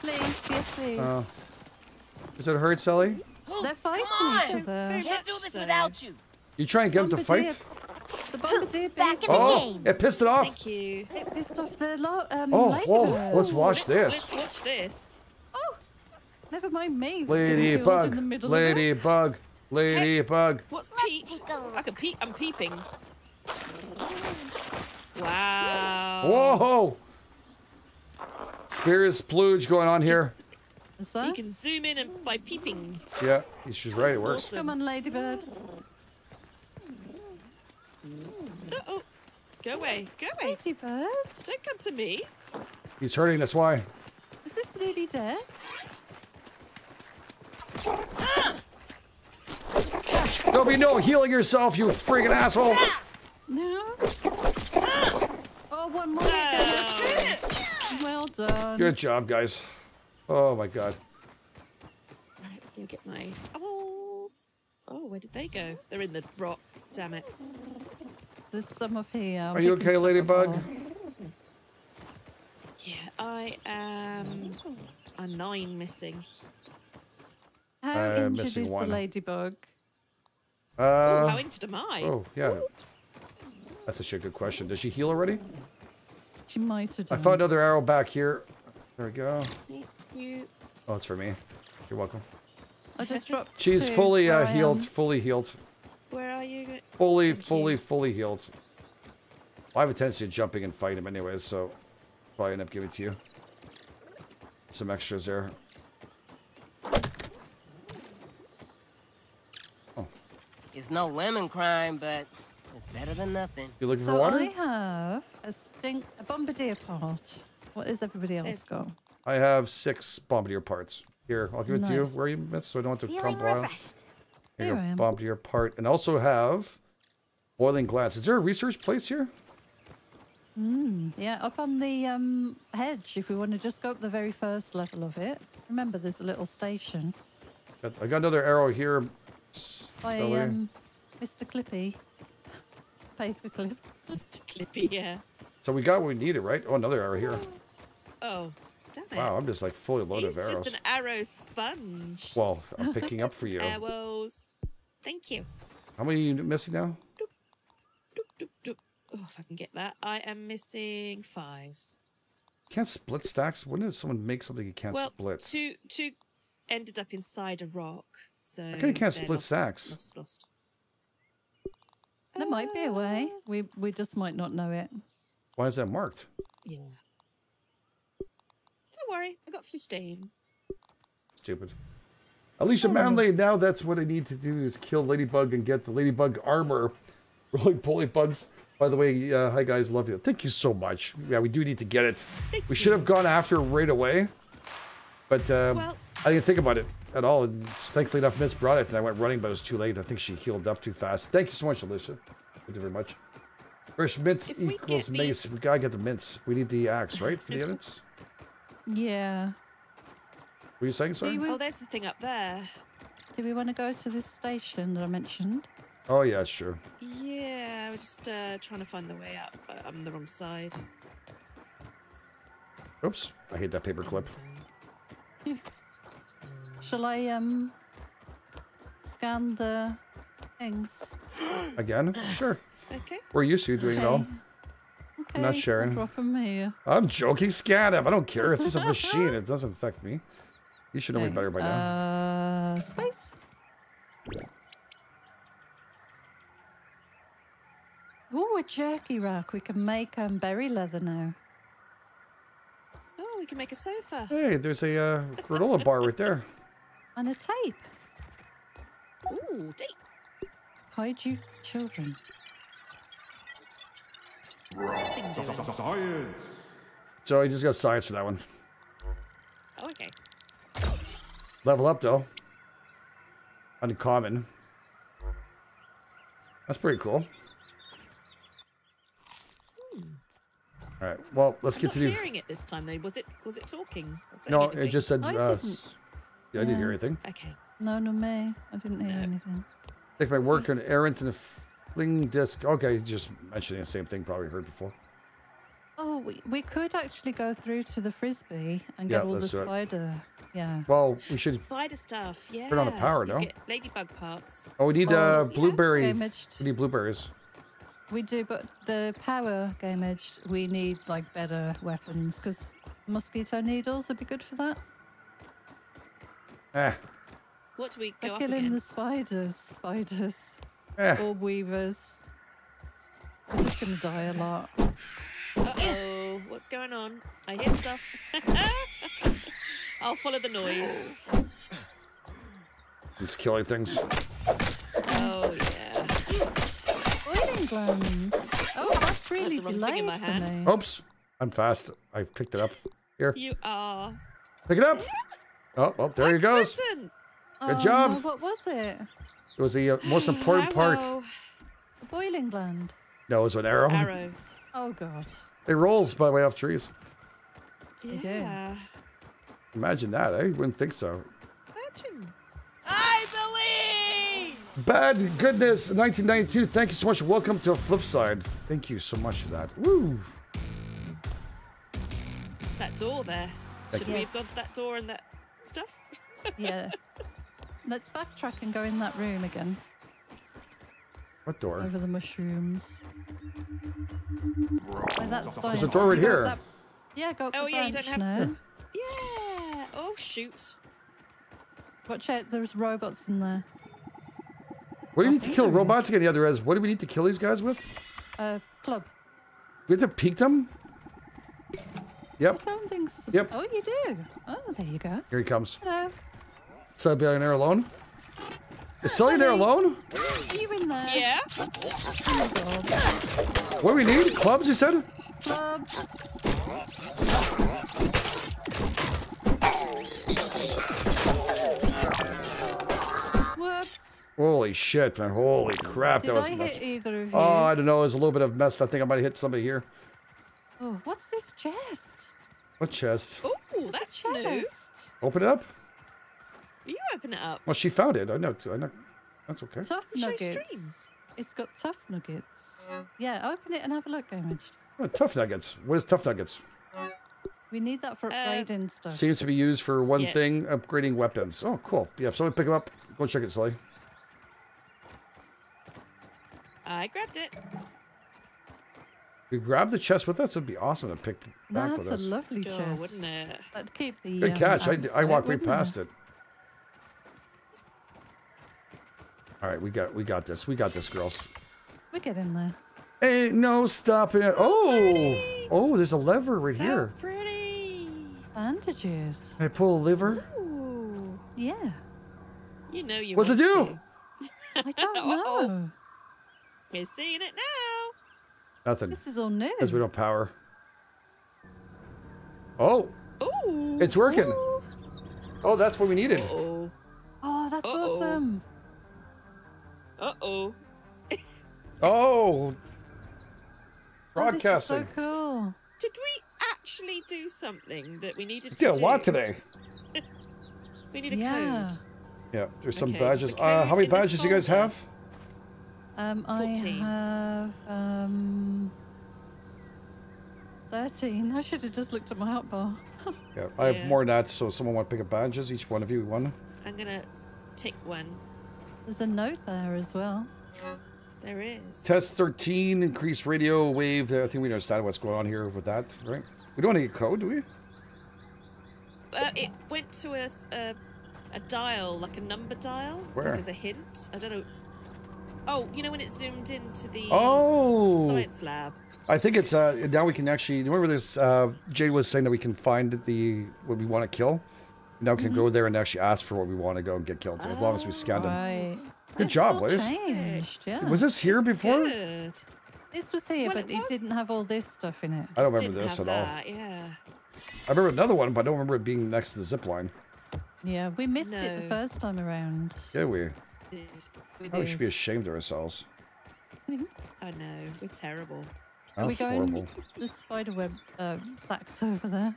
Please, yes, please. Oh. Is it hurt, Sally? They're fighting Come each on. other. Can't do this so. without you. You trying to get him to fight? The bombardier back bees- in the Oh, game. it pissed it off. Thank you. It pissed off the lo- um, Oh, whoa, let's watch this. Let's watch this. Oh, never mind me. that's getting in Ladybug, the middle of it. ladybug, ladybug. What's Let's peep? take a look. I can peep. I'm peeping. <laughs> Wow. Whoa! Spears splooge going on here. Is You can zoom in and by peeping. Yeah, she's right. It works. Awesome. Come on, ladybird. Uh-oh. Go away. Go away. Ladybird? Don't come to me. He's hurting. That's why. Is this lady dead? There'll be no healing yourself, you friggin' asshole. No. Oh, one more. Oh. Well done. Good job, guys. Oh my god. Right, let's go get my. Oh. Oh, where did they go? They're in the rock. Damn it. There's some up here. I'm Are you okay, Ladybug? Yeah, I am. I'm nine missing. How Uh, injured missing is one. the ladybug? oh, Uh, how injured am I? oh, yeah. Oops. that's actually a good question. Does she heal already? She might have I found another arrow back here. There we go. Thank you. Oh, it's for me. You're welcome. I just dropped. She's two fully uh, healed. Fully healed. Where are you? Fully, Thank you. fully, fully healed. I have a tendency of jumping and fighting him anyways, so probably end up giving it to you. Some extras there. Oh. It's no lemon crime, but it's better than nothing. You looking for So water? I have a stink, a bombardier part. What is everybody else There's- got? I have six bombardier parts. Here, I'll give it to you. Where are you, Miss? So I don't have to Feeling crumble out. refreshed. Here, Here I am. bombardier part. And also have boiling gland. Is there a research place here? Yeah, up on the um, hedge. If we want to just go up the very first level of it. Remember, there's a little station Got- I got another arrow here. by Zoe. um, Mr. Clippy. <laughs> Paperclip. Mr. Clippy, yeah. So we got what we needed, right? Oh, another arrow here. Oh, damn it. Wow, I'm just like fully loaded He's of arrows. just an arrow sponge. Well, I'm <laughs> picking up for you. Arrows. Thank you. How many are you missing now? Doop, doop, doop. Oh, if I can get that. I am missing five. Can't split stacks? When did someone make something you can't well, split? two two ended up inside a rock. So come you can't split lost, stacks? Lost, lost. There might be a way. Uh, We we just might not know it. Why is that marked? Yeah. Don't worry, I got fifteen. Stupid. Alicia Manley, now that's what I need to do is kill Ladybug and get the Ladybug armor. <laughs> Rolling poly bugs. By the way, uh, hi guys, love you. Thank you so much. Yeah, we do need to get it. we should have gone after it right away. But um, Well- I didn't think about it at all. And thankfully enough, Miss brought it and I went running, but it was too late. I think she healed up too fast. Thank you so much, Alicia. Thank you very much. Fresh mint equals mace. these- We gotta get the mints. We need the axe, right? For the <laughs> edits? Yeah. Were you saying, sorry? Do we, Oh, there's the thing up there. do we want to go to this station that I mentioned? Oh, yeah, sure. Yeah, we're just uh, trying to find the way up, but I'm on the wrong side. Oops. I hate that paper clip. <laughs> Shall I um scan the things? Again? <gasps> Sure. Okay. We're used to doing it all. Okay. not I'll sharing. Drop 'em here. I'm joking. Scan him. I don't care. It's just a machine. It doesn't affect me. You should know me better by now. Uh, space. Ooh, a jerky rack. We can make um, berry leather now. Oh, we can make a sofa. Hey, there's a uh, granola bar right there. <laughs> And a tape. Ooh, deep. Hide you children. Something doing. Science. So I just got science for that one. Oh, okay. Level up though. Uncommon. That's pretty cool. All right. Well, let's I'm get not to do. hearing it this time though. Was it? Was it talking? I No, certainly it didn't just said. I Uh, didn't. s- yeah, I didn't hear anything. Okay. No, no, me. I didn't hear No. anything. Take my work on errant and a fling disc. Okay, just mentioning the same thing. Probably heard before. Oh, we, we could actually go through to the frisbee and Yeah, get all the let's it. spider. Yeah. Well, we should. Spider stuff. Yeah. Put on the power, You no? ladybug parts. Oh, we need Oh, uh, blueberry. Damaged. We need blueberries. We do, but the power game edged, we need like better weapons because mosquito needles would be good for that. Eh, What do we They're go up killing the spiders, spiders, eh. orb weavers. I'm just gonna die a lot. Uh oh, what's going on? I hear stuff. <laughs> I'll follow the noise. It's killing things. Oh yeah. Boiling gland. Oh, that's really the wrong thing in delayed my for hands. me. Oops. I'm fast. I picked it up. Here, You are. pick it up. Oh, well, there he goes. Good Oh, job. no, what was it? It was the uh, most <laughs> important part. A boiling gland. No, it was an arrow. Arrow. <laughs> Oh god. It rolls by the way off trees. Yeah. Imagine that, eh? Wouldn't think so. Imagine. I believe. Bad goodness, 1992. Thank you so much. Welcome to a Flip Side. Thank you so much for that. Woo. It's that door there. Thank Should you. we have gone to that door and that stuff? <laughs> Yeah. Let's backtrack and go in that room again. What door? over the mushrooms. Oh, that's There's a door right here. Yeah, go up Oh the yeah, you don't have now. to. Yeah. Oh shoot. Watch out, there's robots in there. What do you need to kill robots is. again? The other is. What do we need to kill these guys with? Uh, club. We have to peek them. Yep. I don't think so. Yep. Oh, you do. Oh, there you go. Here he comes. Hello. Cellionaire alone. Is Cellionaire Sonny. alone? Are you in there? Yeah. Oh. What do we need? Clubs, you said? Clubs. Whoops. Holy shit, man. Holy crap. Did that was I nuts. hit either of oh, you? Oh, I don't know. There's a little bit of mess. I think I might have hit somebody here. Oh, what's this chest? What chest? Oh, It's a that's new. chest. Open it up? You open it up. Well, she found it. I know. I know. That's okay. Tough Show nuggets. stream. It's got tough nuggets. Yeah, open it and have a look, Damaged. Oh, tough nuggets. What is tough nuggets? We need that for Uh, upgrading stuff. Seems to be used for one Yes. thing, upgrading weapons. Oh, cool. Yeah, someone pick them up. Go check it, Sully. I grabbed it. We grab the chest with us. It'd be awesome to pick back That's with us. That's a us. lovely Oh, chest. wouldn't it? That'd keep the. Good um, catch. I, I walked right wouldn't past it. All right, we got we got this. We got this, girls. We get in there. Ain't no stopping it. Oh, oh, there's a lever right So here. pretty. Bandages. I pull a lever. Ooh. Yeah. You know you. What's it do? I don't Uh-oh. <laughs> know. Oh. We're seeing it now. Nothing, This is all new. because we don't power. Oh, Ooh. it's working. Ooh. Oh, that's what we needed. Uh-oh. Oh, that's Uh-oh. awesome. Uh-oh. Oh, Oh, this is so cool. Did we actually do something that we needed We to did a do? lot today. <laughs> We need a Yeah. code. Yeah, there's some Okay, badges. the Uh, how many badges do you guys have? Um, I 14. have um. Thirteen. I should have just looked at my hotbar. <laughs> Yeah, I have Yeah. more than that. So, someone want to pick up badges? Each one of you one. I'm gonna take one. There's a note there as well. There is. Test 13, increased radio wave. I think we understand what's going on here with that, right? We don't need a code, do we? Uh, it went to a a dial, like a number dial. Where? Like as a hint. I don't know. Oh, you know when it zoomed into the Oh, science lab? I think it's uh now we can actually remember this. Uh, Jade was saying that we can find the what we want to kill. Now we can go there and actually ask for what we want to go and get killed as long as we scan them. Right. Good This job, has Liz. Changed, yeah. Was this here This before? Good. This was here, Well, but it it, didn't have all this stuff in it. I don't remember Didn't this have at all. Yeah. I remember another one, but I don't remember it being next to the zip line. Yeah, we missed it the first time around. Yeah, we. Did. We Oh, we should be ashamed of ourselves. I know. We're terrible. Are we That's going horrible. the spider web uh, sacks over there?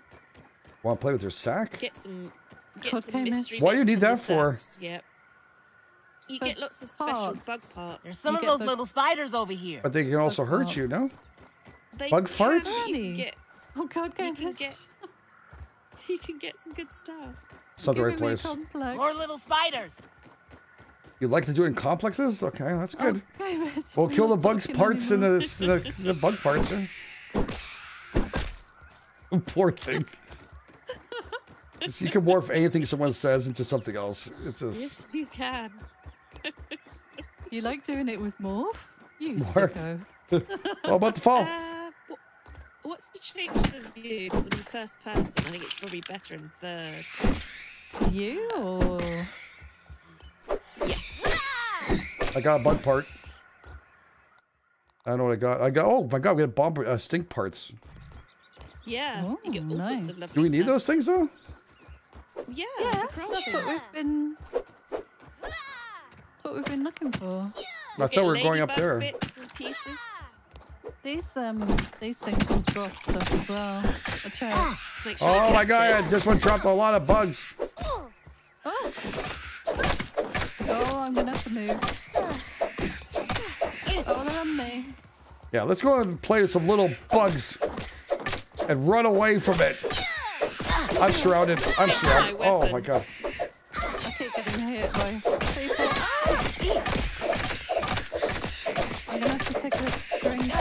Want to play with your sack? Get some. Get Code some mystery. Why do you need that for? sacks, Yep. You For get lots of special parts. bug parts. There's some You of those the- little spiders over here. But they can also hurt you, no? They Bug can- farts? You can get. Oh God, You Gavin. can get. <laughs> You can get some good stuff. It's not the right place. More little spiders. You like to do it in complexes? Okay, that's Oh, good. David, We'll kill the not bugs talking parts and the, the, the bug parts. <laughs> Poor thing. So you can morph anything someone says into something else. It's just Yes, you can. You like doing it with morph? You Morph. sicko. <laughs> oh, about to fall. Uh, what's the change to the view? Because I'm in first person. I think it's probably better in third. You or Yes. I got a bug part. I don't know what I got. I got. Oh my god, we got bomb uh, stink parts. Yeah. you get all Oh, sorts nice. of Do we need stuff. those things though? Yeah. yeah, that's crafting. what we've been. That's what we've been looking for. I thought we were going up there. Bits and pieces. These um these things will drop stuff as well. Watch sure Oh my god, it. this one dropped a lot of bugs. Oh. Oh, I'm gonna have to move. Oh, they're on me. Yeah, let's go and play with some little bugs and run away from it. I'm surrounded. I'm surrounded. Oh my god. I keep getting hit by people. Ah! take a drink.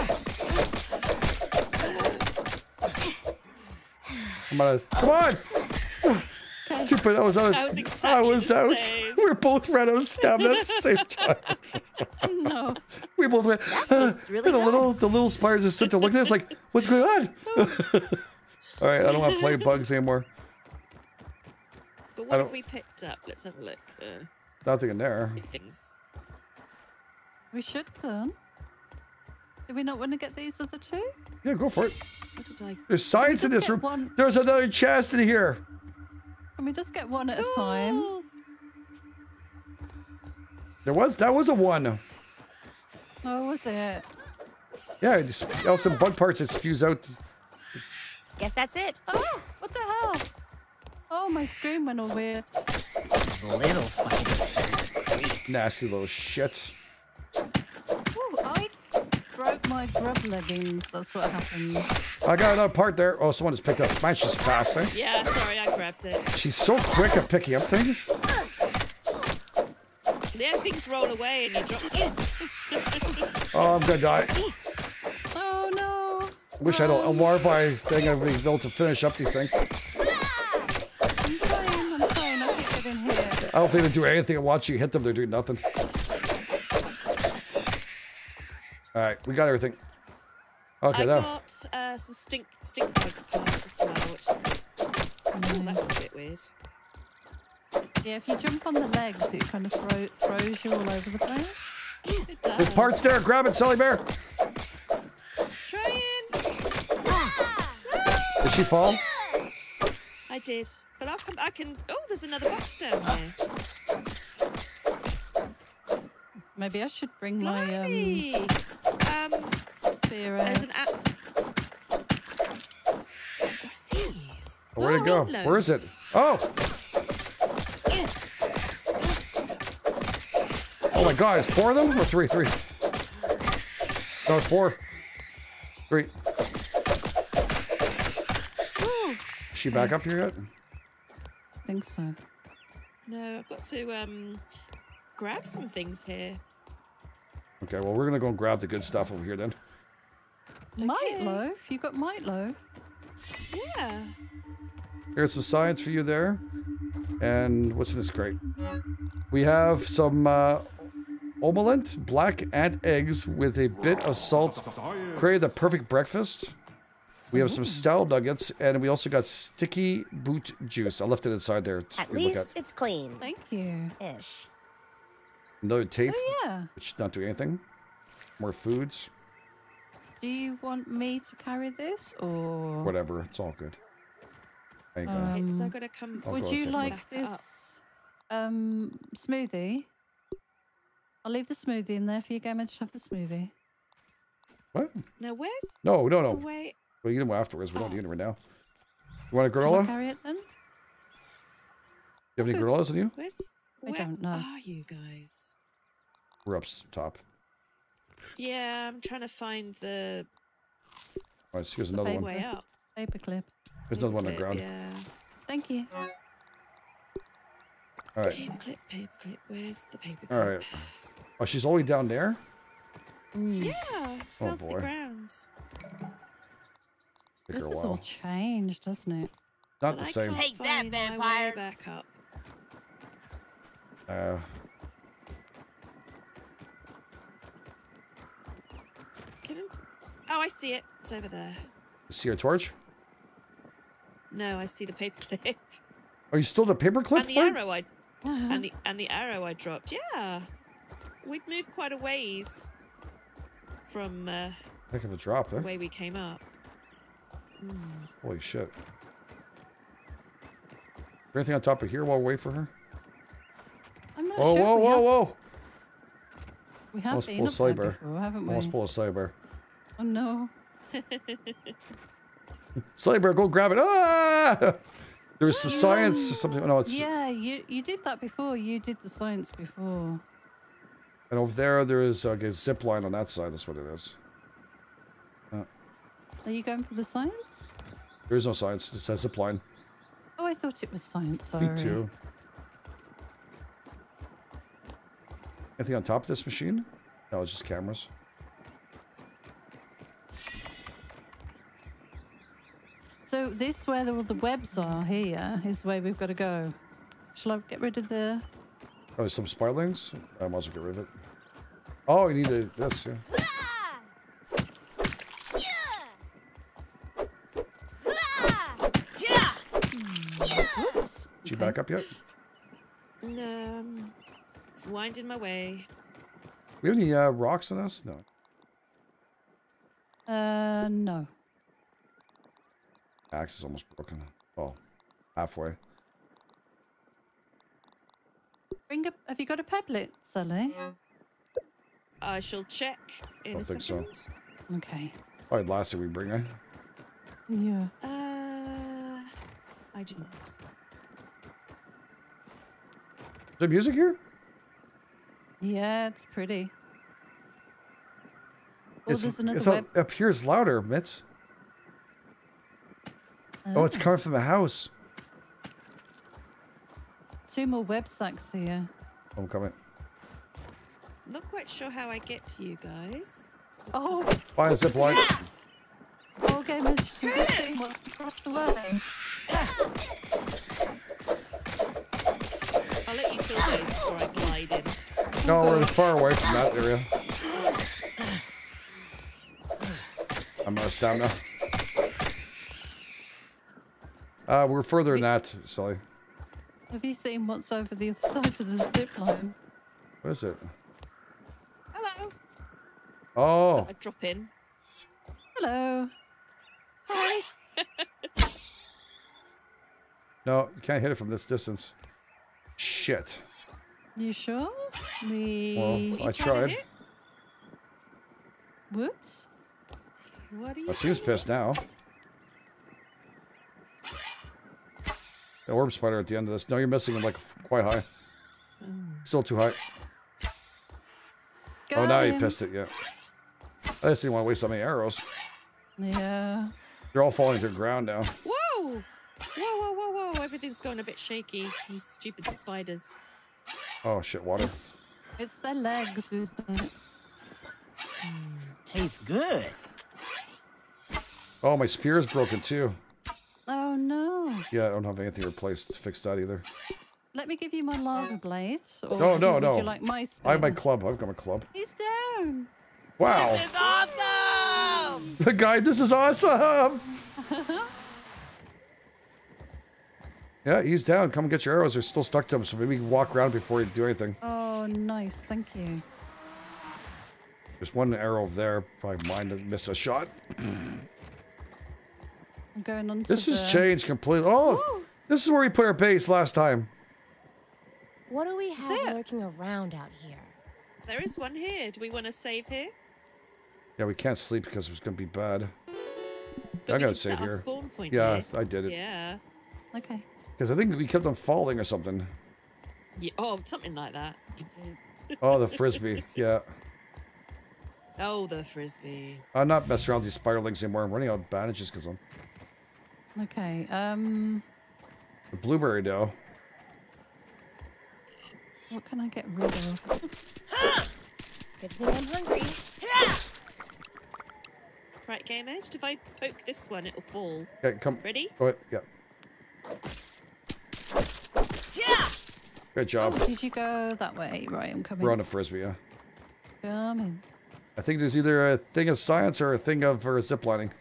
I'm on. Come on. Stupid. I was out. Of, I was I was out. same. We were both ran out of stamina at the same <laughs> time. No. We both went. Uh, really the little the little spires just stood there looking at us like, what's going on? <laughs> All right, I don't want to play bugs anymore. But I what have don't- we picked up? Let's have a look. Uh, Nothing in there. things. We should then. Do we not want to get these other two? Yeah, go for it. What did I? There's science in this room. one- There's another chest in here. Can we just get one at a time? Oh, There was that was a one. Oh, was it? Yeah, it's also bug parts it spews out. Guess that's it. Oh, what the hell? Oh, my screen went all weird. Little spiders. Nasty little shit. Oh, I broke my grub leggings. That's what happened. I got another part there. Oh, someone just picked up. Man, she's fast, eh? yeah. Sorry, I grabbed it. She's so quick at picking up things. Yeah, things roll away and you drop. Oh, I'm gonna die. <laughs> Wish I had a, a larvae thing. I'd be able to finish up these things. I'm trying. I'm trying. I keep getting hit. I don't think they do anything. I watch you hit them. They're doing nothing. All right, we got everything. Okay, I that. got uh, some stink stink bug parts as well, which is good. Oh, that's a bit weird. Yeah, if you jump on the legs, it kind of throw, throws you all over the place. It There's does. parts there. Grab it, SeleBear. Did she fall? I did, but I'll come. I can. Oh, there's another box down here. Maybe I should bring my um, Um, spear there's an app. Are these? Where'd it go? meatloaf. Where is it? Oh! Oh my god, it's four of them? Or three? Three. No, it's four. Three. She back up here yet? I think so. No, I've got to um grab some things here. Okay, well, we're gonna go and grab the good stuff over here then. Meatloaf? You got meatloaf? Yeah. Here's some science for you there. And what's in this crate? We have some uh, omelette, black ant eggs with a bit of salt. Create the perfect breakfast. We have some style nuggets, and we also got sticky boot juice. I left it inside there. to At look least it's clean. Thank you. Ish. Another tape, Oh yeah. which not do anything. More foods, Do you want me to carry this or whatever. It's all good. There you go. Um, It's so gonna come. I'll would go you like Back this um smoothie? I'll leave the smoothie in there for you, Gammon. Just have the smoothie. what? Now where's No, no, the no. way? Well, eat them afterwards. We don't need them right now. You want a Can I gorilla? You carry it then? You have any gorillas in you? Where's? I Where don't know. are you guys? We're up top. Yeah, I'm trying to find the All right, so here's another paper. one. way up. Paperclip. There's another one on the ground. Yeah. Thank you. All right. Paperclip, paperclip. Where's the paperclip? All right. Oh, she's all the way down there? Mm. Yeah, Oh, fell to boy. the ground. Took This her a is all changed, doesn't it? Not But the I same. Take that, find my way vampires. Back up. Uh, Can I- Oh, I see it. It's over there. you see a torch? No, I see the paperclip. Are you still the paperclip? and the thing? arrow I and the and the arrow I dropped. Yeah, we'd moved quite a ways from uh, Heck of a drop, the eh? way we came up. Holy shit. Anything on top of here while we wait for her? I'm not Whoa, sure. whoa, we whoa, have, whoa! We have Almost been pulled sleigh there before, haven't we? Almost pull a bear. Oh no. <laughs> Bear, go grab it! Ah! There was some science, or something. No, it's Yeah, you you did that before. You did the science before. and over there. There is like a zip line on that side. That's what it is. Are you going for the science? There is no science. It says supply. Oh, I thought it was science. Sorry. Me too. Anything on top of this machine? No, it's just cameras. So this where all the webs are here is the way we've got to go. Shall I get rid of the... Oh, some spiderlings. I might as well get rid of it. Oh, you need a, this, yeah. Back up yet? Um, winding my way. We have any uh, rocks in us? No. Uh, no. Axe is almost broken. Oh, halfway. Bring a. Have you got a pebblet, Sally? I shall check in Don't a think so. Okay. Probably last thing we bring, eh? Yeah. Uh, I do not. Is there music here? Yeah, it's pretty. Oh, it's there's another it's web. up, up here is louder, Mitz. Oh, it's coming from the house. two more web sacks here. I'm coming. Not quite sure how I get to you guys. Let's Oh, have- Buy a zip line. gamers, you can see what's across the way. <laughs> before I glide. No, we're far away from that area. I'm out of stamina. Uh, we're further than that, Sully. Have you seen what's over the other side of the zip line? What is it? Hello. Oh, I drop in. Hello. Hi. no, you can't hit it from this distance. Shit. You sure? We. Well, I tried. Whoops. What are you? That seems pissed now. The orb spider at the end of this. No, you're missing him like quite high. Oh. Still too high. oh, Got now you pissed it, yeah. I just didn't want to waste so many arrows. Yeah. They're all falling to the ground now. Whoa! Whoa! Whoa! Whoa! Whoa! Everything's going a bit shaky. These stupid spiders. Oh shit, water. It's the legs, isn't it? Hmm, tastes good. Oh, my spear is broken too. Oh no. Yeah, I don't have anything replaced to fix that either. Let me give you my larva blade. Or No, no, you, would no. you like my spear? I have my club. I've got my club. He's down. Wow. It's awesome! <laughs> The guy, this is awesome. <laughs> yeah, he's down. Come get your arrows. They're still stuck to him, so maybe we can walk around before you do anything. Oh, nice. Thank you. There's one arrow over there. Probably mine to miss a shot. <clears throat> I'm going on to This the... has changed completely. Oh, this is where we put our base last time. What do we have it. lurking around out here? There is one here. Do we want to save here? Yeah, we can't sleep because it's going to be bad. But I we gotta save here. Spawn point Yeah, here. I did it. Yeah. Okay. Because I think we kept on falling or something. yeah. Oh, something like that. Oh, the <laughs> frisbee. Yeah. Oh, the frisbee. I'm not messing around with these spiderlings anymore. I'm running out of bandages because I'm Okay. Um, the blueberry dough. what can I get rid of? Good thing I'm hungry. Right, Game Edged. If I poke this one, it'll fall. Okay, come. Ready? Go ahead. Yeah. Good job. Oh, did you go that way? Right, I'm coming. We're on a frisbee, yeah. Coming. I think there's either a thing of science or a thing of or zip lining.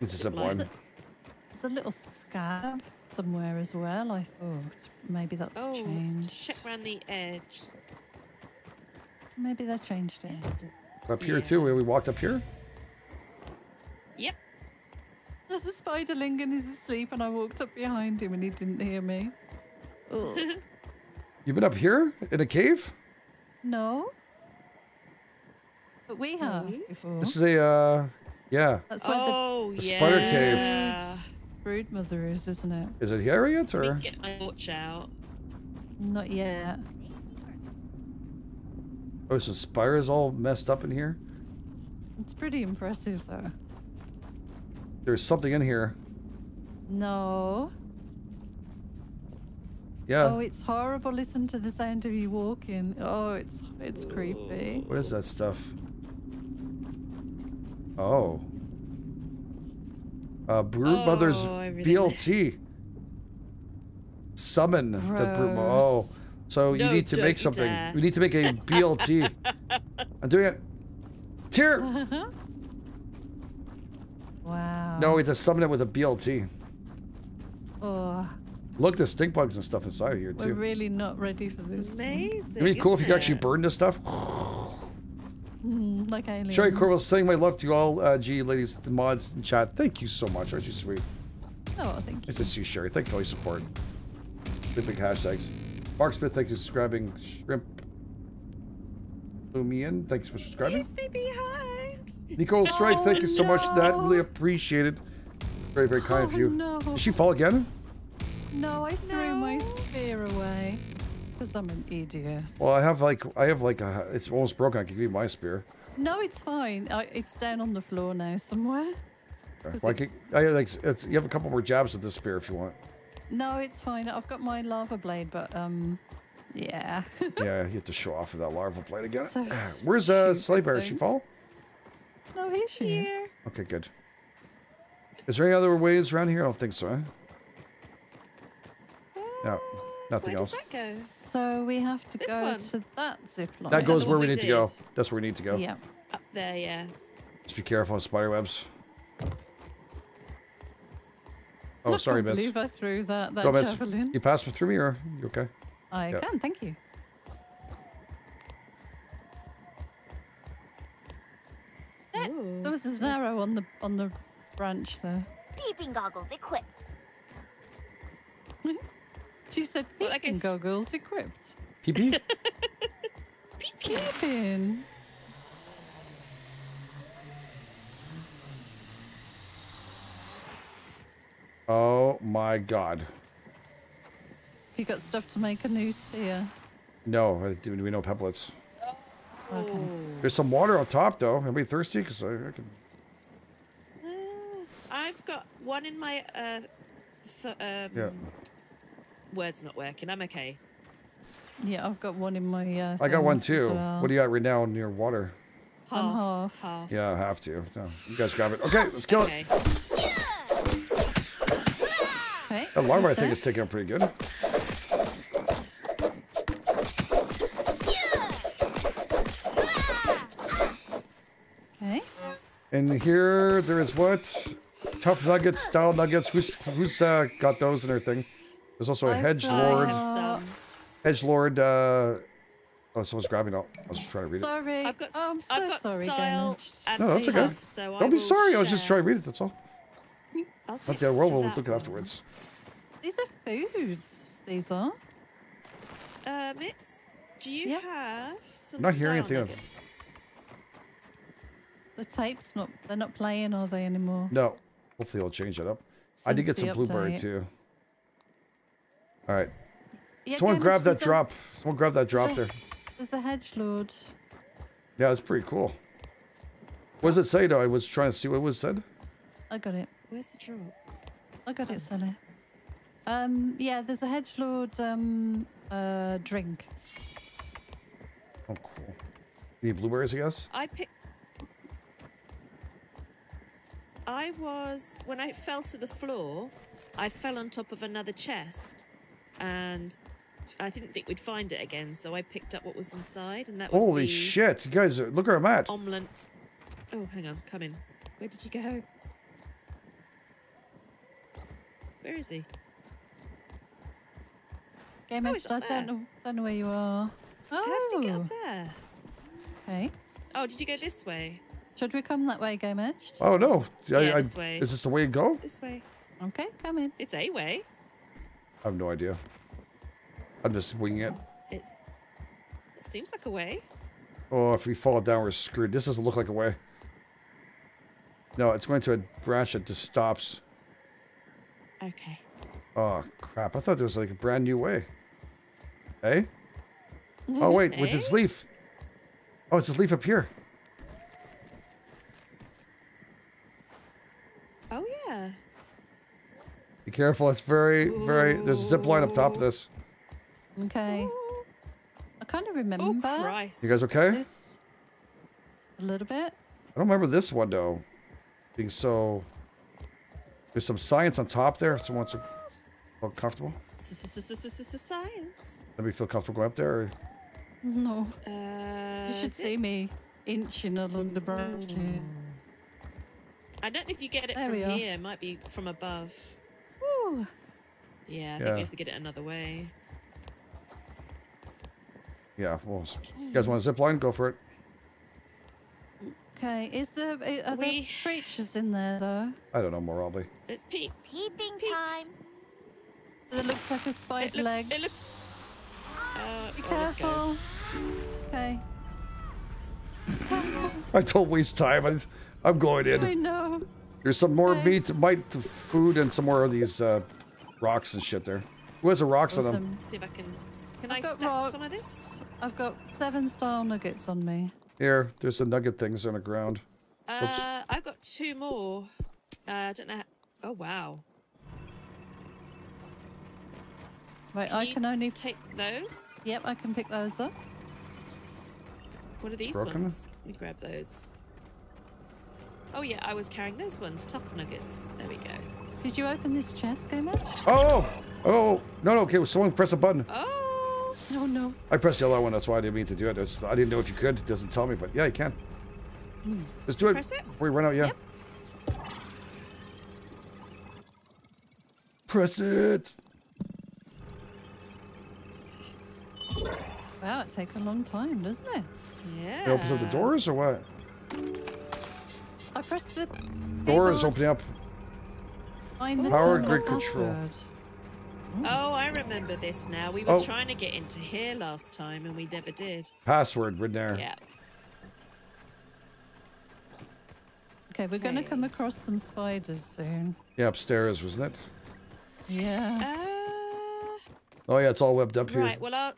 It's a zip Zip line. line. There's a little scab somewhere as well. I thought maybe that's Oh, let's check around the edge. Maybe they changed it. Up here Yeah. too. We we walked up here. Yep. There's a spiderling and he's asleep, and I walked up behind him and he didn't hear me. Ugh. <laughs> You've been up here in a cave. no. But we have before. This is a uh, yeah. That's where Oh, the yeah. spider cave. the brood mother is, isn't it? Is it here yet Let or? me get my watch out. Not yet. Oh, so spiders all messed up in here. It's pretty impressive though. There's something in here. No. Yeah. Oh, it's horrible. Listen to the sound of you walking. Oh, it's it's creepy. What is that stuff? Oh. Uh, Brood Mother's Oh, I really <laughs> BLT. Summon the Brood Mo- Oh, Gross. so you need to make something. dare. We need to make a BLT. <laughs> I'm doing it. Tear. <laughs> Wow. No, we have to summon it with a BLT. Oh, Look, there's stink bugs and stuff inside here too. we're really not ready for this. It's this. amazing. It'd be cool if you could actually it? burn this stuff. Mm, like aliens. Sherry Corwell saying my love to you all, uh, G ladies, the mods in chat. Thank you so much. Aren't you sweet? Oh, thank you. Nice to see you, Sherry. Thank you for all your support. Big, big hashtags. Mark Smith, thank you for subscribing. Shrimp Lumian, thank you for subscribing. Leave me behind. Nicole Strike, thank you so much. That really appreciated. Very, very kind of Oh, you. no. Did she fall again? No, I threw my spear away. Because I'm an idiot. Well, I have like, I have like a, it's almost broken. I can give you my spear. No, it's fine. I, it's down on the floor now somewhere. Okay. Is Well, I can, I like, it's, you have a couple more jabs with this spear if you want. No, it's fine. I've got my larva blade, but um, yeah. <laughs> Yeah, you have to show off with that larva blade again. So <clears throat> Where's uh, stupid Bear? Did she fall? No, here's she. Here. Okay, good. Is there any other ways around here? I don't think so. Eh? No, nothing Where else. does that go? So we have to This go one. to that zip line. That goes the where we we need to go. That's where we need to go. Yeah. Up there, yeah. Just be careful of spider webs. Oh, I sorry, can't Vince. believe I threw that, that Go, Vince. javelin. You passed me through me, or you okay? I Yeah. can, thank you. There was an arrow on the on the branch there. Peeping goggles equipped. <laughs> She said Well, I peeping guess- goggles equipped. Peeping. pee. <laughs> Peeping. oh my God. You got stuff to make a new spear. No, do we know pebblets? Okay. There's some water on top, though. Anybody thirsty? Because I, I can. Uh, I've got one in my uh, th- um, Yeah. Word's not working. I'm okay. Yeah, I've got one in my. Uh, I got one too. well. What do you got right now in your water? I'm Half. half. Half. Yeah, I have to. No, you guys grab it. Okay, let's kill Okay. it. Okay. That larva, I think, is taking up pretty good. And here there is what? Tough nuggets, style nuggets. Who's who's uh, got those in their thing? There's also a I've hedge lord. Uh, Hedge lord. Uh, oh, someone's grabbing it. I was just trying to read it. Sorry. I've got. oh, I'm so I've got sorry, style and No, that's okay. half, so Don't be will sorry. I was just trying to read it. That's all. I'll Not take the world. We'll look it afterwards. These are foods. These are. Um, it's. Do you Yeah. have some? Not hearing style anything of- nuggets? The tape's not. They're not playing, are they anymore? No. Hopefully, they'll change it up. I did get some the blueberry too. All right. Yeah, Someone grab that there's a- drop. Someone grab that drop there. There's a hedge lord. Yeah, that's pretty cool. What does it say though? I was trying to see what was said. I got it. Where's the drop? I got it, Sally. Um, yeah, there's a hedge lord um uh drink. Oh, cool. You need blueberries, I guess. I picked. I was when I fell to the floor. I fell on top of another chest, and I didn't think we'd find it again. So I picked up what was inside, and that was Holy the shit! You guys, look where I'm at. omelette. Oh, hang on, come in. Where did you go? Where is he? Game Oh, Edge, I don't know don't know where you are. How did Oh, you get up oh. there? okay. Oh, did you go this way? Should we come that way, Game Oh no! I, Yeah, I- this way. Is this the way to go? This way. Okay, come in. It's a way. I have no idea. I'm just winging it. It's. It seems like a way. Oh, if we fall down, we're screwed. This doesn't look like a way. No, it's going to a branch that just stops. Okay. Oh crap! I thought there was like a brand new way. Hey? Oh wait, with this Eh? leaf. Oh, it's this leaf up here. Oh yeah. Be careful. It's very, very. There's a zip line up top of this. Okay. I kind of remember Oh Christ. You guys okay? I this a little bit. I don't remember this one though. Being so. There's some science on top there. If someone wants to feel comfortable. Science. Let me feel comfortable going up there. Or... No, Uh, you should is it- see me inching along the branch here. I don't know if you get it There from here. It might be from above. Woo. Yeah, I think Yeah. we have to get it another way. Yeah, well, you guys want a zip line? Go for it. Okay, is there are there creatures in there though? I don't know, Moralby. It's Pete. Peeping Peep. time. It looks like a spider It looks. legs. It looks. Uh, Be oh, careful. Okay. <laughs> I don't waste time. I just, I'm going in. I know. There's some more Okay. meat, might, food, and some more of these uh, rocks and shit there. Who has the rocks on them? See if I can. Can I've I got stack some of this? I've got seven style nuggets on me. Here, there's the nugget things on the ground. Uh, I've got two more. Uh, I don't know. How... Oh wow. Right, Can I can only. take those. Yep, I can pick those up. What are these ones? Let me grab those. Oh yeah, I was carrying those ones. Tough nuggets. There we go. Did you open this chest, Gamer? Oh! Oh! No, no, okay, well, someone press a button. Oh. No, no. I pressed the yellow one, that's why I didn't mean to do it. It's, I didn't know if you could. It doesn't tell me, but yeah, you can. Hmm. Let's do it Press it? before we run out, yeah. Yep. Press it! Wow, it takes a long time, doesn't it? Yeah. It opens up the doors or what? I pressed the Door is opening up. find the Power terminal grid control. Oh, I remember this now. We were Oh. trying to get into here last time and we never did. Password right there. Yeah. Okay, we're going to Okay. come across some spiders soon. Yeah, upstairs, wasn't it? Yeah. Uh, Oh yeah, it's all webbed up here. right. Well, our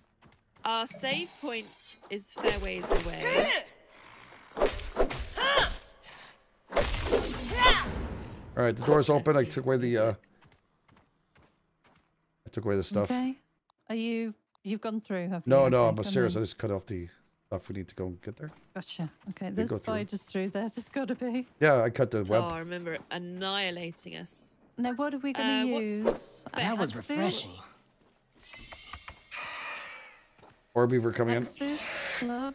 our save point is fair ways away. All right, the door's open. I took away the. Uh, I took away the stuff. Okay. Are you? You've gone through, have you? No, no, Okay, I'm serious. upstairs. I just cut off the stuff we need to go and get there. Gotcha. Okay, there's go through. spiders through there. <laughs> There's got to be. Yeah, I cut the web. Oh. I remember annihilating us. Now, what are we Uh, going to what's use? That was refreshing. Orb weaver coming in. Axes? Club?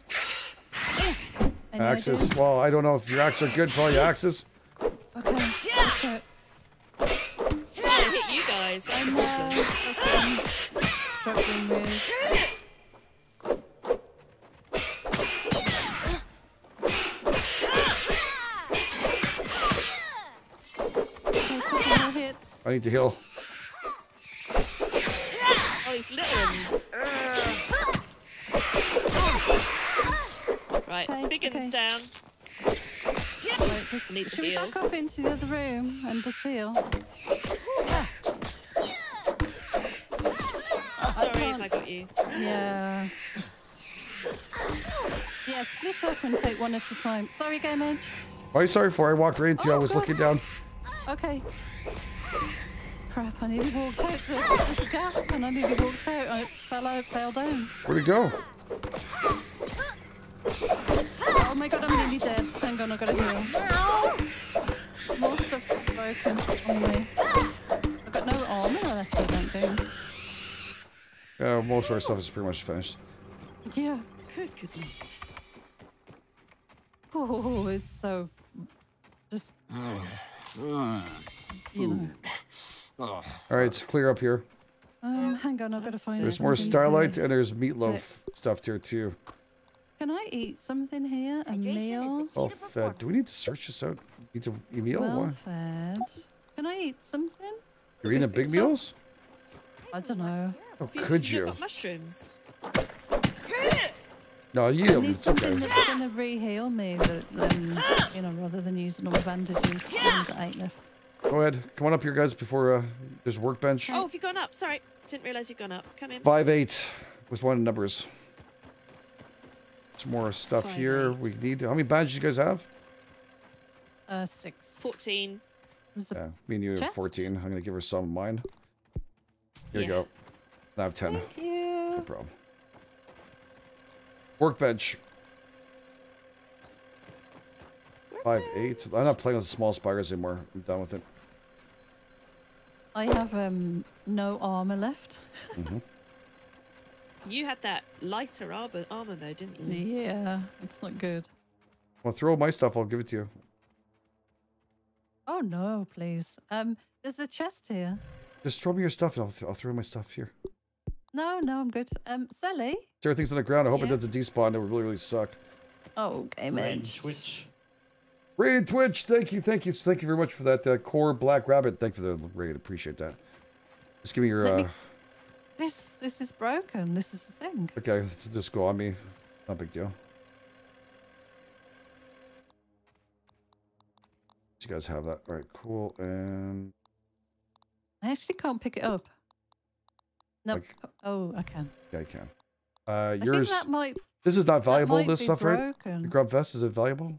Any Axes. Well, I don't know if your axes are good. Probably axes. Okay. So, I hit you guys. I the know. problem. That's what I'm struggling with. Okay, couple more hits. I need to heal. Oh, these little ones. Right, Okay, big one's okay. down. Right, just, Need to should we back off into the other room and just heal? Sorry if can't- I got you. Yeah. Yeah, split up and take one at a time. Sorry, Game Edge. Why are you sorry for? I walked right into you. I Oh, was God. looking down. Okay. Crap, I nearly walked out. There was a gasp and I nearly walked out. I fell out, fell down. Where'd it go? Oh my god, I'm nearly dead. Hang on, I've got to heal. More stuff's broken on me. I've got no armor left, I don't think. Yeah, most of our stuff is pretty much finished. Yeah. Good goodness. Oh, it's so... Just... You know. All right, it's clear up here. Um, hang on, I've got to find There's more starlight and there's meatloaf stuff here too. Can I eat something here? A Hydration is the meal? key to Oh, fed. Do we need to search this out? Need to eat meal? Well What? fed. Can I eat something? You're eating big meals? I don't know. Oh, Have you, could have you you? got mushrooms? No, you I need something okay. that's gonna re-heal me, that, um, you know, rather than using all the bandages and the. Go ahead. Come on up here, guys, before uh, there's workbench. Oh, have you gone up? Sorry, didn't realise you'd gone up. Come in. Five eight was one of the numbers. Some more stuff Five, here. eight. We need. How many bandages you guys have? Uh, six. 14. Yeah, me and you have 14. I'm gonna give her some of mine. Here you go. I have 10. Thank No problem. Workbench. Five eight. I'm not playing with small spiders anymore. I'm done with it. I have um no armor left. You had that lighter armor, armor though, didn't you? Yeah, it's not good. Well, throw my stuff. I'll give it to you. Oh no, please. Um, there's a chest here. Just throw me your stuff, and I'll, th- I'll throw my stuff here. No, no, I'm good. Um, Sally. Everything's on the ground. I hope it doesn't despawn. It would really, really suck. Oh, game Rain edge. Twitch. Raid Twitch, thank you, thank you, thank you very much for that uh, core black rabbit. Thank you for the raid. Appreciate that. Just give me your. Let Uh, This this is broken. This is the thing. okay, just go on me. Not a big deal. You guys have that. All right, cool. And I actually can't pick it up. No. Like- oh, I can. yeah, you can. Uh, I yours. think that might. This is not valuable. might This be stuff, right? broken. The grub vest is it valuable?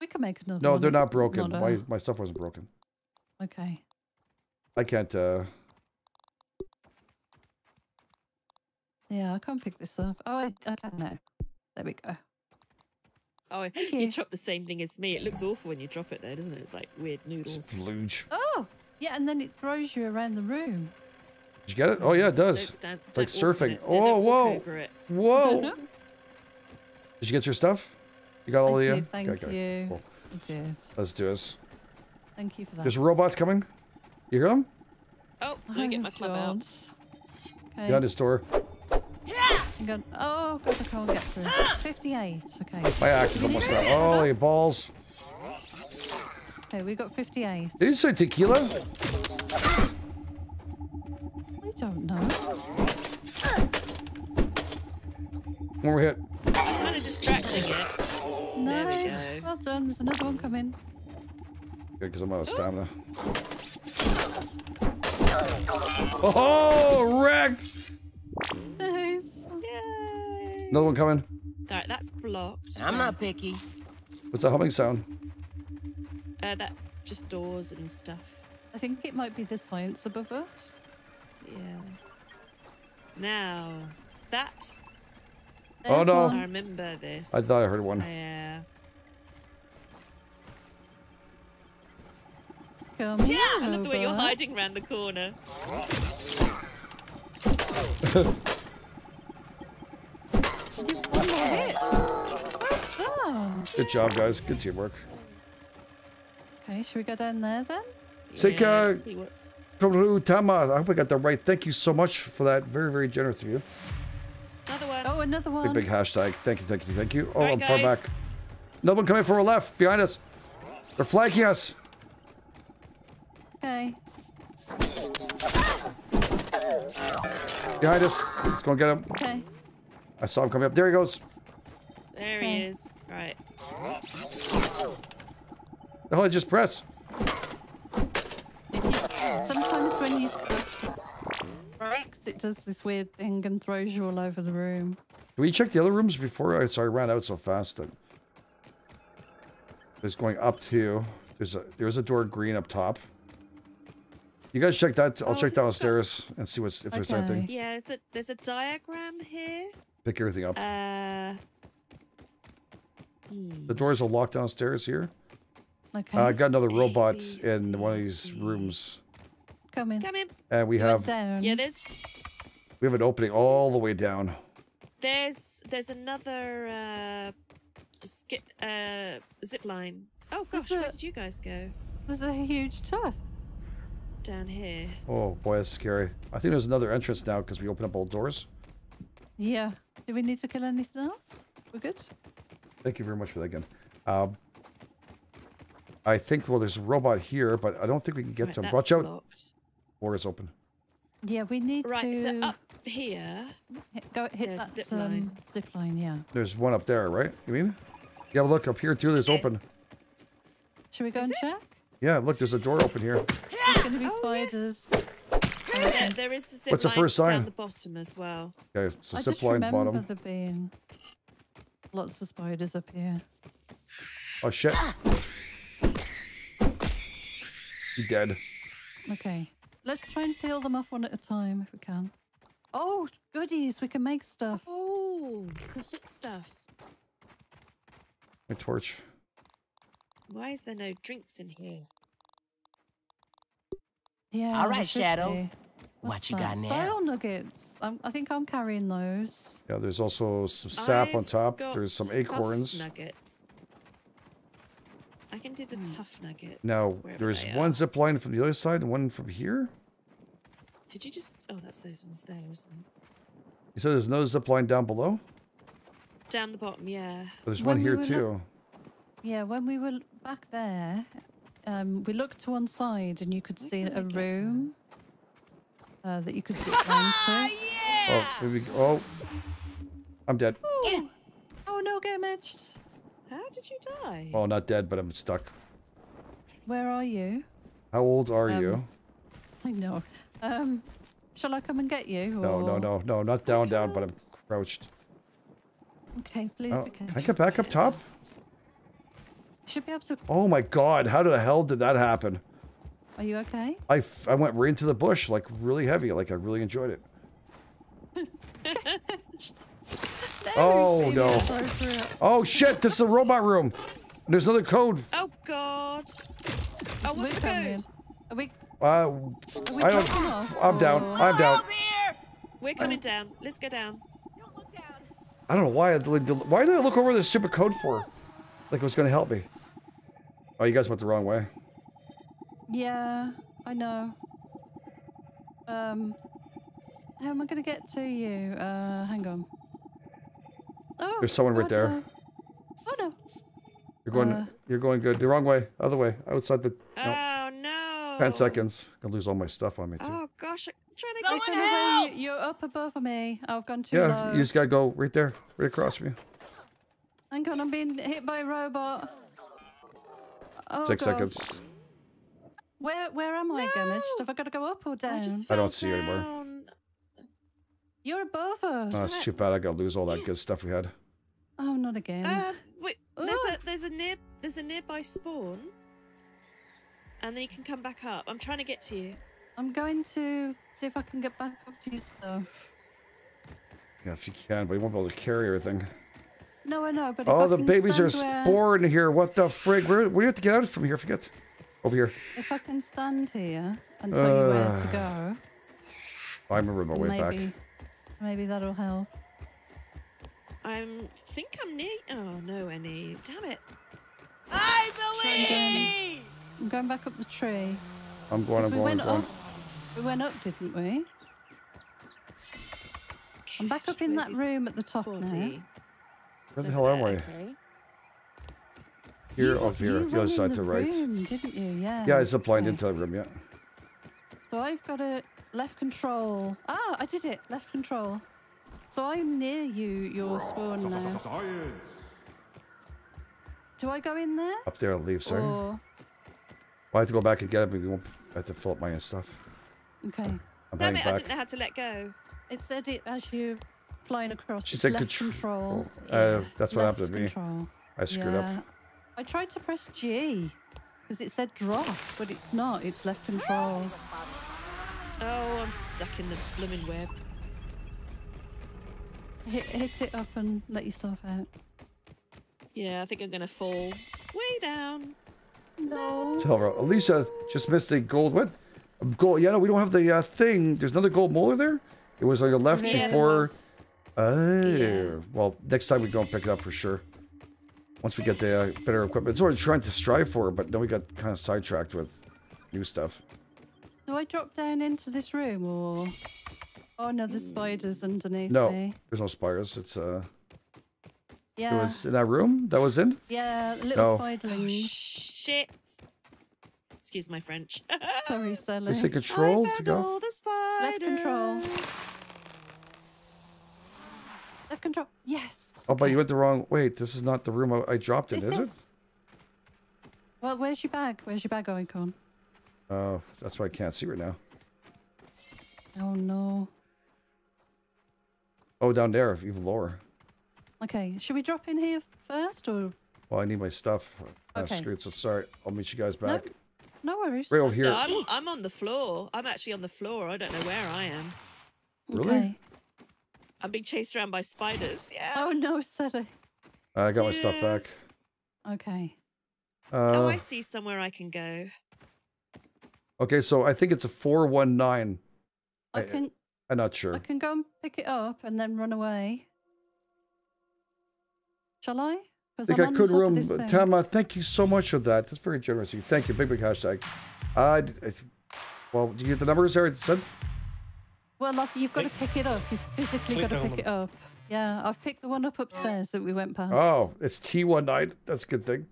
We can make another. No, one. they're not broken. not My my stuff wasn't broken. Okay. I can't. uh Yeah, I can't pick this up. Oh, I, I can now. There we go. Oh, Thank you you. drop the same thing as me. It looks awful when you drop it there, doesn't it? It's like weird noodles. Splooge. Oh, yeah, and then it throws you around the room. Did you get it? Oh yeah, it Don't does. stand, It's like don't surfing. it. Oh, Don't whoa. Whoa! <laughs> Did you get your stuff? You got all Thank the. uh, you. Thank okay, okay, you. cool. Did. Let's do this. Thank you for that. There's robots coming. You hear them? Oh, let me get Oh, my club out. God. Okay. Behind this door. I'm going- Oh, God, I can't get through. 58. Okay. My axe is almost out. Holy balls! Okay, we got 58. Did you say tequila? I don't know. One more hit. Kind of distracting it. There we Nice. go. Well done. There's another one coming. Good, because I'm out of stamina. Oh, wrecked! Nice. Yay! Another one coming. All right, that's blocked. I'm not picky. What's that humming sound? Uh, that just doors and stuff. I think it might be the science above us. Yeah. Now, that Oh, There's no. I remember this. I thought I heard one. Yeah. Come I love the way you're hiding around the corner. One more hit. Well done. Good job, guys. Good teamwork. Okay, should we go down there then? Take, yeah, let's see what's. Toru Tama, I hope I got that right. Thank you so much for that. Very, very generous of you. Another one. Oh, another one. Big, big hashtag. Thank you, thank you, thank you. Oh, All right, I'm far back. Another one coming from our left, behind us. They're flanking us. Okay. Behind us. Let's go and get him. Okay. I saw him coming up. There he goes. There Okay. he is. Right. The hell I just press? If you, sometimes when you stuff breaks, it does this weird thing and throws you all over the room. Do we check the other rooms before? I sorry, I ran out so fast that it's going up to. There's a there's a door green up top. You guys check that. I'll Oh, check this so- downstairs and see what's if there's anything. Yeah, there's a, there's a diagram here. Pick everything up. Uh, The doors are locked downstairs here. Okay. Uh, I got another robot in one of these rooms, Come in. come in. and we have down. Yeah, there's we have an opening all the way down. there's there's another uh, ski- uh, zip line. Oh Is gosh, where it- did you guys go? There's a huge tooth. Down here. Oh boy, that's scary. I think there's another entrance now because we opened up all doors. Yeah. Do we need to kill anything else? We're good? Thank you very much for that again. Um, I think well, there's a robot here, but I don't think we can get Right, to him. that's Watch out! Blocked. Door is open. Yeah, we need Right, to so up here. hit, go hit that zip um, line. zip line. Yeah. There's one up there, right? You mean? Yeah, look up here too. There's Okay. open. Should we go Is and it? check? Yeah, look, there's a door open here. There's going to be Oh, yes. spiders. There, there is the zip What's the line first sign? down the bottom as well. Okay, so I zip just line remember there being lots of spiders up here. Oh shit! You dead? Okay. Let's try and peel them off one at a time if we can. Oh, goodies. We can make stuff. Oh, to fix stuff. My torch. Why is there no drinks in here? Yeah. All there right, should Shadows. What you that? got now? Style nuggets. I'm, I think I'm carrying those. Yeah, there's also some sap on I've top. There's some acorns. Nuggets. I can do the tough nugget. Now, there's one zip line from the other side and one from here. Did you just? Oh, that's those ones there, isn't it? You said there's no zip line down below? Down the bottom, yeah. There's When one here were too. Yeah, when we were back there, um, we looked to one side and you could Why see can't I a get room uh, that you could <laughs> zip down to. Oh, here we go. Oh, I'm dead. Oh, oh no, game edged. How did you die? Well, not dead, but I'm stuck. Where are you? How old are Um, you? I know. Um, shall I come and get you? No, no, or- no, no, not down, down, but I'm crouched. Okay, please Oh, can I get back up top? Should be able to. Oh my god, how the hell did that happen? Are you okay? I, f- I went right into the bush, like really heavy, like I really enjoyed it. <laughs> There, Oh, no. so through it. Oh shit, this is a robot room. There's another code. Oh God! Oh, what's We're the coming. code? Are we? Uh, Are we I don't. off, I'm down. or- I'm down. We're coming down. Let's go down. I don't know why. I, why did I look over this stupid code for? Like it was gonna help me. Oh, you guys went the wrong way. Yeah, I know. Um, how am I going to get to you? Uh, hang on. Oh, There's someone right oh, there. no. Oh no. You're going. Uh. you're going good. The wrong way. Other way. Outside the. No. Oh no! Ten seconds. Gonna lose all my stuff on me too. Oh gosh, I'm trying to I get don't to know you, you're up above me. I've gone too yeah, low. you just gotta go right there, right across from you. Hang on, I'm being hit by a robot. Oh, Six God. seconds. Where where am I, damaged? Have I got to go up or I down? just I don't fell see you anymore. Down. You're above us. Oh, that's too bad. I gotta lose all that good stuff we had. Oh, not again. Uh, wait, there's Ooh. a there's a near there's a nearby spawn, and then you can come back up. I'm trying to get to you. I'm going to see if I can get back up to your stuff. Yeah, if you can, but you won't be able to carry everything. No, I know, but if Oh, I the can babies are stand where- sporing here. What the frig? Where, do we have to get out from here. Forget. Over here. If I can stand here and tell you where to Uh, go, I remember my way maybe, back. Maybe that'll help. I'm think I'm near. Oh, no, near you. Damn it! I believe. I'm going back up the tree. I'm going. 'Cause I'm we going. went I'm going. up. We went up, didn't we? I'm back up in that room at the top now. Where the hell am I? Okay. Here, You- up here, you the other side in to the the right. Room, didn't you? Yeah. Yeah, I ziplined okay. into that room. Yeah. So I've got a left control. Ah, I did it. Left control. So I'm near you. Your spawn now. Do I go in there? Up there, I'll leave. Sorry. Or I have to go back and get it, but we won't. I have to fill up my stuff. okay. I'm Damn heading it! I didn't know how to let go. It said it as you flying across. She it's said left contr- control. oh, uh, that's what left happened to me. control. I screwed yeah. up. I tried to press G because it said drop, but it's not. It's left control. Oh, I'm stuck in the blooming web. Hit, hit it up and let yourself out. Yeah, I think I'm gonna fall way down. No. Tell her, Alicia just missed a gold. What? Gold. Yeah, no, we don't have the uh, thing. There's another gold molar there. It was on your left Yeah, before. was- Oh. Yeah. Well, next time we go and pick it up for sure. Once we get the uh, better equipment. It's what we're trying to strive for, but then we got kind of sidetracked with new stuff. Do I drop down into this room or? Oh no, there's spiders underneath No, me. there's no spiders. It's uh, Yeah. it was in that room that was in. Yeah, little No. Oh, spiderlings. shit! Excuse my French. <laughs> Sorry, Sally. They say control to go. all the spiders. Left control. Left control. Yes. Oh, but you went the wrong. Wait, this is not the room I, I dropped in, This is it? is- Well, where's your bag? Where's your bag icon? Oh, that's why I can't see right now. Oh no. Oh, down there, even lower. Okay, should we drop in here first or? Well, I need my stuff. I'm Okay. screwed, so sorry. I'll meet you guys back. no worries. Right over here. No, I'm, I'm on the floor. I'm actually on the floor. I don't know where I am. Really? Okay. I'm being chased around by spiders. Yeah. Oh no, Sally. I got my stuff back. Okay. oh, Uh, I see somewhere I can go. Okay, so I think it's a 419. I I- can I'm not sure. I can go and pick it up and then run away. Shall I? I think I'm I could top of room. Tama, thank you so much for that. That's very generous of you. Thank you. Big, big hashtag. Uh, well, do you get the numbers there? It said? Well, I've, you've got to pick it up. You've physically Click got to pick them. it up. Yeah, I've picked the one up upstairs that we went past. Oh, it's T19. That's a good thing.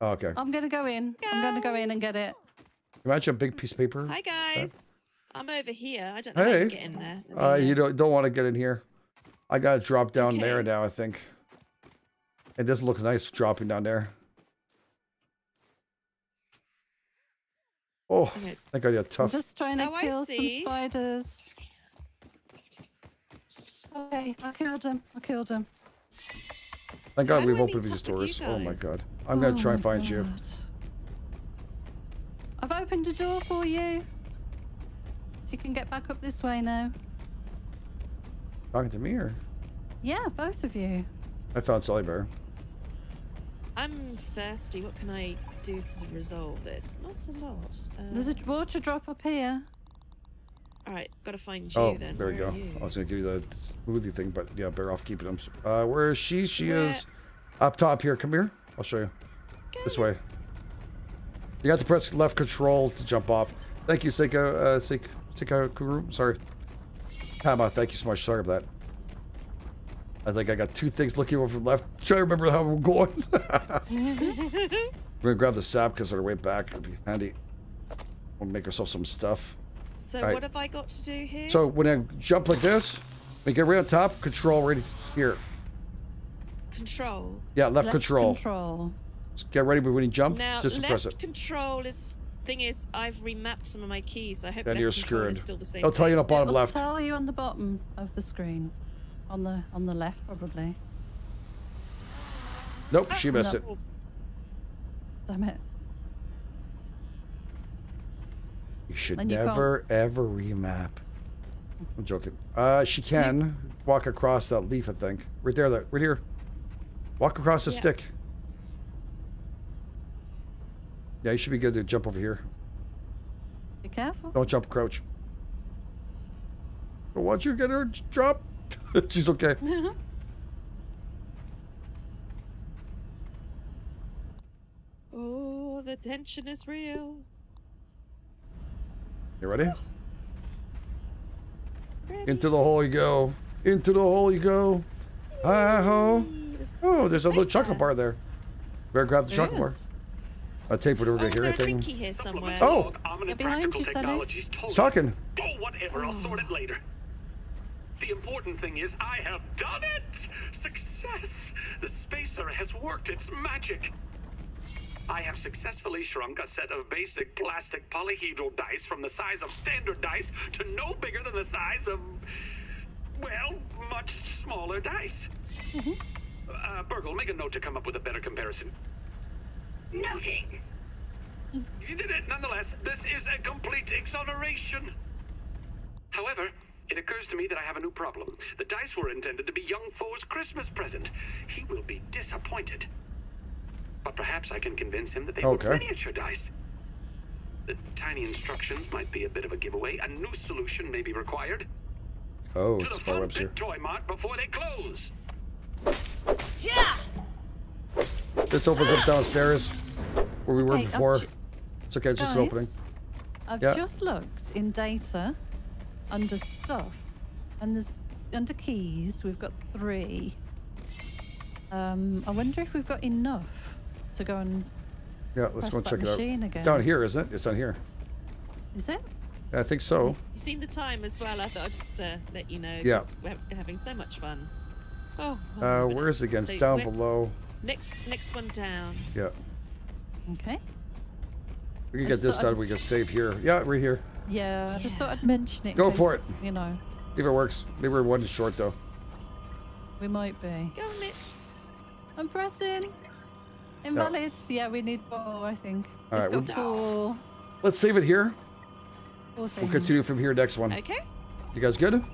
Okay. I'm gonna go in. I'm gonna go in and get it. Imagine a big piece of paper. Hi guys. I'm over here. I don't know how Hey. to get in there. Let me, Uh, you don't don't want to get in here. I gotta drop down there now. I think. It doesn't look nice dropping down there. Oh, Okay. thank God you had I'm just trying to Oh, I kill some spiders. Okay, I killed him. I killed him. Thank So God how we've do opened these doors. Oh my? God. I'm gonna Oh try and find you. God. I've opened a door for you. So you can get back up this way now. Talking to me or? Yeah, both of you. I found SeleBear. I'm thirsty. What can I do to resolve this? Not a lot. Uh, There's a water drop up here. All right, gotta find you Oh, then. there we Where go. are you? I was gonna give you the smoothie thing, but yeah, better off keeping them. Uh, where is she? She Where- is up top here. Come here. I'll show you. This way. You got to press left control to jump off. Thank you, Seika. Uh, Seika, Seika Kuru. Sorry. Tama, thank you so much. Sorry about that. I think I got two things looking over left. Try to remember how we're going. <laughs> we're gonna grab the sap because on our way back. It'd be handy. We'll make ourselves some stuff. So Right. what have I got to do here? So when I jump like this, we get right on top, control right here. control. Yeah, left, Left control. Control. Just get ready, but when you jump, Now just left press it. control is thing is I've remapped some of my keys. I hope Then left you're control screwed. is still the same. It'll tell you on the thing. bottom It'll tell you on the bottom of the screen. On the on the left, probably. Nope, she missed No. it. Damn it. You should Then you can't- never ever remap. I'm joking. Uh, she can walk across that leaf, I think. Right there, that right here. Walk across the Yeah. stick. Yeah, you should be good to jump over here. Be careful. Don't jump, crouch. Don't want you to get her drop. <laughs> She's okay. <laughs> Oh, the tension is real. You ready? Ready? Into the hole you go. Into the hole you go. Hi ho. Oh, there's a little chocolate bar there. Better grab the There chocolate bar. Is. I'll tape whatever Oh, we're is gonna there a hear anything. Twinkie here somewhere? Oh. Yeah, behind you, Sonny. It's talking. Oh, whatever. I'll sort it later. The important thing is I have done it! Success! The SPAC.R has worked its magic. I have successfully shrunk a set of basic plastic polyhedral dice from the size of standard dice to no bigger than the size of, well, much smaller dice. Uh, BURG.L, make a note to come up with a better comparison. Noting. You did it nonetheless. This is a complete exoneration. However, it occurs to me that I have a new problem. The dice were intended to be young Foe's Christmas present. He will be disappointed. But perhaps I can convince him that they Okay. were miniature dice. The tiny instructions might be a bit of a giveaway. A new solution may be required. Oh, to the it's front webs here. toy mart before they close. This opens up downstairs where we were Okay, I've before. It's okay, it's just an opening. I've Yeah. just looked in data under stuff, and there's under keys we've got three. Um, I wonder if we've got enough to go and Yeah, let's go and check it out. machine It's again. down here, isn't it? It's down here. Is it? I think so. You seen the time as well? I thought I'd just uh, let you know. Yeah. We're having so much fun. Oh. oh Uh, where is it again? So It's down where- below. Next, next one down. Yeah. Okay. We can I get this done. I'd- We can save here. Yeah, we're here. Yeah, I just Yeah. thought I'd mention it. in Go for it. You know, If it works. Maybe we're one short though. we might be. Go on, Mitz. I'm pressing. Invalid. Yeah, we need four, I think. All It's right, got four, Let's save it here. four We'll continue from here next one. Okay. You guys good?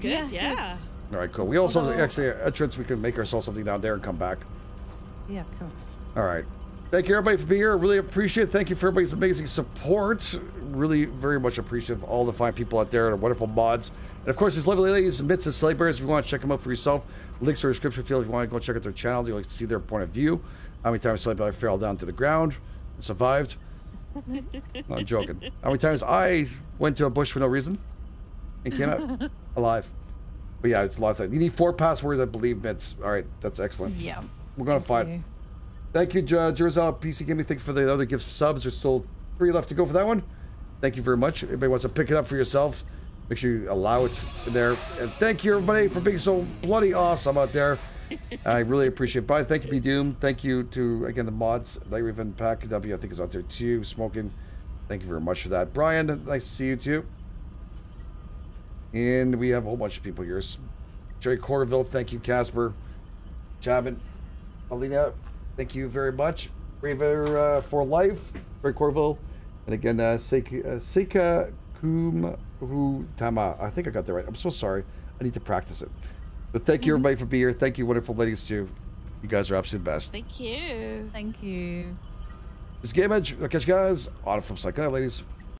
Good. Yeah. All right, cool. We also Although- actually entrance. We can make ourselves something down there and come back. Yeah, cool. All right. Thank you, everybody, for being here. Really appreciate it. Thank you for everybody's amazing support. Really, very much appreciative of all the fine people out there and our wonderful mods. And of course, these lovely ladies, Mitts and SeleBears, if you want to check them out for yourself, links are in the description field if you want to go check out their channel. You'll see their point of view. How many times SeleBear fell down to the ground and survived. <laughs> No, I'm joking. How many times I went to a bush for no reason and came out <laughs> alive. But yeah, it's a lot of things. You need four passwords, I believe, Mitts. All right, that's excellent. Yeah. We're going to Thank find. you. Thank you, Jer- Jerzal, PC Gaming. Thank you for the other gift subs. There's still three left to go for that one. Thank you very much. Everybody wants to pick it up for yourself. Make sure you allow it in there. And thank you, everybody, for being so bloody awesome out there. <laughs> I really appreciate it. Bye. Thank you, B Doom. Thank you to, again, the mods. Night Raven, Pack W, I think, is out there too. Smoking. Thank you very much for that. Brian, nice to see you too. And we have a whole bunch of people here. Jerry Corville, thank you, Casper. Chapman, Alina, thank you very much. Raver uh, for life, Jerry Corville. And again, uh, Seika, uh, Seika Kumru Tama. I think I got that right. I'm so sorry. I need to practice it. But thank you, everybody, for being here. Thank you, wonderful ladies, too. You guys are absolute best. Thank you. Thank you. This is Game Edge. I'll catch you guys on the flip side. Good night, ladies.